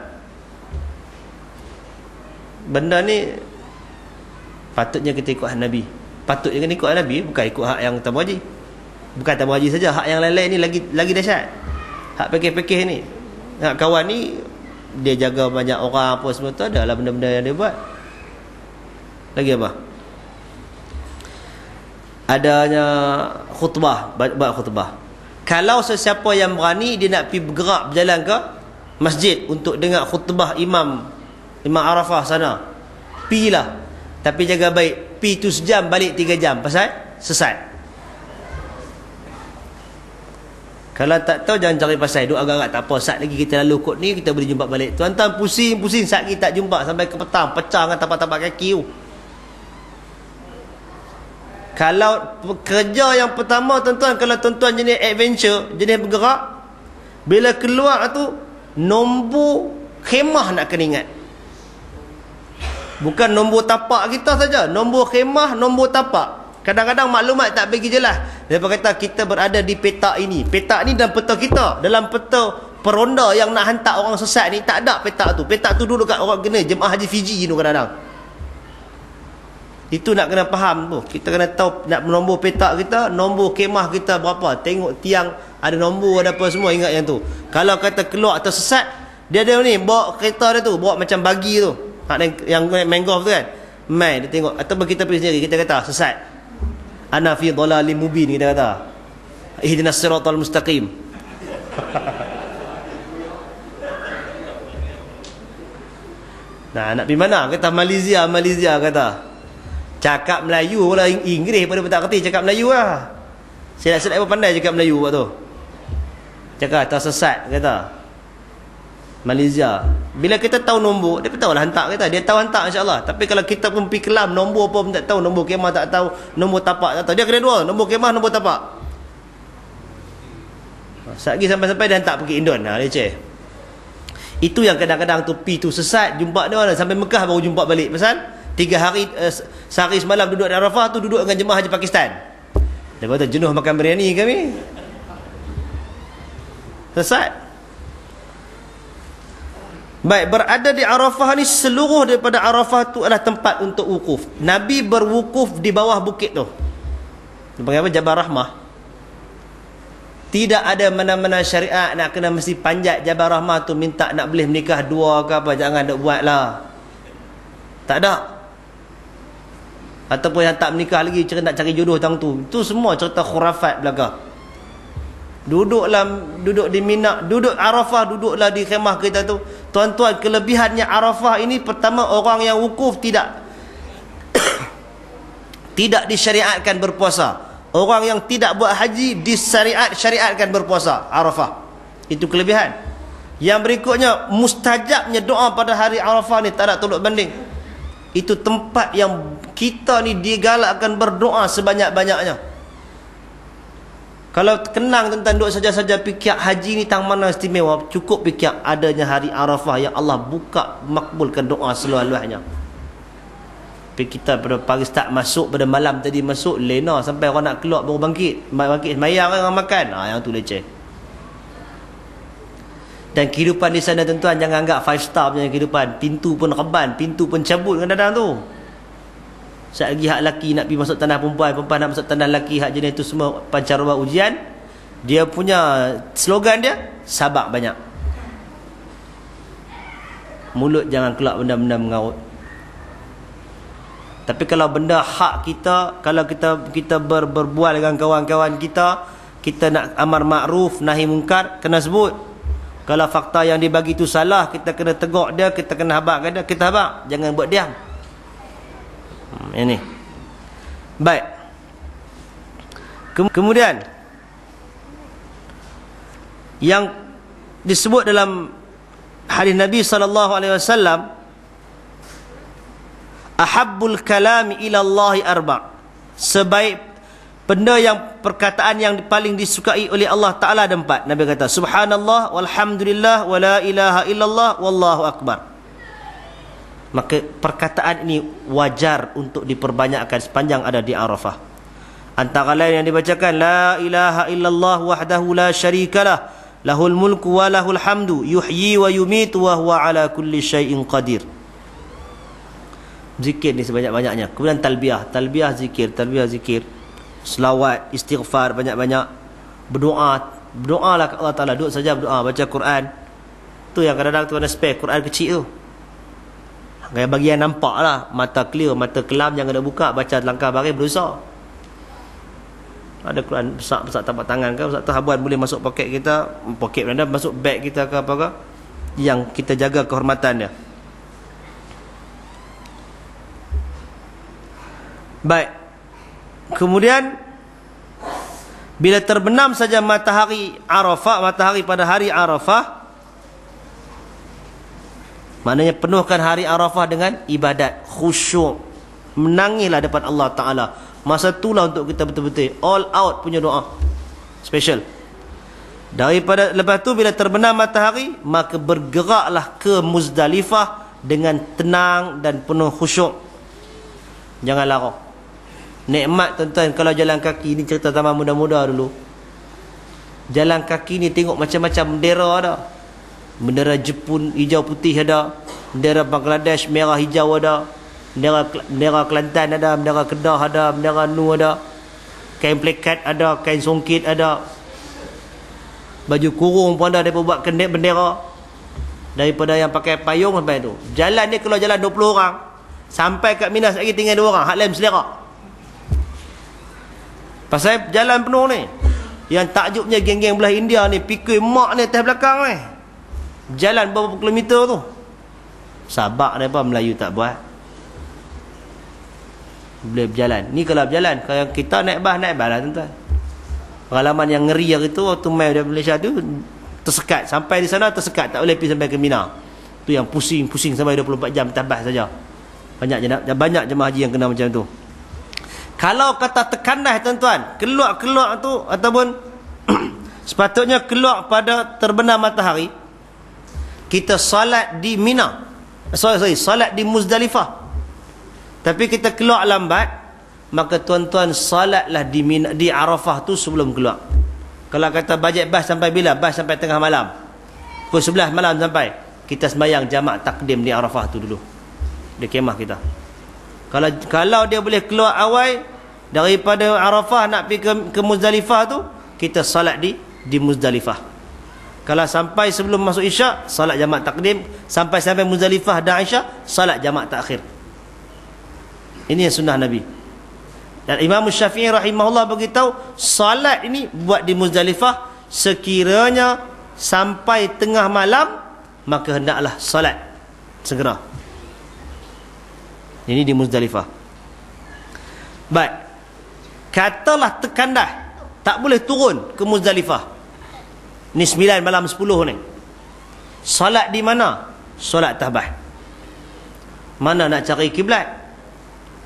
[SPEAKER 1] benda ni patutnya kita ikut Nabi. Patutnya kita ikut Nabi, bukan ikut hak yang tamu haji. Bukan tamu haji saja, hak yang lain-lain ni lagi lagi dahsyat. Hak pekeh-pekeh ni. Hak kawan ni dia jaga banyak orang apa semua tu adalah benda-benda yang dia buat. Lagi apa? Adanya khutbah, buat khutbah. Kalau sesiapa yang berani dia nak pergi bergerak berjalan ke masjid untuk dengar khutbah imam Imam Arafah sana. Pilah. Tapi jaga baik. Pi tu sejam balik tiga jam. Pasal sesat. Kalau tak tahu jangan cari pasal duk agak-agak tak apa. Saat lagi kita lalu kot ni kita boleh jumpa balik. Tuan-tuan pusing-pusing saat kita tak jumpa sampai ke petang pecah dengan tapak-tapak kaki tu. Kalau kerja yang pertama tuan-tuan kalau tuan-tuan jenis adventure, jenis bergerak bila keluar tu nombor khemah nak kena ingat. Bukan nombor tapak kita saja, nombor khemah, nombor tapak. Kadang-kadang maklumat tak bagi jelas. Dia kata kita berada di petak ini. Petak ni dalam peta kita. Dalam peta peronda yang nak hantar orang sesat ni tak ada petak tu. Petak tu duduk kat orang kena jemaah haji Fiji tu kadang-kadang. Itu nak kena faham tu. Kita kena tahu nak nombor petak kita, nombor kemah kita berapa. Tengok tiang ada nombor ada apa semua ingat yang tu. Kalau kata keluar atau sesat, dia ada ni bawa kereta dia tu, bawa macam bagi tu. Hak yang main golf tu kan. Main dia tengok atau kita pergi sendiri kita kata sesat ana fi dhalalim mubin kita kata ihdinas siratal mustaqim nah nak pergi mana kata Malaysia Malaysia kata cakap Melayu lah Inggeris pada tak kerti cakap Melayu lah nak sedap pandai cakap Melayu waktu cakap tersesat kata Malaysia. Bila kita tahu nombor, dia pun tahu lah hantar kita. Dia tahu hantar insyaAllah. Tapi kalau kita pun pergi kelam, nombor apa pun tak tahu. Nombor kemah tak tahu. Nombor tapak tak tahu. Dia kena dua. Nombor kemah, nombor tapak. Satgi sampai-sampai dia hantar pergi Indon. Ha, leceh. Itu yang kadang-kadang tu pi tu sesat. Jumpa dia. Sampai Mekah baru jumpa balik. Pasal tiga hari uh, sehari semalam duduk di Arafah tu duduk dengan jemaah Haji Pakistan dia kata jenuh makan biryani kami selesai Baik, berada di Arafah ni seluruh daripada Arafah tu adalah tempat untuk wukuf. Nabi berwukuf di bawah bukit tu. Dia panggil apa? Jabal Rahmah. Tidak ada mana-mana syariat nak kena mesti panjat Jabal Rahmah tu minta nak boleh menikah dua ke apa. Jangan nak buat lah. Tak ada. Ataupun yang tak menikah lagi cerita nak cari jodoh tang tu. Itu semua cerita khurafat belakang. Duduklah duduk di Mina, duduk Arafah, duduklah di khemah kita tu. Tuan-tuan, kelebihannya Arafah ini pertama orang yang wukuf tidak tidak disyariatkan berpuasa. Orang yang tidak buat haji disyariat syariatkan berpuasa Arafah. Itu kelebihan. Yang berikutnya mustajabnya doa pada hari Arafah ni tak ada tolak banding. Itu tempat yang kita ni digalakkan berdoa sebanyak-banyaknya. Kalau kenang tentang duk saja-saja fikir haji ni tang mana istimewa, cukup fikir adanya hari Arafah yang Allah buka makbulkan doa seluas-luasnya. Tapi kita pada pagi start masuk pada malam tadi masuk lena sampai orang nak keluar baru bangkit. Bangkit semayang orang makan. Ha, yang tu leceh. Dan kehidupan di sana tuan-tuan jangan anggap five star punya kehidupan. Pintu pun reban, pintu pun cabut kadang-kadang tu. Sekejap lagi hak laki nak pergi masuk tanah perempuan Perempuan nak masuk tanah laki Hak jenis itu semua pancaroba ujian Dia punya slogan dia Sabak banyak Mulut jangan keluar benda-benda mengaut Tapi kalau benda hak kita Kalau kita kita ber, berbual dengan kawan-kawan kita Kita nak amar makruf Nahi mungkar Kena sebut Kalau fakta yang dibagi itu salah Kita kena tegak dia Kita kena habakkan dia Kita habak Jangan buat diam Hmm, ini. Baik. Kemudian yang disebut dalam hadis Nabi sallallahu alaihi wasallam ahabbul kalami ila Allah arba sebaik benda yang perkataan yang paling disukai oleh Allah taala ada empat. Nabi kata subhanallah walhamdulillah wala ilaha illallah wallahu akbar. Maka perkataan ini wajar untuk diperbanyakkan sepanjang ada di Arafah. Antara lain yang dibacakan la ilaha illallah wahdahu la syarikalah lahul mulku wa lahul hamdu yuhyi wa yumitu wa huwa ala kulli syai'in qadir. Zikir ni sebanyak-banyaknya. Kemudian talbiyah. Talbiyah zikir talbiyah zikir selawat istighfar banyak-banyak berdoa berdoalah kepada Allah Taala duduk saja berdoa baca Quran. Tu yang kadang-kadang tu ada spare Quran kecil tu. Gaya bagian nampak lah Mata clear, mata kelam Jangan ada buka Baca langkah baris berusaha Ada Quran besar-besar tapak tangan kan Ustaz tu habuan boleh masuk poket kita Poket mana masuk bag kita ke apa ke Yang kita jaga kehormatan dia. Baik Kemudian Bila terbenam saja matahari Arafah Matahari pada hari Arafah Maknanya penuhkan hari Arafah dengan ibadat khusyuk. Menangislah depan Allah Taala. Masa itulah untuk kita betul-betul all out punya doa. Special. Daripada lepas tu bila terbenam matahari, maka bergeraklah ke Muzdalifah dengan tenang dan penuh khusyuk. Jangan lara. Nikmat tuan-tuan kalau jalan kaki ni cerita zaman muda-muda dulu. Jalan kaki ni tengok macam-macam bendera ada. Bendera Jepun hijau putih ada bendera Bangladesh merah hijau ada bendera bendera Kelantan ada bendera Kedah ada bendera Nu ada kain plekat ada kain songkit ada. Baju kurung pun ada mereka buat kendek bendera daripada yang pakai payung sampai tu. Jalan ni kalau jalan 20 orang sampai kat Minas lagi tinggal 2 orang hak lain selera pasal jalan penuh ni. Yang takjubnya geng-geng belah India ni pikir mak ni atas belakang ni. Jalan berapa kilometer tu? Sabak apa Melayu tak buat. Boleh berjalan. Ni kalau berjalan Kalau kita naik bas Naik bas lah tuan-tuan. Pengalaman yang ngeri yang itu Waktu main dari Malaysia tu Tersekat. Sampai di sana tersekat. Tak boleh pergi sampai ke Mina. Tu yang pusing-pusing Sampai 24 jam Tabah saja. Banyak je banyak jemaah haji yang kena macam tu. Kalau kata tekanah tuan-tuan, keluar-keluar tu ataupun sepatutnya keluar pada terbenam matahari, kita salat di Mina sorry sorry salat di Muzdalifah Tapi kita keluar lambat, maka tuan-tuan salatlah di di Arafah tu sebelum keluar. Kalau kata bajet bas sampai bila? Bas sampai tengah malam. Pukul 11 malam sampai. Kita sembahyang jamak takdim di Arafah tu dulu. Di kemah kita. Kalau kalau dia boleh keluar awal daripada Arafah nak pergi ke, ke Muzdalifah tu, kita salat di di Muzdalifah. Kalau sampai sebelum masuk Isyak, salat jamak takdim, sampai sampai Muzdalifah dan Isyak, salat jamak takhir. Ini yang sunnah Nabi. Dan Imam Syafi'i rahimahullah beritahu salat ini buat di Muzdalifah sekiranya sampai tengah malam maka hendaklah salat segera. Ini di Muzdalifah. Baik. Katalah tekan dah tak boleh turun ke Muzdalifah. Ni 9 malam 10 ni. Salat di mana? Salat tahbah. Mana nak cari kiblat?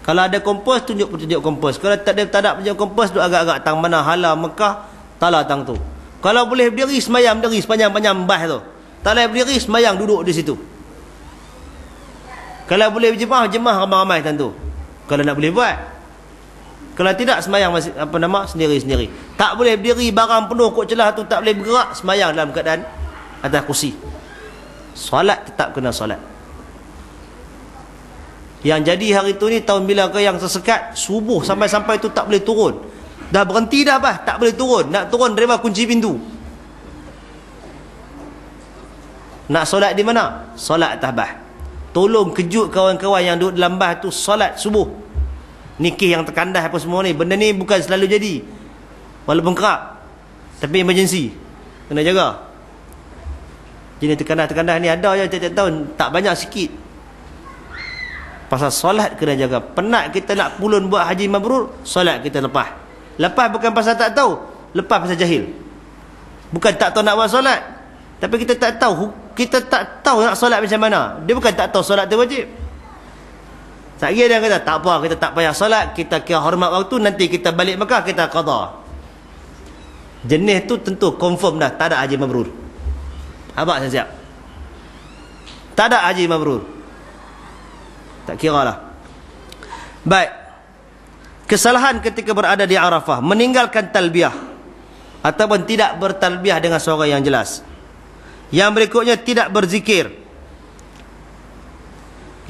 [SPEAKER 1] Kalau ada kompas tunjuk tunjuk kompas. Kalau tak ada tak ada tunjuk kompas tu agak-agak tang mana hala Mekah tala tang tu. Kalau boleh berdiri semayang berdiri sepanjang-panjang bah tu. Tak boleh berdiri semayang duduk di situ. Kalau boleh berjemaah jemaah ramai-ramai tentu. Kalau nak boleh buat. Kalau tidak semayang masih apa nama sendiri-sendiri. Tak boleh berdiri barang penuh kok celah tu tak boleh bergerak semayang dalam keadaan atas kursi. Solat tetap kena solat. Yang jadi hari tu ni tahun bila ke yang tersekat subuh sampai-sampai tu tak boleh turun. Dah berhenti dah bah, tak boleh turun. Nak turun driver kunci pintu. Nak solat di mana? Solat atas bah. Tolong kejut kawan-kawan yang duduk dalam bah tu solat subuh. Nikih yang terkandas apa semua ni. Benda ni bukan selalu jadi. Walaupun kerap. Tapi emergency. Kena jaga. Jenis terkandas-terkandas ni ada je tiap-tiap tahun. Tak banyak sikit. Pasal solat kena jaga. Penat kita nak pulun buat haji mabrur, solat kita lepas. Lepas bukan pasal tak tahu, lepas pasal jahil. Bukan tak tahu nak buat solat. Tapi kita tak tahu, kita tak tahu nak solat macam mana. Dia bukan tak tahu solat tu wajib. Kira dia kata, tak apa, kita tak payah solat, kita kira hormat waktu, nanti kita balik Mekah, kita qada. Jenis tu tentu confirm dah, tak ada haji mabrur. Abang saya siap. Tak ada haji mabrur. Tak kira lah. Baik. Kesalahan ketika berada di Arafah. Meninggalkan talbiah. Ataupun tidak bertalbiah dengan suara yang jelas. Yang berikutnya tidak berzikir.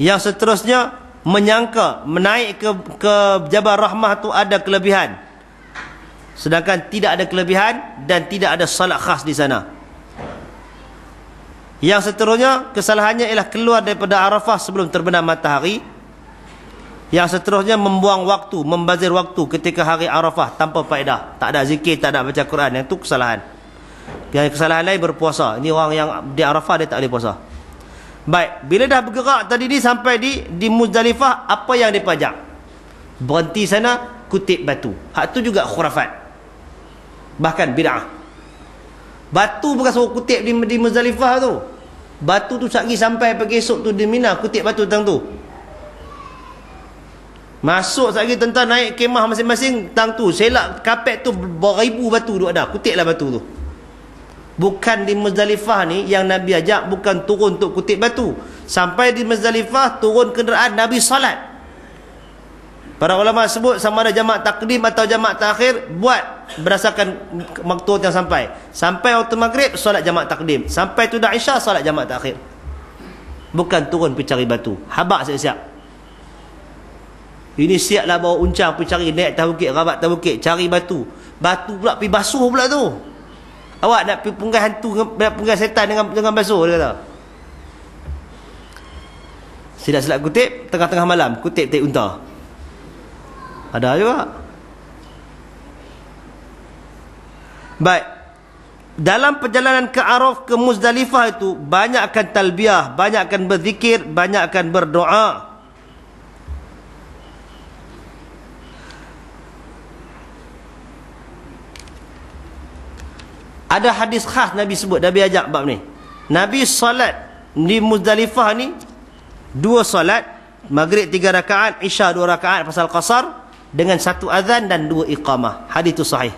[SPEAKER 1] Yang seterusnya menyangka menaik ke ke Jabal Rahmah tu ada kelebihan. Sedangkan tidak ada kelebihan dan tidak ada salat khas di sana. Yang seterusnya kesalahannya ialah keluar daripada Arafah sebelum terbenam matahari. Yang seterusnya membuang waktu, membazir waktu ketika hari Arafah tanpa faedah. Tak ada zikir, tak ada baca Quran. Yang itu kesalahan. Yang kesalahan lain berpuasa. Ini orang yang di Arafah dia tak boleh puasa. Baik, bila dah bergerak tadi ni sampai di di Muzdalifah, apa yang dipajak? Berhenti sana, kutip batu. Hak tu juga khurafat. Bahkan bid'ah. Batu bukan suruh kutip di, di Muzdalifah tu. Batu tu sehari sampai pagi esok tu di Mina kutip batu tentang tu. Masuk sehari tentang naik kemah masing-masing tentang tu. Selak kapet tu beribu batu tu ada. Kutiplah batu tu. Bukan di Muzdalifah ni yang Nabi ajak bukan turun untuk kutip batu. Sampai di Muzdalifah turun kenderaan Nabi salat. Para ulama sebut sama ada jamak takdim atau jamak takhir buat berdasarkan waktu yang sampai. Sampai waktu maghrib solat jamak takdim. Sampai tu dah isya solat jamak takhir. Bukan turun pergi cari batu. Habak siap-siap. Ini siaplah bawa uncang pergi cari naik atas bukit, rabat atas bukit, cari batu. Batu pula pergi basuh pula tu. Awak nak pergi punggai hantu, nak punggai setan dengan dengan basuh dia kata. Silap-silap kutip, tengah-tengah malam, kutip tik unta. Ada juga. Baik. Dalam perjalanan ke Araf ke Muzdalifah itu banyakkan talbiah, banyakkan berzikir, banyakkan berdoa. Ada hadis khas Nabi sebut, Nabi ajak bab ni. Nabi salat di Muzdalifah ni dua salat, maghrib tiga rakaat, isya dua rakaat pasal qasar dengan satu azan dan dua iqamah. Hadis itu sahih.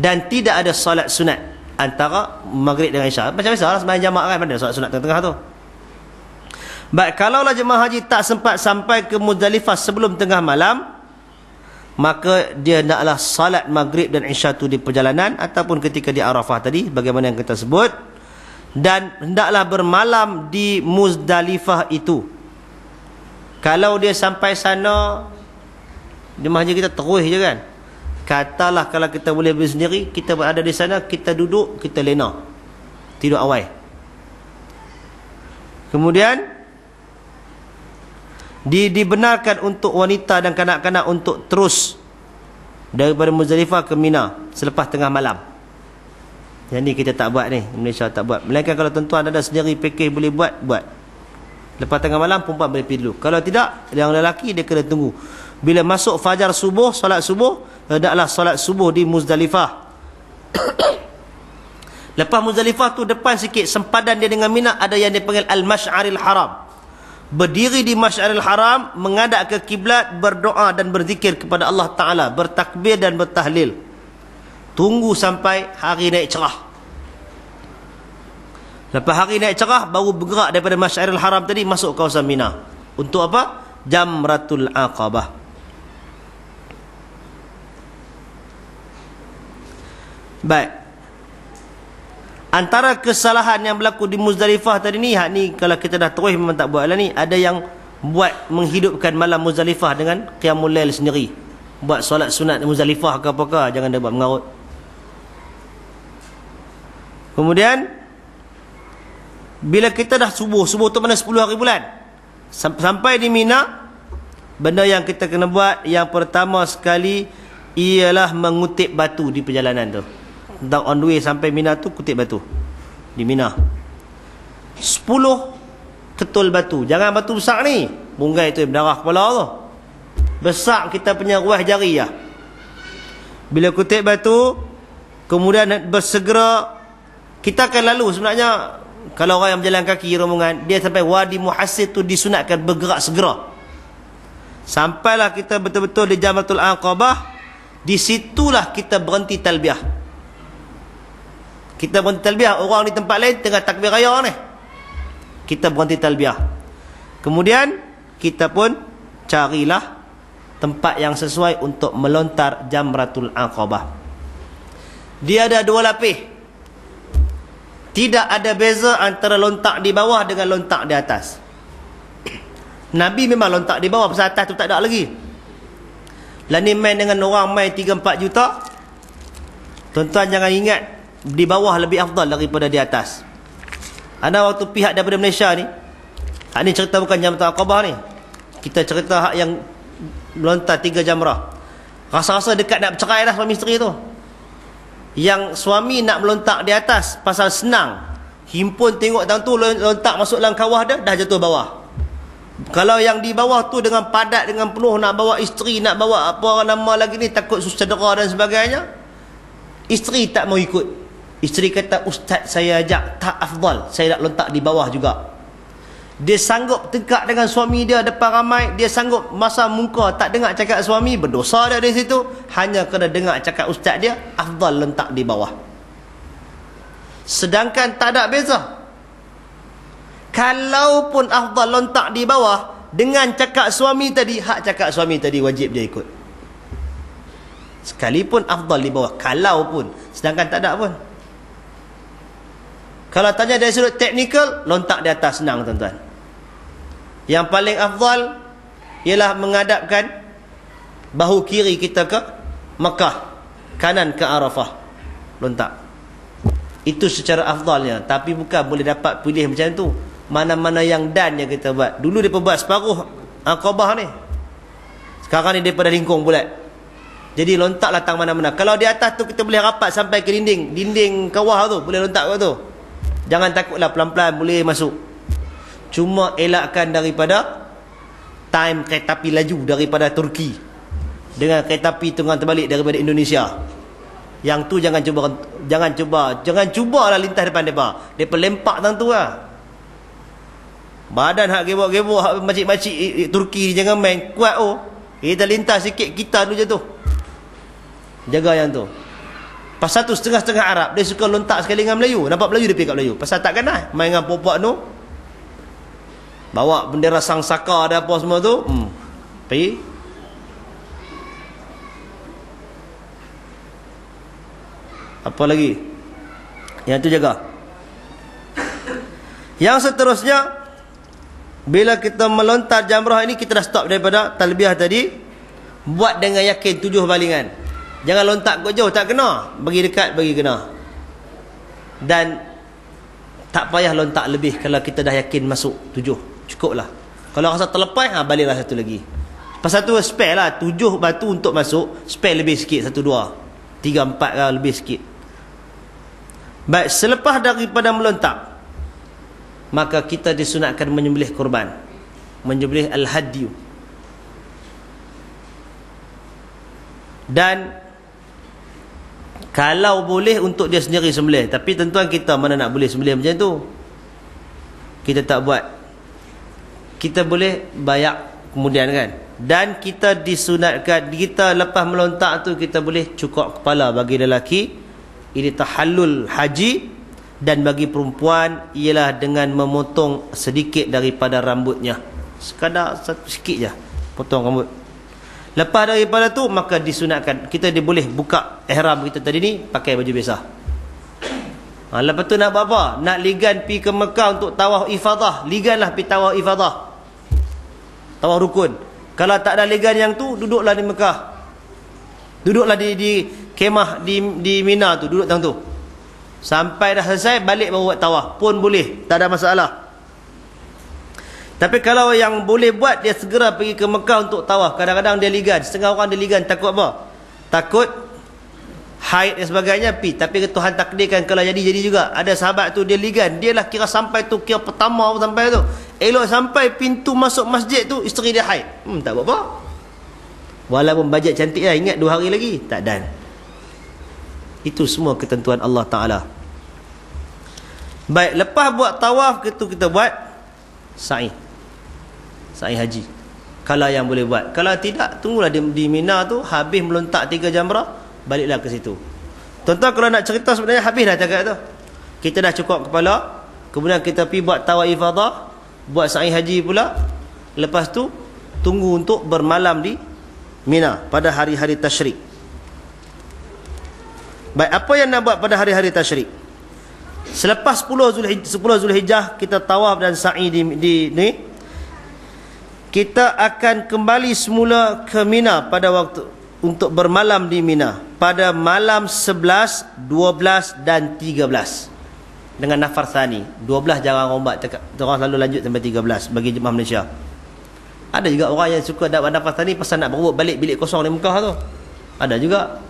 [SPEAKER 1] Dan tidak ada solat sunat antara maghrib dengan isya. Macam biasa lah sembahyang jamaah kan ada solat sunat tengah-tengah tu. Baik, kalaulah jemaah haji tak sempat sampai ke Muzdalifah sebelum tengah malam, maka dia hendaklah salat maghrib dan isya tu di perjalanan ataupun ketika di Arafah tadi, bagaimana yang kita sebut. Dan hendaklah bermalam di Muzdalifah itu. Kalau dia sampai sana, jemaah haji kita terus je kan. Katalah kalau kita boleh bersendiri, kita berada di sana, kita duduk, kita lena. Tidur awal. Kemudian, di, dibenarkan untuk wanita dan kanak-kanak untuk terus daripada Muzdalifah ke Mina selepas tengah malam. Yang ni kita tak buat ni, Malaysia tak buat. Melainkan kalau tuan-tuan ada sendiri package boleh buat, buat. Lepas tengah malam perempuan boleh pergi dulu. Kalau tidak, yang lelaki dia kena tunggu. Bila masuk fajar subuh, solat subuh, hendaklah solat subuh di Muzdalifah. Lepas Muzdalifah tu depan sikit sempadan dia dengan Mina ada yang dipanggil Al-Mash'aril Haram berdiri di Masyaril Haram mengadap ke kiblat berdoa dan berzikir kepada Allah Taala bertakbir dan bertahlil. Tunggu sampai hari naik cerah. Lepas hari naik cerah baru bergerak daripada Masyaril Haram tadi masuk kawasan Mina. Untuk apa? Jamratul Aqabah. Baik antara kesalahan yang berlaku di Muzdalifah tadi ni hak ni kalau kita dah terus memang tak buat lah ni ada yang buat menghidupkan malam Muzdalifah dengan qiyamul lail sendiri. Buat solat sunat Muzdalifah ke apakah jangan dia buat mengarut. Kemudian bila kita dah subuh subuh tu mana 10 hari bulan sampai di Mina benda yang kita kena buat yang pertama sekali ialah mengutip batu di perjalanan tu tentang on the way sampai Mina tu kutip batu. Di Mina. 10 ketul batu. Jangan batu besar ni. Bunggai tu berdarah kepala tu. Besar kita punya ruah jari ya. Bila kutip batu kemudian bersegera kita akan lalu sebenarnya. Kalau orang yang berjalan kaki rombongan dia sampai wadi muhassid tu disunatkan bergerak segera. Sampailah kita betul-betul di Jamatul Aqabah di situlah kita berhenti talbiah kita berhenti talbiah orang di tempat lain tengah takbir raya ni. Kita berhenti talbiah kemudian kita pun carilah tempat yang sesuai untuk melontar jamratul aqabah. Dia ada dua lapis. Tidak ada beza antara lontak di bawah dengan lontak di atas. Nabi memang lontak di bawah. Pasal atas tu tak ada lagi. Lah ni main dengan orang main 3-4 juta. Tuan-tuan jangan ingat di bawah lebih afdal daripada di atas. Ada waktu pihak daripada Malaysia ni. Hak ni cerita bukan jam Aqabah ni. Kita cerita hak yang melontar tiga jamrah. Rasa-rasa dekat nak bercerai dah suami isteri tu. Yang suami nak melontak di atas pasal senang. Himpun tengok tang tu lontak masuk dalam kawah dah dah jatuh bawah. Kalau yang di bawah tu dengan padat dengan penuh nak bawa isteri, nak bawa apa nama lagi ni takut susah cedera dan sebagainya. Isteri tak mau ikut. Isteri kata ustaz saya ajak tak afdal saya nak letak di bawah juga. Dia sanggup tegak dengan suami dia depan ramai, dia sanggup masa muka tak dengar cakap suami berdosa dia di situ hanya kena dengar cakap ustaz dia afdal letak di bawah. Sedangkan tak ada beza. Kalaupun afdal letak di bawah dengan cakap suami tadi, hak cakap suami tadi wajib dia ikut. Sekalipun afdal di bawah, kalaupun sedangkan tak ada pun. Kalau tanya dari sudut teknikal, lontak di atas senang tuan-tuan. Yang paling afdal ialah menghadapkan bahu kiri kita ke Mekah, kanan ke Arafah. Lontak. Itu secara afdalnya, tapi bukan boleh dapat pilih macam tu. Mana-mana yang dan yang kita buat. Dulu dia buat separuh Aqabah ni. Sekarang ni daripada lingkung bulat. Jadi lontaklah tang mana-mana. Kalau di atas tu kita boleh rapat sampai ke dinding, dinding kawah tu, boleh lontak ke tu. Jangan takutlah pelan-pelan boleh masuk. Cuma elakkan daripada time kereta api laju daripada Turki. Dengan kereta api tengah terbalik daripada Indonesia. Yang tu jangan cuba jangan cuba jangan cubalah lintas depan depa. Depa lempak tang tu lah. Badan hak gebok-gebok hak macik-macik Turki jangan main kuat oh. Kita lintas sikit kita dulu jatuh. Jaga yang tu. Pasal tu setengah-setengah Arab Dia suka lontak sekali dengan Melayu. Nampak Melayu dia pergi kat Melayu. Pasal tak kenal. Main dengan popok tu. Bawa bendera sang saka ada apa semua tu. Hmm. pergi. Apa lagi? Yang tu jaga. Yang seterusnya bila kita melontar jamrah ini kita dah stop daripada talbiah tadi. Buat dengan yakin tujuh balingan jangan lontar kau jauh tak kena. Bagi dekat bagi kena. Dan tak payah lontar lebih kalau kita dah yakin masuk tujuh. Cukup lah. Kalau rasa terlepas ha, baliklah satu lagi. Pasal tu spare lah. Tujuh batu untuk masuk spare lebih sikit. Satu dua. Tiga empat lah lebih sikit. Baik selepas daripada melontar maka kita disunatkan menyembelih kurban. Menyembelih al-hadyu. Dan kalau boleh untuk dia sendiri sembelih. Tapi tentuan kita mana nak boleh sembelih macam tu? Kita tak buat. Kita boleh bayak kemudian kan? Dan kita disunatkan kita lepas melontak tu kita boleh cukup kepala bagi lelaki. Ini tahallul haji. Dan bagi perempuan ialah dengan memotong sedikit daripada rambutnya. Sekadar sikit je potong rambut lepas daripada tu maka disunatkan. Kita boleh buka ihram kita tadi ni pakai baju biasa. Ha, lepas tu nak buat apa? Nak ligan pi ke Mekah untuk tawaf ifadah. Ligan lah pi tawaf ifadah. Tawaf rukun. Kalau tak ada ligan yang tu duduklah di Mekah. Duduklah di, di kemah di, di Mina tu duduk tang tu. Sampai dah selesai balik baru buat tawaf. Pun boleh, tak ada masalah. Tapi kalau yang boleh buat dia segera pergi ke Mekah untuk tawaf. Kadang-kadang dia ligan, setengah orang dia ligan takut apa? Takut haid dan sebagainya pi. Tapi Tuhan takdirkan kalau jadi jadi juga. Ada sahabat tu dia ligan, dia lah kira sampai tu kira pertama sampai tu. Elok sampai pintu masuk masjid tu isteri dia haid. Hmm tak apa-apa. Walaupun bajet cantik lah ingat dua hari lagi tak dan. Itu semua ketentuan Allah Taala. Baik, lepas buat tawaf itu kita buat sa'i. Sa'i haji. Kalau yang boleh buat. Kalau tidak, tunggulah di, di Mina tu habis melontak tiga jamrah, baliklah ke situ. Tuan-tuan kalau nak cerita sebenarnya habis dah cakap tu. Kita dah cukup kepala, kemudian kita pergi buat tawaf ifadah, buat sa'i haji pula. Lepas tu tunggu untuk bermalam di Mina pada hari-hari tasyrik. Baik, apa yang nak buat pada hari-hari tasyrik? Selepas 10 Zulhijjah, 10 Zulhijjah kita tawaf dan sa'i di, di ni kita akan kembali semula ke Mina pada waktu untuk bermalam di Mina. Pada malam 11, 12 dan 13 dengan nafar sani. 12 jarang rombat orang selalu lanjut sampai 13 bagi jemaah Malaysia. Ada juga orang yang suka dapat nafar sani pasal nak berebut balik bilik kosong di Mekah tu. Ada juga.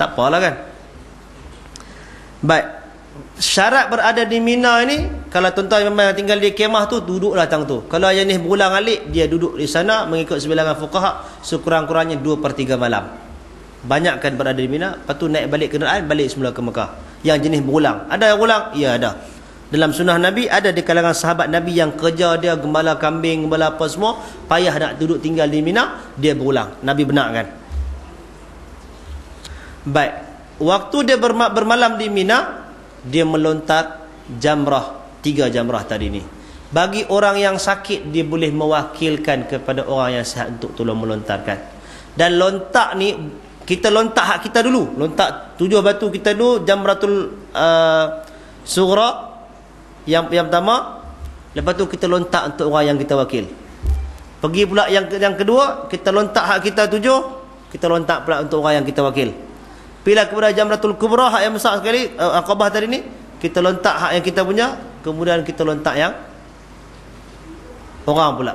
[SPEAKER 1] Tak apalah kan. Baik syarat berada di Mina ini kalau tuan-tuan memang tinggal di kemah tu duduklah tang tu. Kalau ni berulang alik dia duduk di sana mengikut sebilangan fuqaha sekurang-kurangnya 2 per 3 malam. Banyakkan berada di Mina lepas tu naik balik kenderaan balik semula ke Mekah. Yang jenis berulang. Ada yang berulang? ya ada. Dalam sunnah Nabi ada di kalangan sahabat Nabi yang kerja dia gembala kambing gembala apa semua payah nak duduk tinggal di Mina dia berulang. Nabi benarkan. Baik. Waktu dia bermalam di Mina dia melontar jamrah tiga jamrah tadi ni. Bagi orang yang sakit dia boleh mewakilkan kepada orang yang sihat untuk tolong melontarkan. Dan lontak ni kita lontak hak kita dulu. Lontak tujuh batu kita dulu jamratul uh, sughra yang yang pertama. Lepas tu kita lontak untuk orang yang kita wakil. Pergi pula yang yang kedua kita lontak hak kita tujuh kita lontak pula untuk orang yang kita wakil bila kepada jamratul kubra hak yang besar sekali uh, aqabah tadi ni kita lontak hak yang kita punya kemudian kita lontak yang orang pula.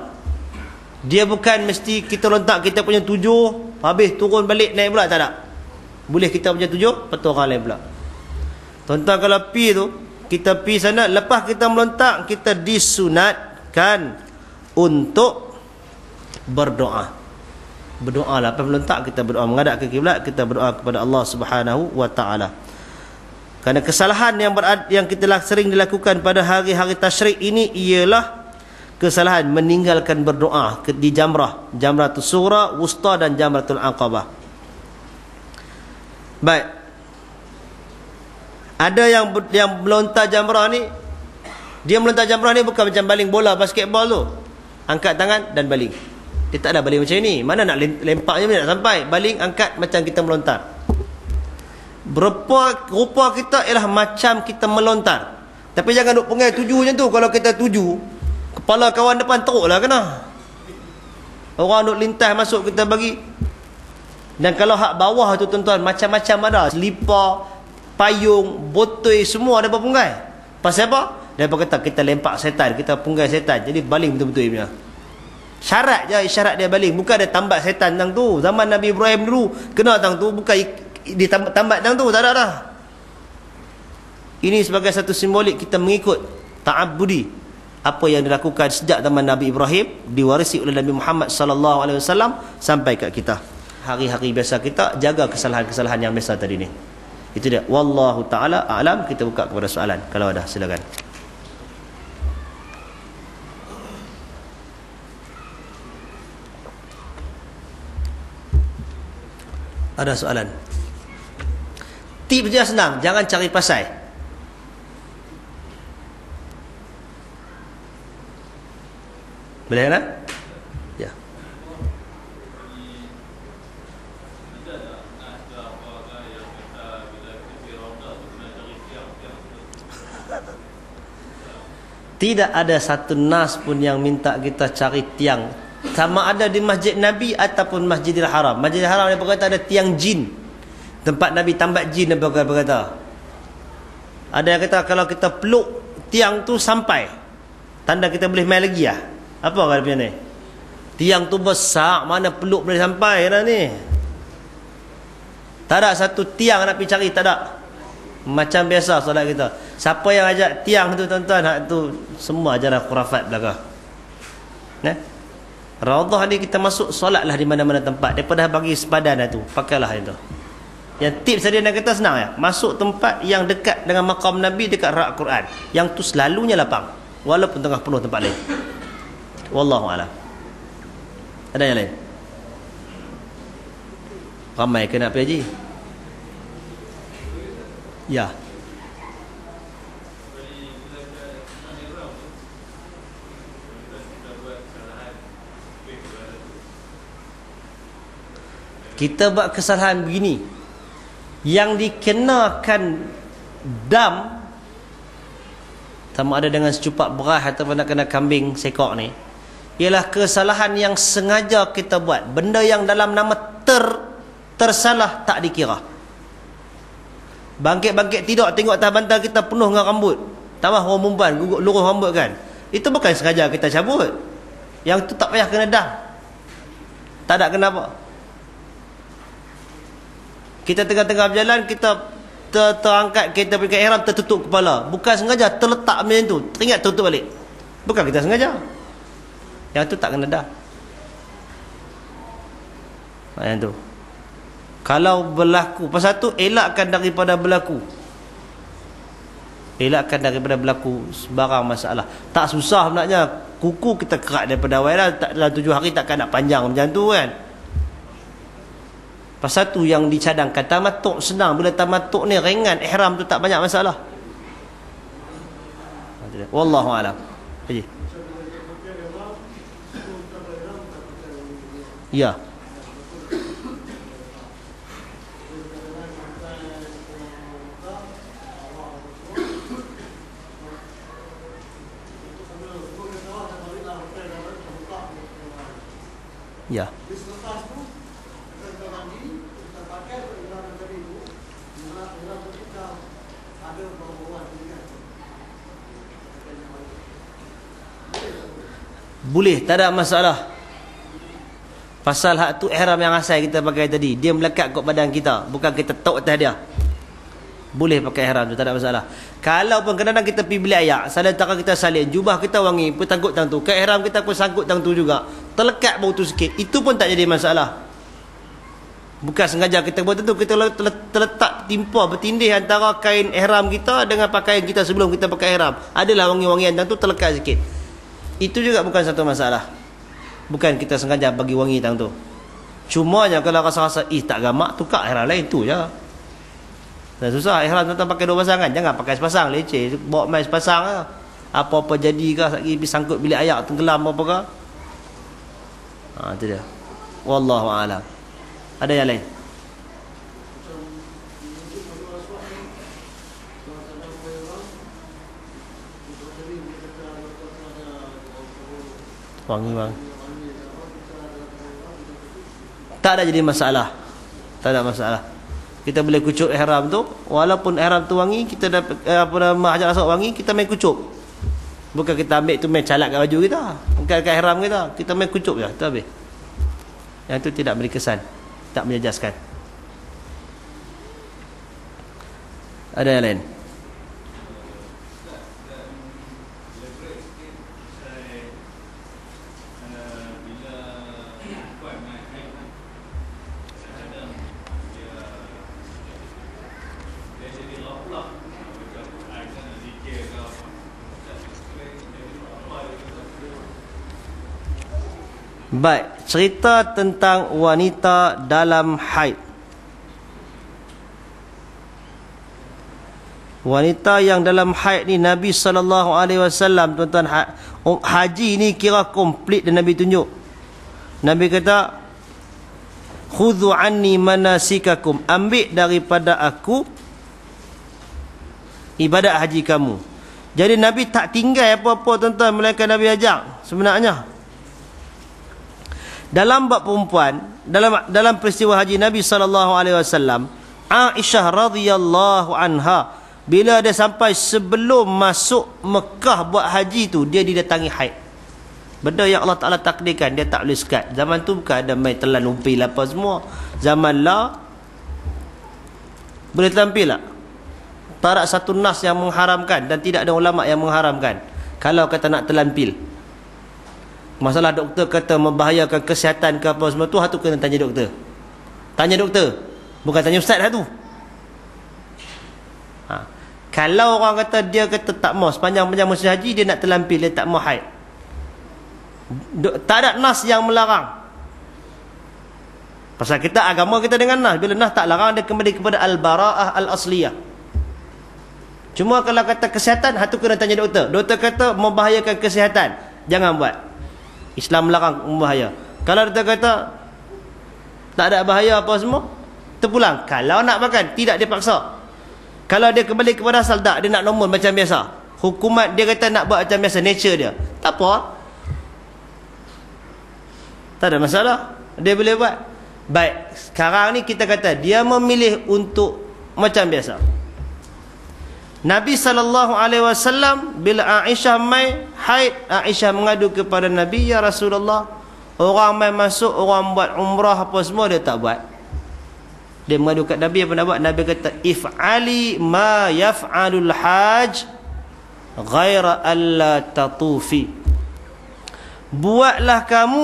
[SPEAKER 1] Dia bukan mesti kita lontak kita punya tujuh habis turun balik naik pula tak ada. Boleh kita punya tujuh betul orang lain pula. Tuan-tuan kalau pi tu kita pi sana lepas kita melontak kita disunatkan untuk berdoa berdoa lah. Apa melontak kita berdoa. Menghadap ke kiblat kita berdoa kepada Allah Subhanahu wa taala. Kerana kesalahan yang berad, yang kita lah sering dilakukan pada hari-hari tasyrik ini ialah kesalahan meninggalkan berdoa di jamrah. Jamratul sura wusta dan jamratul aqabah. Baik. Ada yang yang melontar jamrah ni Dia melontar jamrah ni bukan macam baling bola basketball tu. Angkat tangan dan baling. Dia tak ada baling macam ni. Mana nak lempaknya nak sampai. Baling, angkat macam kita melontar. Berupa rupa kita ialah macam kita melontar. Tapi jangan duk pengai tuju macam tu. Kalau kita tuju, kepala kawan depan teruk lah kena. Orang duk lintas masuk kita bagi. Dan kalau hak bawah tu tuan-tuan, macam-macam ada. Selipar, payung, botol, semua ada berpunggai. Pasal apa? Dia kata kita lempak setan, kita punggai setan. Jadi baling betul-betul punya. Syarat je isyarat dia baling. Bukan ada tambat setan tang tu. Zaman Nabi Ibrahim dulu kena tang tu bukan di tambat, tang tu. Tak ada dah. Ini sebagai satu simbolik kita mengikut ta'abbudi apa yang dilakukan sejak zaman Nabi Ibrahim diwarisi oleh Nabi Muhammad sallallahu alaihi wasallam sampai kat kita. Hari-hari biasa kita jaga kesalahan-kesalahan yang biasa tadi ni. Itu dia. Wallahu taala a'lam. Kita buka kepada soalan kalau ada silakan. Ada soalan? Tips dia senang, jangan cari pasal. Boleh kan? Ya. Tidak ada satu nas pun yang minta kita cari tiang sama ada di masjid Nabi ataupun Masjidil Haram. Masjidil Haram dia berkata ada tiang jin. Tempat Nabi tambat jin dia berkata. Ada yang kata kalau kita peluk tiang tu sampai. Tanda kita boleh main lagi lah. Apa kata punya ni? Tiang tu besar mana peluk boleh sampai dah ni. Tak ada satu tiang nak pergi cari tak ada. Macam biasa solat kita. Siapa yang ajak tiang tu tuan-tuan tu semua ajaran khurafat belakang. Nah. Raudhah ni kita masuk solatlah di mana-mana tempat. Daripada bagi sepadan dah tu. Pakailah itu. Yang tips tadi nak kata senang ya. Masuk tempat yang dekat dengan makam Nabi dekat rak Quran. Yang tu selalunya lapang. Walaupun tengah penuh tempat lain. Wallahu a'lam. Ada yang lain? Ramai ke nak pergi? Ya. Kita buat kesalahan begini. Yang dikenakan dam sama ada dengan secupak beras ataupun nak kena kambing sekok ni. Ialah kesalahan yang sengaja kita buat. Benda yang dalam nama ter tersalah tak dikira. Bangkit-bangkit tidur tengok atas bantal kita penuh dengan rambut. Tambah orang perempuan gugur luruh rambut kan. Itu bukan sengaja kita cabut. Yang tu tak payah kena dam. Tak ada kenapa kita tengah-tengah berjalan kita ter terangkat kereta pergi ihram tertutup kepala. Bukan sengaja terletak macam tu. Teringat tutup balik. Bukan kita sengaja. Yang tu tak kena dah. Yang tu. Kalau berlaku pasal tu elakkan daripada berlaku. Elakkan daripada berlaku sebarang masalah. Tak susah sebenarnya. Kuku kita kerak daripada awal tak dalam tujuh hari takkan nak panjang macam tu kan Pasal tu yang dicadangkan tamatuk senang bila tamatuk ni ringan ihram tu tak banyak masalah. Wallahu alam. Haji. Ya. Ya. Boleh, tak ada masalah. Pasal hak tu ihram yang asal kita pakai tadi, dia melekat kat badan kita, bukan kita tok atas dia. Boleh pakai ihram tu, tak ada masalah. Kalau pun kadang-kadang kita pergi beli ayak, salah tak kita salin, jubah kita wangi, pun tangkut tang tu. Ke ihram kita pun sangkut tang tu juga. Terlekat bau tu sikit. Itu pun tak jadi masalah. Bukan sengaja kita buat tentu kita terletak timpa bertindih antara kain ihram kita dengan pakaian kita sebelum kita pakai ihram. Adalah wangi-wangian tu terlekat sikit. Itu juga bukan satu masalah. Bukan kita sengaja bagi wangi tang tu. Cuma nya kalau rasa-rasa ih tak gamak tukar ihram lain tu je. Dan susah ihram tuan pakai dua pasang kan. Jangan pakai sepasang leceh. Bawa mai sepasang lah. apa-apa jadi ke pergi sangkut bilik ayak tenggelam apa ke ha tu dia wallahu alam ada yang lain wangi bang. Tak ada jadi masalah. Tak ada masalah. Kita boleh kucuk ihram tu. Walaupun ihram tu wangi kita dapat eh, apa nama hajar aswad wangi kita main kucuk. Bukan kita ambil tu main calak kat baju kita. Bukan kat ihram kita. Kita main kucuk je tu habis. Yang tu tidak beri kesan. Tak menjejaskan. Ada yang lain Baik, cerita tentang wanita dalam haid. Wanita yang dalam haid ni Nabi sallallahu alaihi wasallam tuan-tuan ha, um, haji ni kira komplit dan Nabi tunjuk. Nabi kata khudhu anni manasikakum ambil daripada aku ibadat haji kamu. Jadi Nabi tak tinggal apa-apa tuan-tuan melainkan Nabi ajak sebenarnya dalam bab perempuan dalam dalam peristiwa haji Nabi sallallahu alaihi wasallam Aisyah radhiyallahu anha bila dia sampai sebelum masuk Mekah buat haji tu dia didatangi haid. Benda yang Allah Taala takdirkan dia tak boleh sekat. Zaman tu bukan ada mai telan umpi apa semua. Zaman la boleh tampil tak? Tak satu nas yang mengharamkan dan tidak ada ulama yang mengharamkan. Kalau kata nak telan pil Masalah doktor kata membahayakan kesihatan ke apa semua tu, hatu kena tanya doktor. Tanya doktor. Bukan tanya ustaz lah tu. Ha. Kalau orang kata dia kata tak mau sepanjang-panjang musim haji dia nak terlampil dia tak mau haid. Tak ada nas yang melarang. Pasal kita agama kita dengan nas. Bila nas tak larang dia kembali kepada al-bara'ah al-asliyah. Cuma kalau kata kesihatan, hatu kena tanya doktor. Doktor kata membahayakan kesihatan. Jangan buat. Islam melarang bahaya. Kalau dia kata tak ada bahaya apa semua, terpulang. Kalau nak makan, tidak dipaksa. Kalau dia kembali kepada asal tak, dia nak normal macam biasa. Hukumat dia kata nak buat macam biasa, nature dia. Tak apa. Tak ada masalah. Dia boleh buat. Baik, sekarang ni kita kata dia memilih untuk macam biasa. Nabi sallallahu alaihi wasallam bila Aisyah mai haid Aisyah mengadu kepada Nabi ya Rasulullah orang mai masuk orang buat umrah apa semua dia tak buat. Dia mengadu kat Nabi apa nak buat? Nabi kata if'ali ma yaf'alul haj ghaira alla tatufi. Buatlah kamu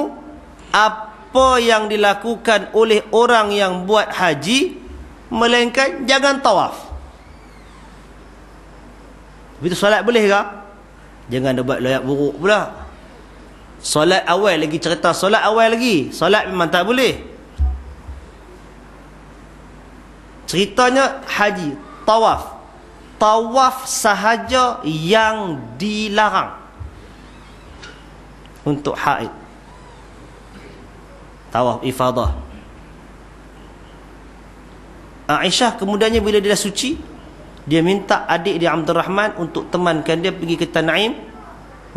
[SPEAKER 1] apa yang dilakukan oleh orang yang buat haji melainkan jangan tawaf Begitu solat boleh ke? Jangan buat layak buruk pula. Solat awal lagi cerita solat awal lagi. Solat memang tak boleh. Ceritanya haji, tawaf. Tawaf sahaja yang dilarang untuk haid. Tawaf ifadah. Aisyah kemudiannya bila dia dah suci, dia minta adik dia Abdul Rahman untuk temankan dia pergi ke Tanaim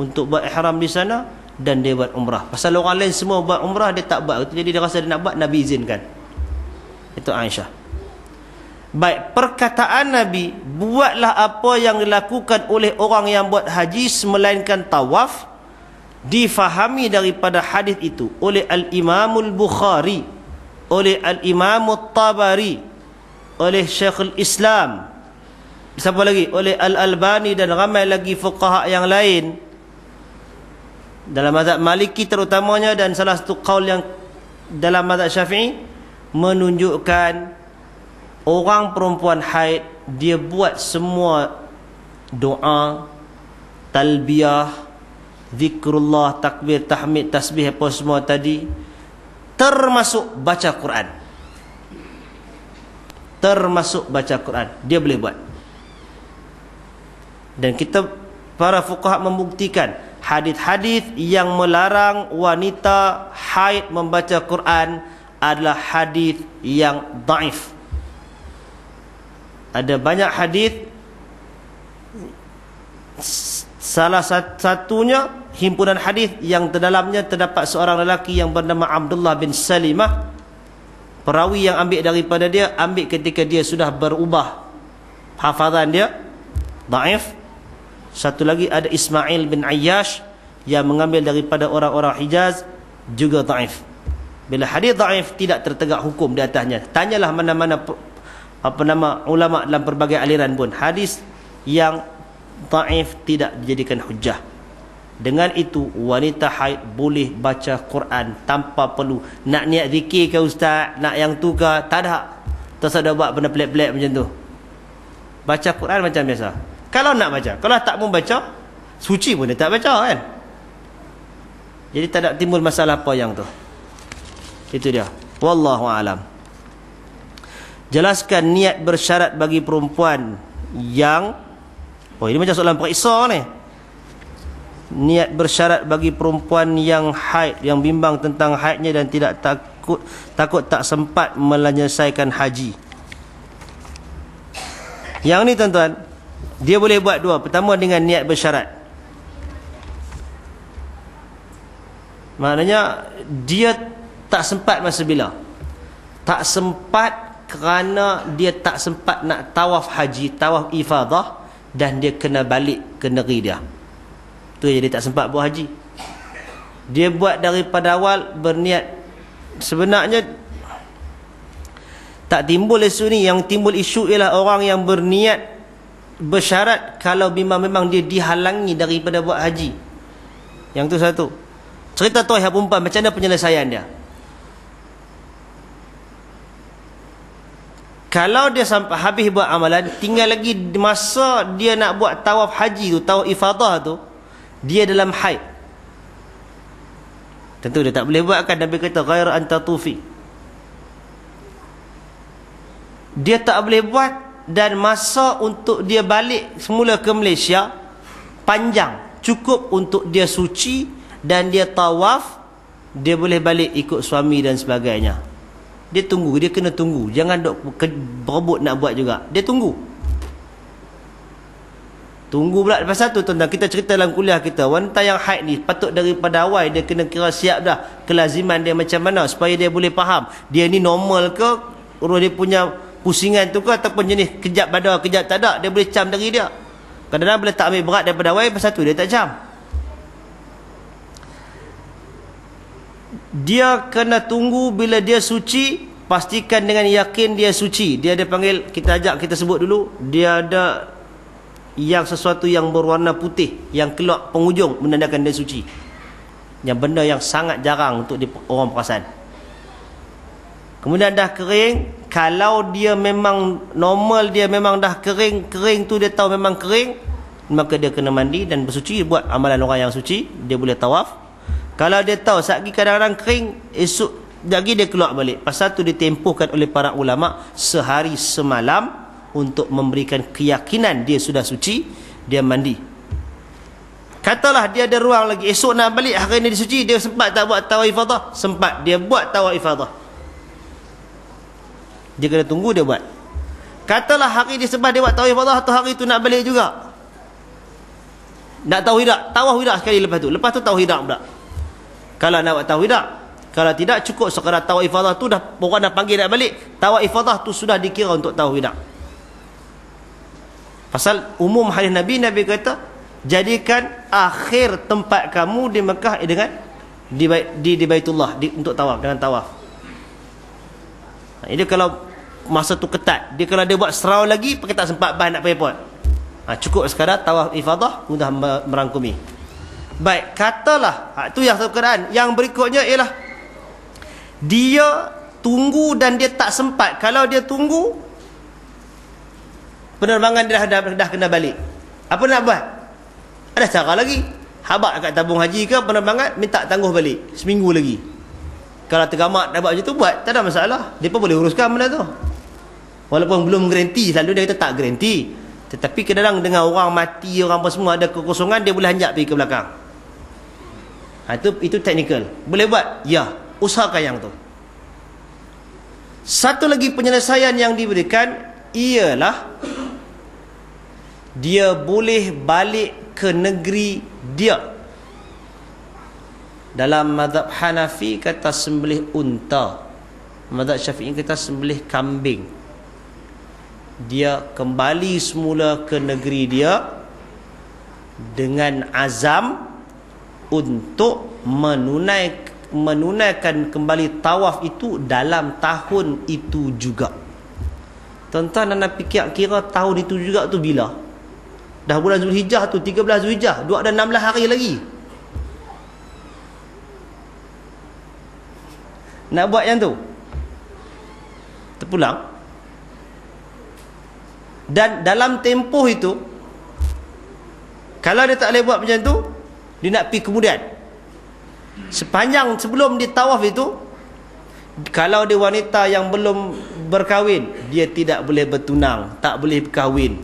[SPEAKER 1] untuk buat ihram di sana dan dia buat umrah. Pasal orang lain semua buat umrah dia tak buat. Jadi dia rasa dia nak buat Nabi izinkan. Itu Aisyah. Baik, perkataan Nabi, buatlah apa yang dilakukan oleh orang yang buat haji melainkan tawaf difahami daripada hadis itu oleh Al-Imamul Bukhari, oleh Al-Imamut Tabari, oleh Syekhul Islam siapa lagi? Oleh Al-Albani dan ramai lagi fuqaha yang lain. Dalam mazhab Maliki terutamanya dan salah satu qaul yang dalam mazhab Syafi'i menunjukkan orang perempuan haid dia buat semua doa talbiyah zikrullah takbir tahmid tasbih apa semua tadi termasuk baca Quran. Termasuk baca Quran. Dia boleh buat dan kita para fuqaha membuktikan hadis-hadis yang melarang wanita haid membaca Quran adalah hadis yang daif. Ada banyak hadis salah satunya himpunan hadis yang terdalamnya terdapat seorang lelaki yang bernama Abdullah bin Salimah. Perawi yang ambil daripada dia ambil ketika dia sudah berubah. Hafazan dia daif satu lagi ada Ismail bin Ayyash yang mengambil daripada orang-orang Hijaz juga daif. Bila hadis daif tidak tertegak hukum di atasnya tanyalah mana-mana apa nama ulama dalam pelbagai aliran pun hadis yang daif tidak dijadikan hujah dengan itu wanita haid boleh baca Quran tanpa perlu nak niat zikir ke ustaz nak yang tu ke tak ada. Ada buat benda pelik-pelik macam tu. Baca Quran macam biasa kalau nak baca kalau tak mau baca suci pun dia tak baca kan? Jadi tak ada timbul masalah apa yang tu. Itu dia. Wallahu alam. Jelaskan niat bersyarat bagi perempuan yang oh ini macam soalan periksa ni. Niat bersyarat bagi perempuan yang haid yang bimbang tentang haidnya dan tidak takut takut tak sempat menyelesaikan haji. Yang ni tuan-tuan dia boleh buat dua. Pertama dengan niat bersyarat. Maknanya dia tak sempat masa bila? Tak sempat kerana dia tak sempat nak tawaf haji, tawaf ifadah dan dia kena balik ke negeri dia. Tu jadi tak sempat buat haji. Dia buat daripada awal berniat. Sebenarnya tak timbul isu ni. Yang timbul isu ialah orang yang berniat bersyarat kalau memang memang dia dihalangi daripada buat haji. Yang tu satu. Cerita tu yang perempuan macam mana penyelesaian dia? Kalau dia sampai habis buat amalan, tinggal lagi masa dia nak buat tawaf haji tu, tawaf ifadah tu, dia dalam haid. Tentu dia tak boleh buat kan Nabi kata ghair anta tufi. Dia tak boleh buat dan masa untuk dia balik semula ke Malaysia panjang. Cukup untuk dia suci dan dia tawaf, dia boleh balik ikut suami dan sebagainya. Dia tunggu dia kena tunggu. Jangan dok berebut nak buat juga. Dia tunggu. Tunggu pula lepas satu tuan-tuan. Kita cerita dalam kuliah kita wanita yang haid ni patut daripada awal dia kena kira siap dah kelaziman dia macam mana supaya dia boleh faham. Dia ni normal ke? Urus dia punya pusingan tu ke ataupun jenis kejap pada kejap tak ada dia boleh cam dari dia. Kadang-kadang bila tak ambil berat daripada awal lepas satu dia tak cam. Dia kena tunggu bila dia suci pastikan dengan yakin dia suci. Dia ada panggil kita ajak kita sebut dulu dia ada yang sesuatu yang berwarna putih yang keluar penghujung menandakan dia suci. Yang benda yang sangat jarang untuk orang perasan kemudian dah kering kalau dia memang normal dia memang dah kering kering tu dia tahu memang kering maka dia kena mandi dan bersuci buat amalan orang yang suci dia boleh tawaf kalau dia tahu lagi kadang-kadang kering, esok lagi dia keluar balik. Pasal tu ditempuhkan oleh para ulama sehari semalam untuk memberikan keyakinan dia sudah suci, dia mandi. Katalah dia ada ruang lagi, esok nak balik hari ini disuci, dia sempat tak buat tawaf ifadah? Sempat, dia buat tawaf ifadah. Dia kena tunggu dia buat. Katalah hari dia sebab dia buat tawaf ifadah atau hari itu nak balik juga. Nak tahu tidak? Tawaf tidak sekali lepas tu. Lepas tu tahu tidak pula. Kalau nak buat tawaf Kalau tidak cukup sekadar tawaf ifadah tu dah orang dah panggil nak balik, tawaf ifadah tu sudah dikira untuk tawaf tidak. Pasal umum hadis Nabi Nabi kata jadikan akhir tempat kamu di Mekah dengan di di, di Baitullah di, untuk tawaf dengan tawaf. Ini kalau masa tu ketat, dia kalau dia buat serau lagi pakai tak sempat bahan nak pun. Ha, cukup sekadar tawaf ifadah sudah merangkumi. Baik, katalah ha, Itu yang satu keadaan Yang berikutnya ialah Dia tunggu dan dia tak sempat Kalau dia tunggu Penerbangan dia dah, dah, dah kena balik Apa nak buat? Ada cara lagi Habak kat tabung haji ke penerbangan Minta tangguh balik Seminggu lagi Kalau tergamak dah buat macam tu Buat, tak ada masalah Dia pun boleh uruskan benda tu Walaupun belum garanti Selalu dia kata tak garanti Tetapi kadang-kadang dengan orang mati, orang apa semua ada kekosongan, dia boleh hanjak pergi ke belakang. Ha, itu, itu teknikal. Boleh buat? Ya. Usahakan yang tu. Satu lagi penyelesaian yang diberikan ialah dia boleh balik ke negeri dia. Dalam madhab Hanafi kata sembelih unta. Madhab Syafi'i kata sembelih kambing. Dia kembali semula ke negeri dia dengan azam untuk menunaikan menunaikan kembali tawaf itu dalam tahun itu juga. Tuan-tuan anda fikir kira tahun itu juga tu bila? Dah bulan Zulhijjah tu 13 Zulhijjah, dua ada 16 hari lagi. Nak buat yang tu. Terpulang. Dan dalam tempoh itu kalau dia tak boleh buat macam tu, dia nak pergi kemudian. Sepanjang sebelum dia tawaf itu kalau dia wanita yang belum berkahwin dia tidak boleh bertunang tak boleh berkahwin.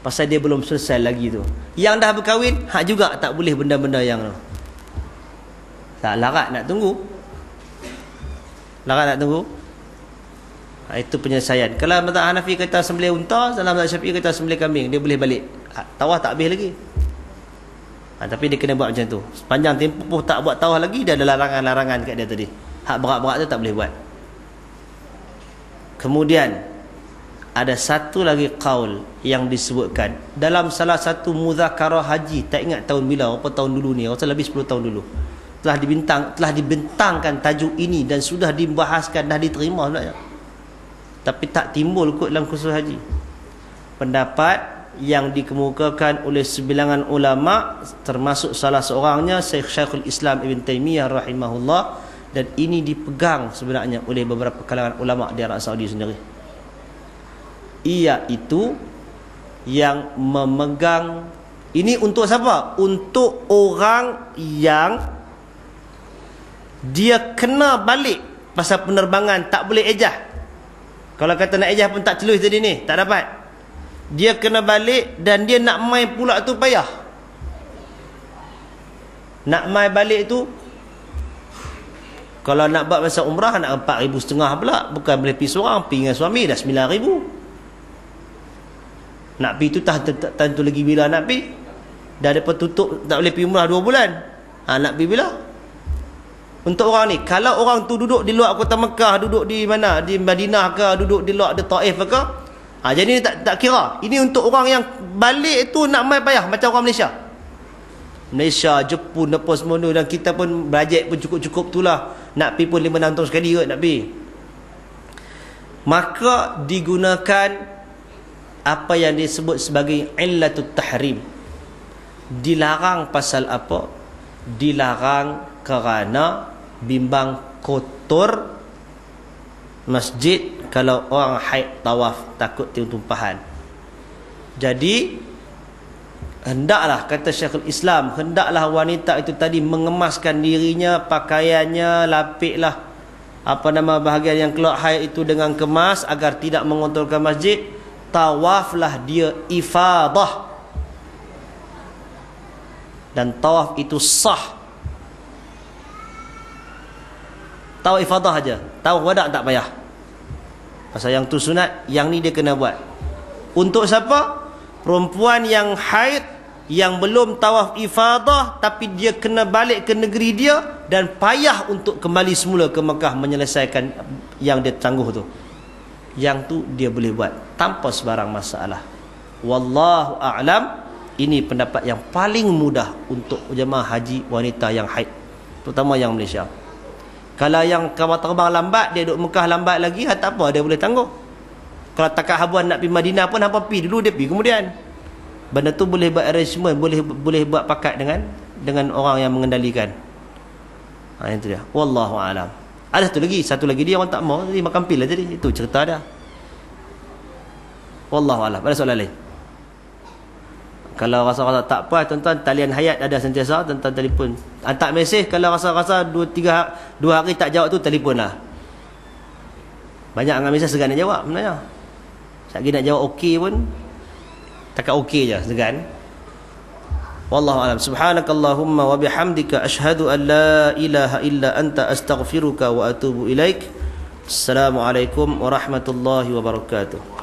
[SPEAKER 1] Pasal dia belum selesai lagi tu. Yang dah berkahwin hak juga tak boleh benda-benda yang tu. Tak larat nak tunggu larat nak tunggu? Ha, itu penyelesaian. Kalau mazhab Hanafi kata sembelih unta dalam mazhab Syafi'i kata sembelih kambing dia boleh balik. Ha, tawaf tak habis lagi. Ha, tapi dia kena buat macam tu. Sepanjang tempoh tak buat tawaf lagi dia ada larangan-larangan kat dia tadi. Hak berat-berat tu tak boleh buat. Kemudian ada satu lagi qaul yang disebutkan. Dalam salah satu muzakarah haji tak ingat tahun bila apa tahun dulu ni rasa lebih 10 tahun dulu telah dibintang telah dibentangkan tajuk ini dan sudah dibahaskan dah diterima sebenarnya tapi tak timbul kot dalam kursus haji. Pendapat yang dikemukakan oleh sebilangan ulama termasuk salah seorangnya Syekh Syekhul Islam Ibn Taymiyah rahimahullah dan ini dipegang sebenarnya oleh beberapa kalangan ulama di Arab Saudi sendiri. Ia itu yang memegang ini untuk siapa? Untuk orang yang dia kena balik pasal penerbangan tak boleh ejah. Kalau kata nak ejah pun tak celus tadi ni, tak dapat. Dia kena balik dan dia nak mai pula tu payah. Nak mai balik tu kalau nak buat masa umrah nak empat ribu setengah pula. Bukan boleh pergi seorang pergi dengan suami dah sembilan ribu. Nak pergi tu tak tentu lagi bila nak pergi. Dah dapat tutup tak boleh pergi umrah dua bulan. Ha, nak pergi bila untuk orang ni kalau orang tu duduk di luar kota Mekah duduk di mana di Madinah ke duduk di luar di Taif ke Ha, jadi tak, tak kira. Ini untuk orang yang balik tu nak main payah macam orang Malaysia. Malaysia, Jepun, apa semua tu. Dan kita pun bajet pun cukup-cukup tu lah. Nak pergi pun lima tahun sekali kot nak pergi. Maka digunakan apa yang disebut sebagai illatut tahrim. Dilarang pasal apa? Dilarang kerana bimbang kotor masjid kalau orang haid tawaf takut tumpahan. Jadi hendaklah kata Syekhul Islam hendaklah wanita itu tadi mengemaskan dirinya pakaiannya lapiklah apa nama bahagian yang keluar haid itu dengan kemas agar tidak mengotorkan masjid tawaflah dia ifadah. Dan tawaf itu sah tawaf ifadah aja tawaf wadak tak payah Pasal yang tu sunat, yang ni dia kena buat. Untuk siapa? Perempuan yang haid, yang belum tawaf ifadah, tapi dia kena balik ke negeri dia dan payah untuk kembali semula ke Mekah menyelesaikan yang dia tangguh tu. Yang tu dia boleh buat tanpa sebarang masalah. Wallahu a'lam. Ini pendapat yang paling mudah untuk jemaah haji wanita yang haid. Terutama yang Malaysia. Kalau yang kapal terbang lambat, dia duduk Mekah lambat lagi, ha, tak apa, dia boleh tangguh. Kalau takak habuan nak pergi Madinah pun, apa pergi dulu, dia pergi kemudian. Benda tu boleh buat arrangement, boleh boleh buat pakat dengan dengan orang yang mengendalikan. Ha, itu dia. Wallahu a'lam. Ada satu lagi, satu lagi dia orang tak mau, jadi makan pil lah jadi. Itu cerita dia. Wallahu a'lam. Ada soalan lain? Kalau rasa-rasa tak puas tuan-tuan talian hayat ada sentiasa tuan-tuan telefon. Hantar mesej kalau rasa-rasa 2 3 2 hari tak jawab tu telefonlah. Banyak dengan mesej segan nak jawab sebenarnya. Sat nak jawab okey pun Takat okey je segan. Wallahu alam. Subhanakallahumma wa bihamdika ashhadu an la ilaha illa anta astaghfiruka wa atubu ilaik. Assalamualaikum warahmatullahi wabarakatuh.